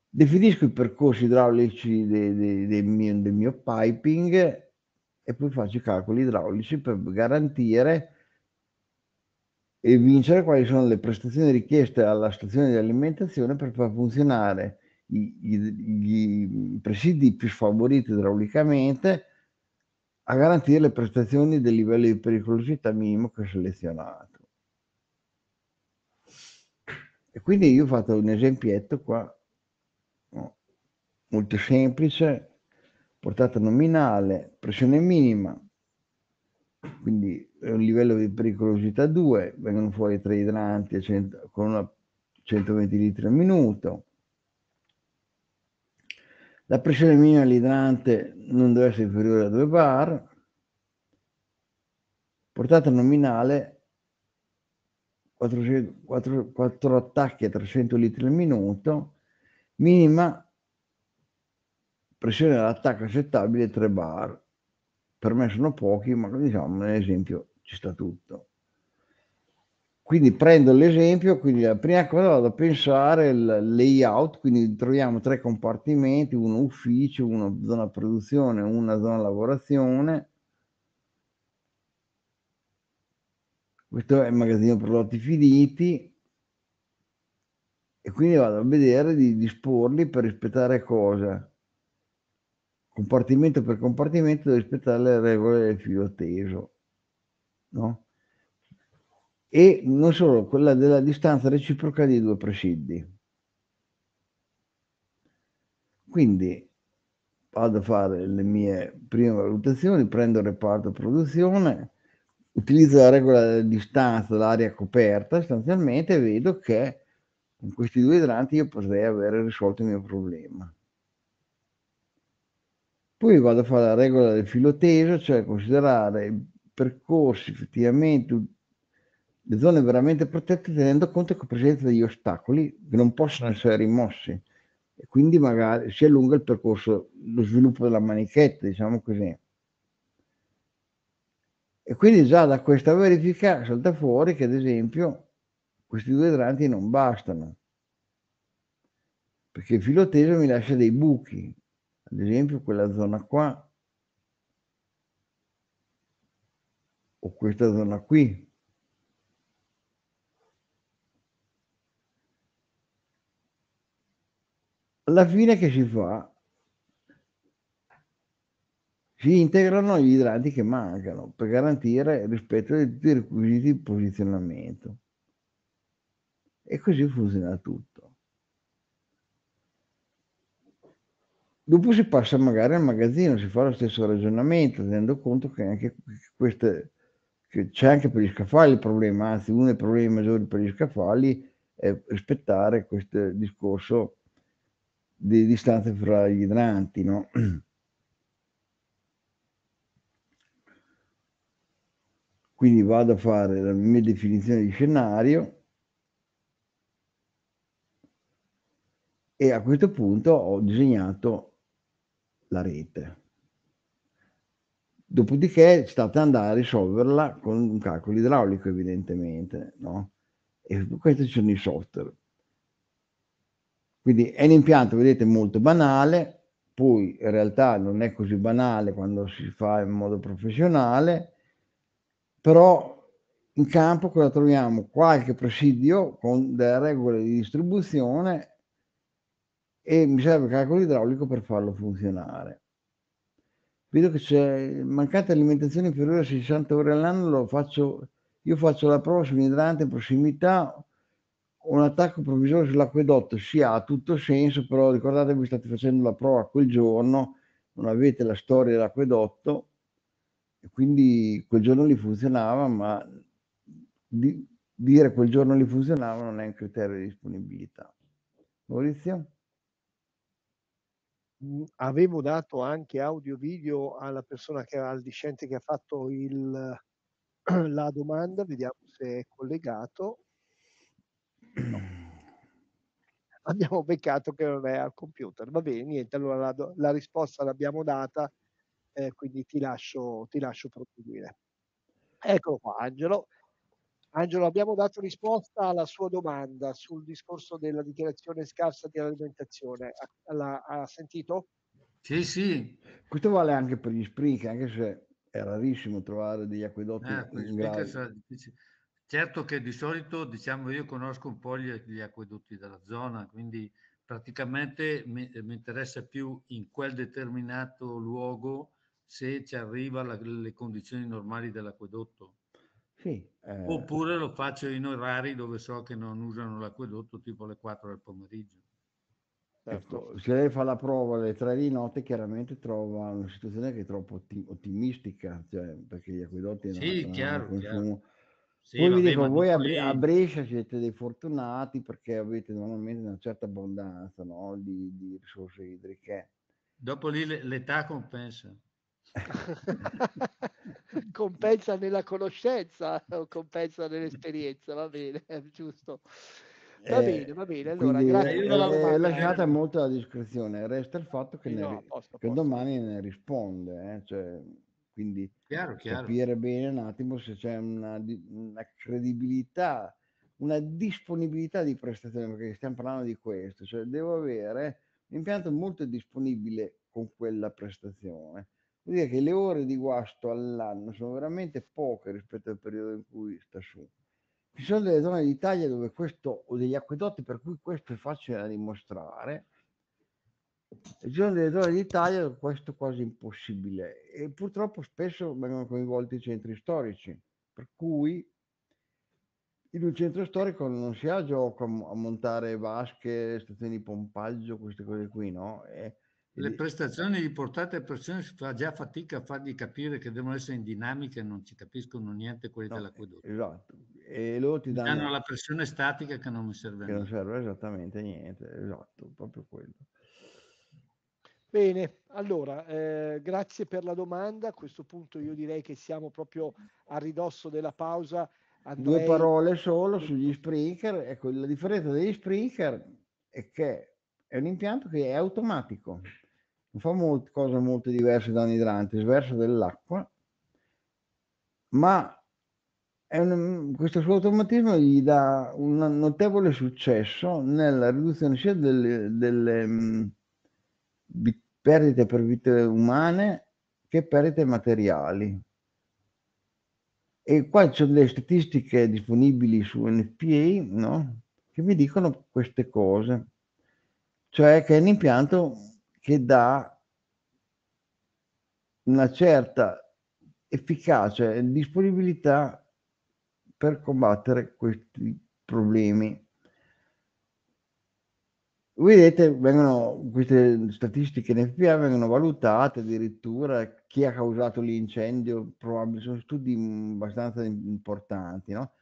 [SPEAKER 4] definisco i percorsi idraulici de, de, de mio, del mio piping e poi faccio i calcoli idraulici per garantire e vincere quali sono le prestazioni richieste alla stazione di alimentazione per far funzionare i, i, i presidi più sfavoriti idraulicamente a garantire le prestazioni del livello di pericolosità minimo che ho selezionato. E quindi io ho fatto un esempietto qua molto semplice, portata nominale, pressione minima, quindi è un livello di pericolosità 2, vengono fuori tre idranti 100, con una 120 litri al minuto. La pressione minima dell'idrante non deve essere inferiore a 2 bar. Portata nominale 400, 4, 4 attacchi a 300 litri al minuto, minima pressione dell'attacco accettabile 3 bar. Per me sono pochi, ma diciamo nell'esempio ci sta tutto. Quindi prendo l'esempio, quindi la prima cosa vado a pensare il layout, quindi troviamo tre compartimenti, uno ufficio, uno zona produzione, una zona lavorazione. Questo è il magazzino prodotti finiti e quindi vado a vedere di disporli per rispettare cosa? Compartimento per compartimento rispettare le regole del filo teso. No? E non solo, quella della distanza reciproca dei due presidi. Quindi vado a fare le mie prime valutazioni, prendo il reparto produzione, utilizzo la regola della distanza dall'area coperta, sostanzialmente vedo che con questi due idranti io potrei avere risolto il mio problema. Poi vado a fare la regola del filo teso, cioè considerare i percorsi effettivamente, le zone veramente protette tenendo conto che presenza degli ostacoli che non possono essere rimossi. E quindi magari si allunga il percorso, lo sviluppo della manichetta, diciamo così. E quindi già da questa verifica salta fuori che ad esempio questi due idranti non bastano, perché il filo teso mi lascia dei buchi, ad esempio quella zona qua o questa zona qui. Alla fine che si fa? Si integrano gli idranti che mancano per garantire il rispetto di tutti i requisiti di posizionamento. E così funziona tutto. Dopo si passa magari al magazzino, si fa lo stesso ragionamento, tenendo conto che anche queste, che c'è anche per gli scaffali il problema, anzi uno dei problemi maggiori per gli scaffali è rispettare questo discorso di distanze fra gli idranti, no? Quindi vado a fare la mia definizione di scenario e a questo punto ho disegnato la rete. Dopodiché state andare a risolverla con un calcolo idraulico, evidentemente, no? E ci sono i software. Quindi è un impianto, vedete, molto banale, poi in realtà non è così banale quando si fa in modo professionale, però in campo cosa troviamo? Qualche presidio con delle regole di distribuzione e mi serve il calcolo idraulico per farlo funzionare. Vedo che c'è mancata alimentazione inferiore a 60 ore all'anno, faccio, io faccio la prova su un idrante in prossimità, un attacco provvisorio sull'acquedotto, sì ha tutto senso, però ricordatevi state facendo la prova quel giorno, non avete la storia dell'acquedotto, quindi quel giorno lì funzionava, ma di, dire quel giorno lì funzionava non è un criterio di disponibilità. Maurizio?
[SPEAKER 1] Mhmm, avevo dato anche audio video alla persona che al discente che ha fatto il la domanda, vediamo se è collegato. No. Abbiamo beccato che non è al computer. Va bene, niente, allora la do la risposta l'abbiamo data, ehm, quindi ti lascio ti lascio proseguire. Eccolo qua Angelo. Angelo, abbiamo dato risposta alla sua domanda sul discorso della dichiarazione scarsa di alimentazione. Ha, ha sentito?
[SPEAKER 5] Sì, sì.
[SPEAKER 4] Questo vale anche per gli sprinkler, anche se è rarissimo trovare degli acquedotti
[SPEAKER 5] eh. Certo che di solito, diciamo, io conosco un po' gli, gli acquedotti della zona, quindi praticamente mi, mi, interessa più in quel determinato luogo se ci arriva la, le condizioni normali dell'acquedotto.
[SPEAKER 4] Sì,
[SPEAKER 5] eh... Oppure lo faccio in orari dove so che non usano l'acquedotto tipo alle 4 del pomeriggio.
[SPEAKER 4] Certo, se lei fa la prova alle 3 di notte, chiaramente trova una situazione che è troppo ottimistica, cioè, perché gli acquedotti
[SPEAKER 5] sì,
[SPEAKER 4] non
[SPEAKER 5] chiaro, consumo.
[SPEAKER 4] Sì, Poi vi dico, voi a, a, Brescia siete dei fortunati perché avete normalmente una certa abbondanza no? di, di, risorse idriche.
[SPEAKER 5] Dopo lì l'età compensa.
[SPEAKER 1] compensa nella conoscenza o compensa nell'esperienza, va bene, giusto. Va eh, bene, va bene. Allora,
[SPEAKER 4] quindi, grazie. Eh, è lasciata molto a discrezione. Resta il fatto che, no, posto, che posto. domani ne risponde. Eh? Cioè, quindi
[SPEAKER 5] chiaro, chiaro.
[SPEAKER 4] capire bene un attimo se c'è una, una, credibilità, una disponibilità di prestazione, perché stiamo parlando di questo. Cioè, devo avere un impianto molto disponibile con quella prestazione Vuol dire che le ore di guasto all'anno sono veramente poche rispetto al periodo in cui sta su. Ci sono delle zone d'Italia dove questo, o degli acquedotti per cui questo è facile da dimostrare, ci sono delle zone d'Italia dove questo è quasi impossibile e purtroppo spesso vengono coinvolti i centri storici, per cui in un centro storico non si ha gioco a, montare vasche, stazioni di pompaggio, queste cose qui, no? E,
[SPEAKER 5] le prestazioni di portate a persone si fa già fatica a fargli capire che devono essere in dinamica e non ci capiscono niente quelli no, dell'acquedotto.
[SPEAKER 4] Esatto. E loro ti danno,
[SPEAKER 5] danno la pressione statica che non mi serve
[SPEAKER 4] Che non serve esattamente niente, esatto, proprio quello.
[SPEAKER 1] Bene, allora, eh, grazie per la domanda. A questo punto io direi che siamo proprio a ridosso della pausa.
[SPEAKER 4] Andrei... Due parole solo sugli sprinkler. Ecco, la differenza degli sprinkler è che è un impianto che è automatico fa molte cose molto diverse da un idrante, sversa dell'acqua, ma un, questo suo automatismo gli dà un notevole successo nella riduzione sia delle, delle mh, perdite per vite umane che perdite materiali. E qua ci sono delle statistiche disponibili su NFPA no? che vi dicono queste cose, cioè che è un impianto che dà una certa efficacia e disponibilità per combattere questi problemi. Vedete, vengono, queste statistiche in FPA vengono valutate addirittura chi ha causato l'incendio, probabile, sono studi abbastanza importanti, no?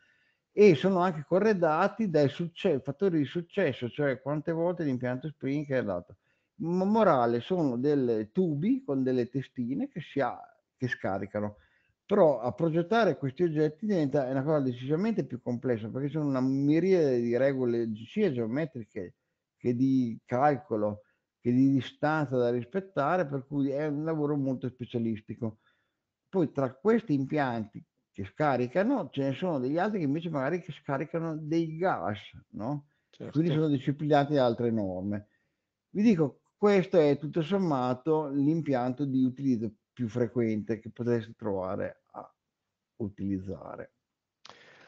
[SPEAKER 4] E sono anche corredati dai fattori di successo, cioè quante volte l'impianto Spring è dato morale sono delle tubi con delle testine che, si ha, che scaricano. Però a progettare questi oggetti diventa una cosa decisamente più complessa perché sono una miriade di regole sia geometriche che di calcolo, che di distanza da rispettare, per cui è un lavoro molto specialistico. Poi tra questi impianti che scaricano ce ne sono degli altri che invece magari che scaricano dei gas, no? Certo. Quindi sono disciplinati da altre norme. Vi dico, questo è tutto sommato l'impianto di utilizzo più frequente che potreste trovare a utilizzare.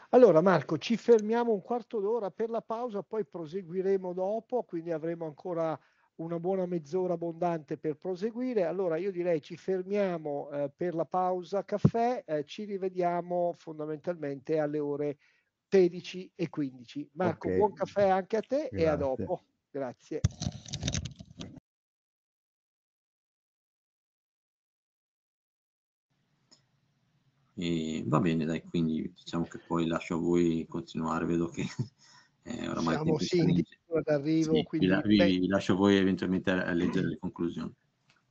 [SPEAKER 1] Allora Marco, ci fermiamo un quarto d'ora per la pausa, poi proseguiremo dopo, quindi avremo ancora una buona mezz'ora abbondante per proseguire. Allora io direi ci fermiamo eh, per la pausa caffè, eh, ci rivediamo fondamentalmente alle ore 16 e 15. Marco, okay. buon caffè anche a te Grazie. e a dopo. Grazie.
[SPEAKER 6] E va bene, dai, quindi diciamo che poi lascio a voi continuare, vedo che eh, oramai
[SPEAKER 1] Siamo sì, d'arrivo,
[SPEAKER 6] sì, quindi vi, vi, lascio a voi eventualmente a, a leggere le conclusioni.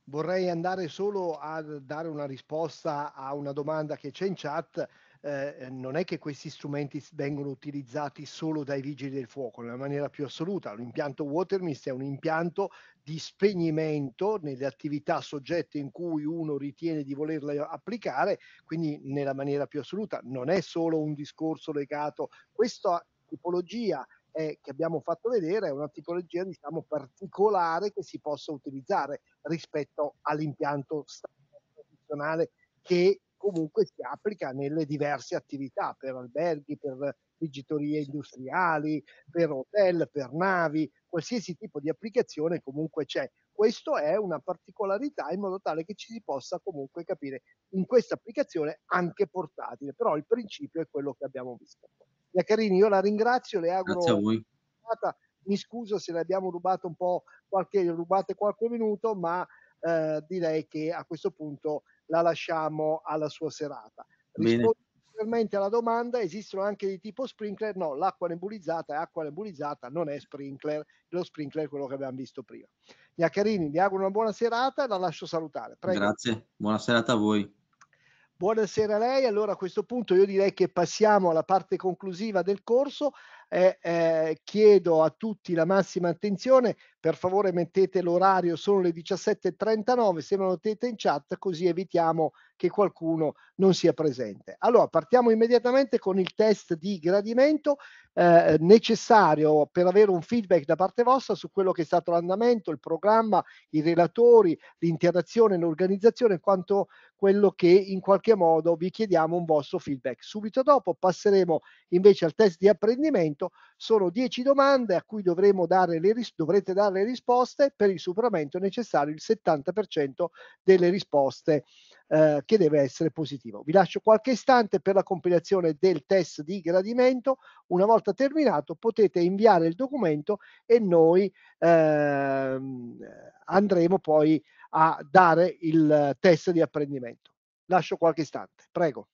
[SPEAKER 1] Vorrei andare solo a dare una risposta a una domanda che c'è in chat eh, non è che questi strumenti vengono utilizzati solo dai vigili del fuoco, nella maniera più assoluta. L'impianto Watermist è un impianto di spegnimento nelle attività soggette in cui uno ritiene di volerle applicare, quindi nella maniera più assoluta. Non è solo un discorso legato, questa tipologia è, che abbiamo fatto vedere è una tipologia diciamo particolare che si possa utilizzare rispetto all'impianto che comunque si applica nelle diverse attività per alberghi, per vigitorie industriali, per hotel, per navi, qualsiasi tipo di applicazione comunque c'è. Questo è una particolarità in modo tale che ci si possa comunque capire in questa applicazione anche portatile, però il principio è quello che abbiamo visto. Iacarini, io la ringrazio, le auguro
[SPEAKER 6] Grazie a voi.
[SPEAKER 1] Mi scuso se le abbiamo rubato un po' qualche, rubate qualche minuto, ma eh, direi che a questo punto la lasciamo alla sua serata. Rispondo alla domanda, esistono anche di tipo sprinkler? No, l'acqua nebulizzata è acqua nebulizzata, non è sprinkler, lo sprinkler è quello che abbiamo visto prima. Iacarini, vi auguro una buona serata e la lascio salutare.
[SPEAKER 6] Prego. Grazie, buona serata a voi.
[SPEAKER 1] Buonasera a lei, allora a questo punto io direi che passiamo alla parte conclusiva del corso e eh, chiedo a tutti la massima attenzione, per favore mettete l'orario, sono le 17.39, se me lo mettete in chat così evitiamo che qualcuno non sia presente. Allora partiamo immediatamente con il test di gradimento eh, necessario per avere un feedback da parte vostra su quello che è stato l'andamento, il programma, i relatori, l'interazione, l'organizzazione, quanto quello che in qualche modo vi chiediamo un vostro feedback. Subito dopo passeremo invece al test di apprendimento. Sono 10 domande a cui dovremo dare le ris- dovrete dare le risposte. Per il superamento è necessario il 70% delle risposte eh, che deve essere positivo. Vi lascio qualche istante per la compilazione del test di gradimento. Una volta terminato potete inviare il documento e noi eh, andremo poi a dare il test di apprendimento. Lascio qualche istante, prego.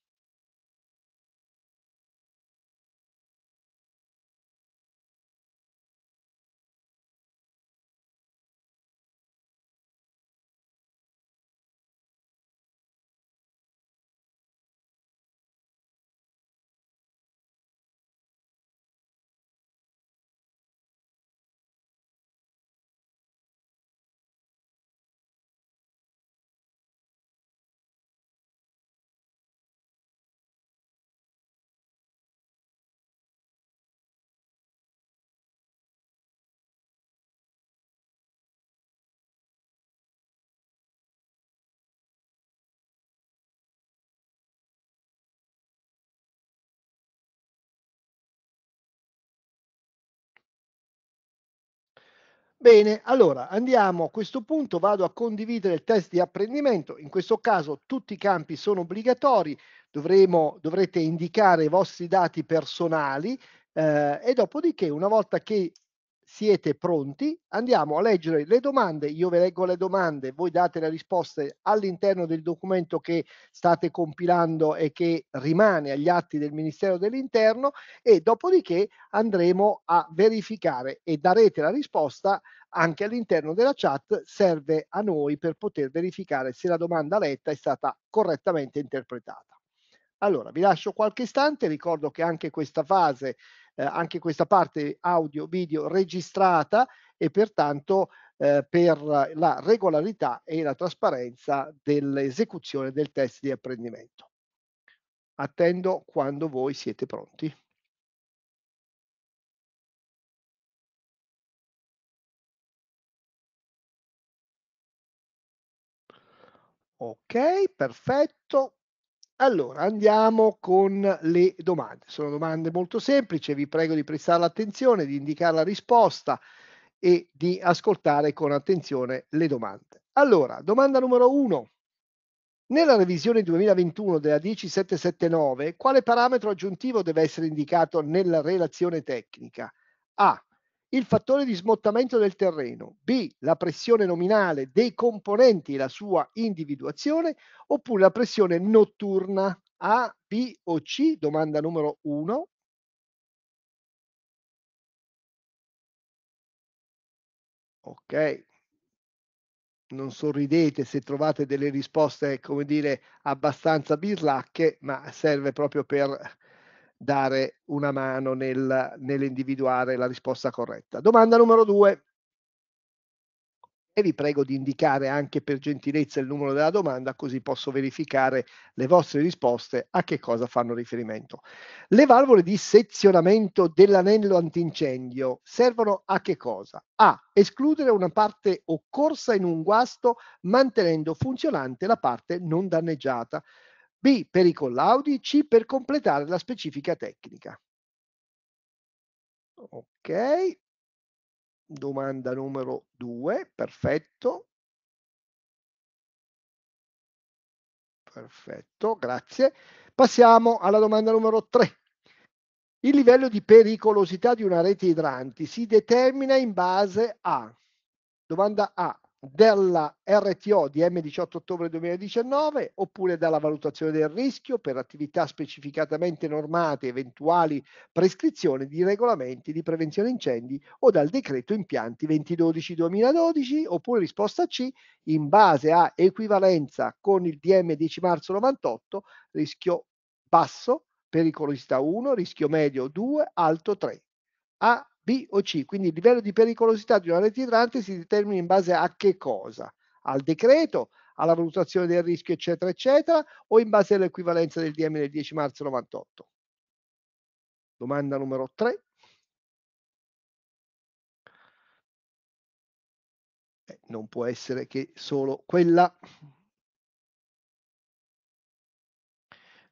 [SPEAKER 1] Bene, allora andiamo. A questo punto, vado a condividere il test di apprendimento, in questo caso tutti i campi sono obbligatori, dovremo, dovrete indicare i vostri dati personali eh, e dopodiché una volta che siete pronti, andiamo a leggere le domande, io vi leggo le domande, voi date le risposte all'interno del documento che state compilando e che rimane agli atti del Ministero dell'Interno e dopodiché andremo a verificare e darete la risposta anche all'interno della chat, serve a noi per poter verificare se la domanda letta è stata correttamente interpretata. Allora, vi lascio qualche istante, ricordo che anche questa fase, eh, anche questa parte audio, video registrata e pertanto eh, per la regolarità e la trasparenza dell'esecuzione del test di apprendimento. Attendo quando voi siete pronti. Ok, perfetto. Allora, andiamo con le domande. Sono domande molto semplici, vi prego di prestare l'attenzione, di indicare la risposta e di ascoltare con attenzione le domande. Allora, domanda numero uno. Nella revisione 2021 della 10779, quale parametro aggiuntivo deve essere indicato nella relazione tecnica? A il fattore di smottamento del terreno, B, la pressione nominale dei componenti e la sua individuazione, oppure la pressione notturna. A, B o C, domanda numero 1. Ok, non sorridete se trovate delle risposte, come dire, abbastanza birlacche, ma serve proprio per dare una mano nel, nell'individuare la risposta corretta. Domanda numero due. E vi prego di indicare anche per gentilezza il numero della domanda, così posso verificare le vostre risposte a che cosa fanno riferimento. Le valvole di sezionamento dell'anello antincendio servono a che cosa? A. Escludere una parte occorsa in un guasto mantenendo funzionante la parte non danneggiata. B per i collaudi, C per completare la specifica tecnica. Ok. Domanda numero 2, perfetto. Perfetto, grazie. Passiamo alla domanda numero 3. Il livello di pericolosità di una rete idranti si determina in base a domanda A della RTO di M18 ottobre 2019 oppure dalla valutazione del rischio per attività specificatamente normate eventuali prescrizioni di regolamenti di prevenzione incendi o dal decreto impianti 2012-2012 oppure risposta C in base a equivalenza con il DM 10 marzo 98 rischio basso pericolosità 1 rischio medio 2 alto 3 A B o C. Quindi il livello di pericolosità di una rete idrante si determina in base a che cosa? Al decreto, alla valutazione del rischio, eccetera, eccetera, o in base all'equivalenza del DM del 10 marzo 98? Domanda numero 3. Eh, non può essere che solo quella.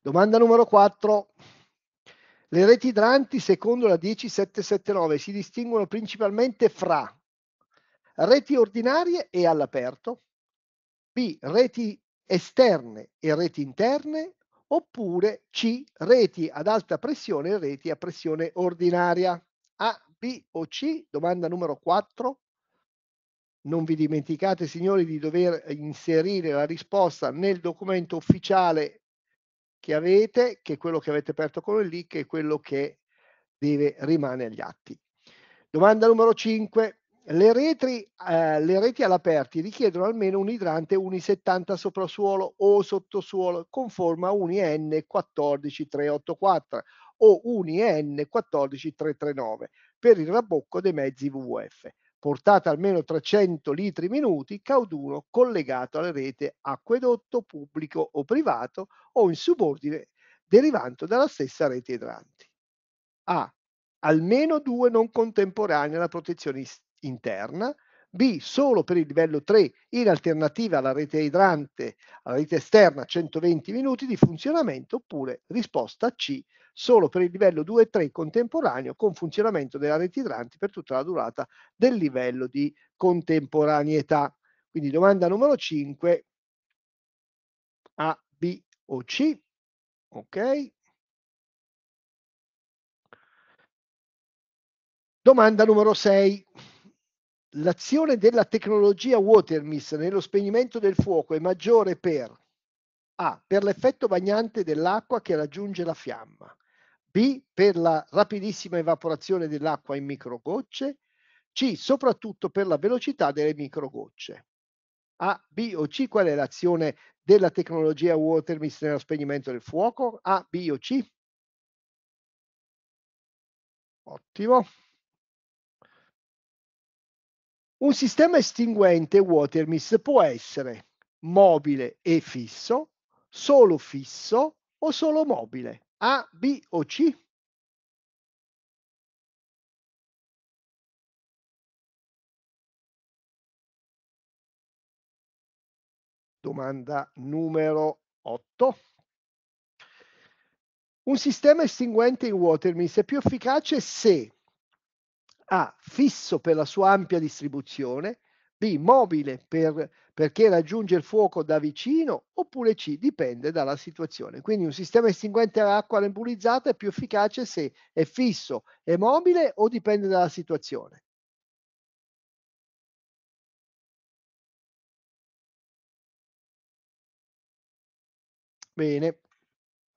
[SPEAKER 1] Domanda numero 4. Le reti idranti, secondo la 10779, si distinguono principalmente fra reti ordinarie e all'aperto, B, reti esterne e reti interne, oppure C, reti ad alta pressione e reti a pressione ordinaria. A, B o C? Domanda numero 4. Non vi dimenticate, signori, di dover inserire la risposta nel documento ufficiale che avete, che quello che avete aperto con il link, è quello che deve rimanere agli atti. Domanda numero 5. Le reti, eh, le reti all'aperti richiedono almeno un idrante Uni 70 soprasuolo o sottosuolo con forma Uni N 14384 o Uni N 14339 per il rabbocco dei mezzi WWF portata almeno 300 litri minuti, cauduno collegato alla rete acquedotto pubblico o privato o in subordine derivante dalla stessa rete idranti. A. Almeno due non contemporanei alla protezione interna. B. Solo per il livello 3 in alternativa alla rete idrante, alla rete esterna 120 minuti di funzionamento oppure risposta C solo per il livello 2 e 3 contemporaneo con funzionamento della rete idranti per tutta la durata del livello di contemporaneità. Quindi domanda numero 5, A, B o C. Ok. Domanda numero 6. L'azione della tecnologia Watermiss nello spegnimento del fuoco è maggiore per A. Per l'effetto bagnante dell'acqua che raggiunge la fiamma. B per la rapidissima evaporazione dell'acqua in microgocce, C soprattutto per la velocità delle microgocce. A, B o C? Qual è l'azione della tecnologia Watermist nello spegnimento del fuoco? A, B o C? Ottimo. Un sistema estinguente Watermist può essere mobile e fisso, solo fisso o solo mobile? A, B o C? Domanda numero 8. Un sistema estinguente in Watermist è più efficace se A. fisso per la sua ampia distribuzione, B. mobile per, perché raggiunge il fuoco da vicino, oppure C. dipende dalla situazione. Quindi un sistema estinguente ad acqua nebulizzata è più efficace se è fisso, è mobile o dipende dalla situazione. Bene,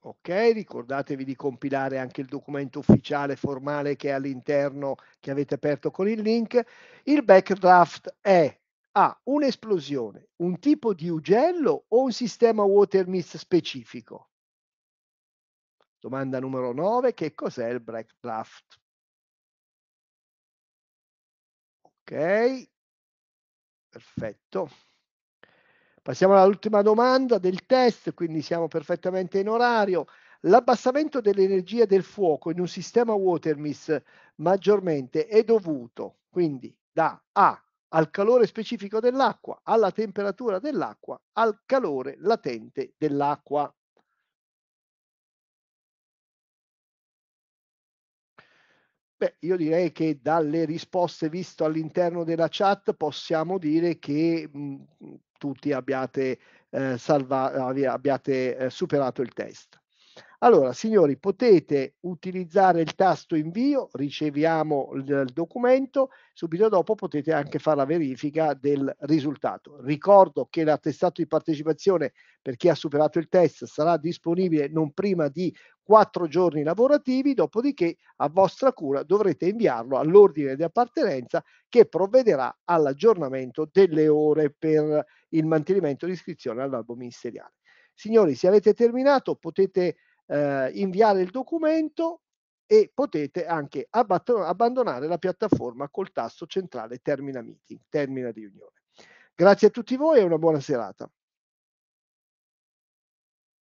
[SPEAKER 1] ok, ricordatevi di compilare anche il documento ufficiale formale che è all'interno, che avete aperto con il link. Il backdraft è A, un'esplosione, un tipo di ugello o un sistema water mist specifico? Domanda numero 9, che cos'è il backdraft? Ok, perfetto. Passiamo all'ultima domanda del test, quindi siamo perfettamente in orario. L'abbassamento dell'energia del fuoco in un sistema watermiss maggiormente è dovuto quindi da A al calore specifico dell'acqua, alla temperatura dell'acqua, al calore latente dell'acqua. Beh, io direi che dalle risposte viste all'interno della chat possiamo dire che mh, tutti abbiate, eh, salva, abbiate eh, superato il test. Allora, signori, potete utilizzare il tasto invio, riceviamo il, documento, subito dopo potete anche fare la verifica del risultato. Ricordo che l'attestato di partecipazione per chi ha superato il test sarà disponibile non prima di quattro giorni lavorativi, dopodiché a vostra cura dovrete inviarlo all'ordine di appartenenza che provvederà all'aggiornamento delle ore per il mantenimento di iscrizione all'albo ministeriale. Signori, se avete terminato potete eh, inviare il documento e potete anche abbandonare la piattaforma col tasto centrale termina meeting, termina riunione. Grazie a tutti voi e una buona serata.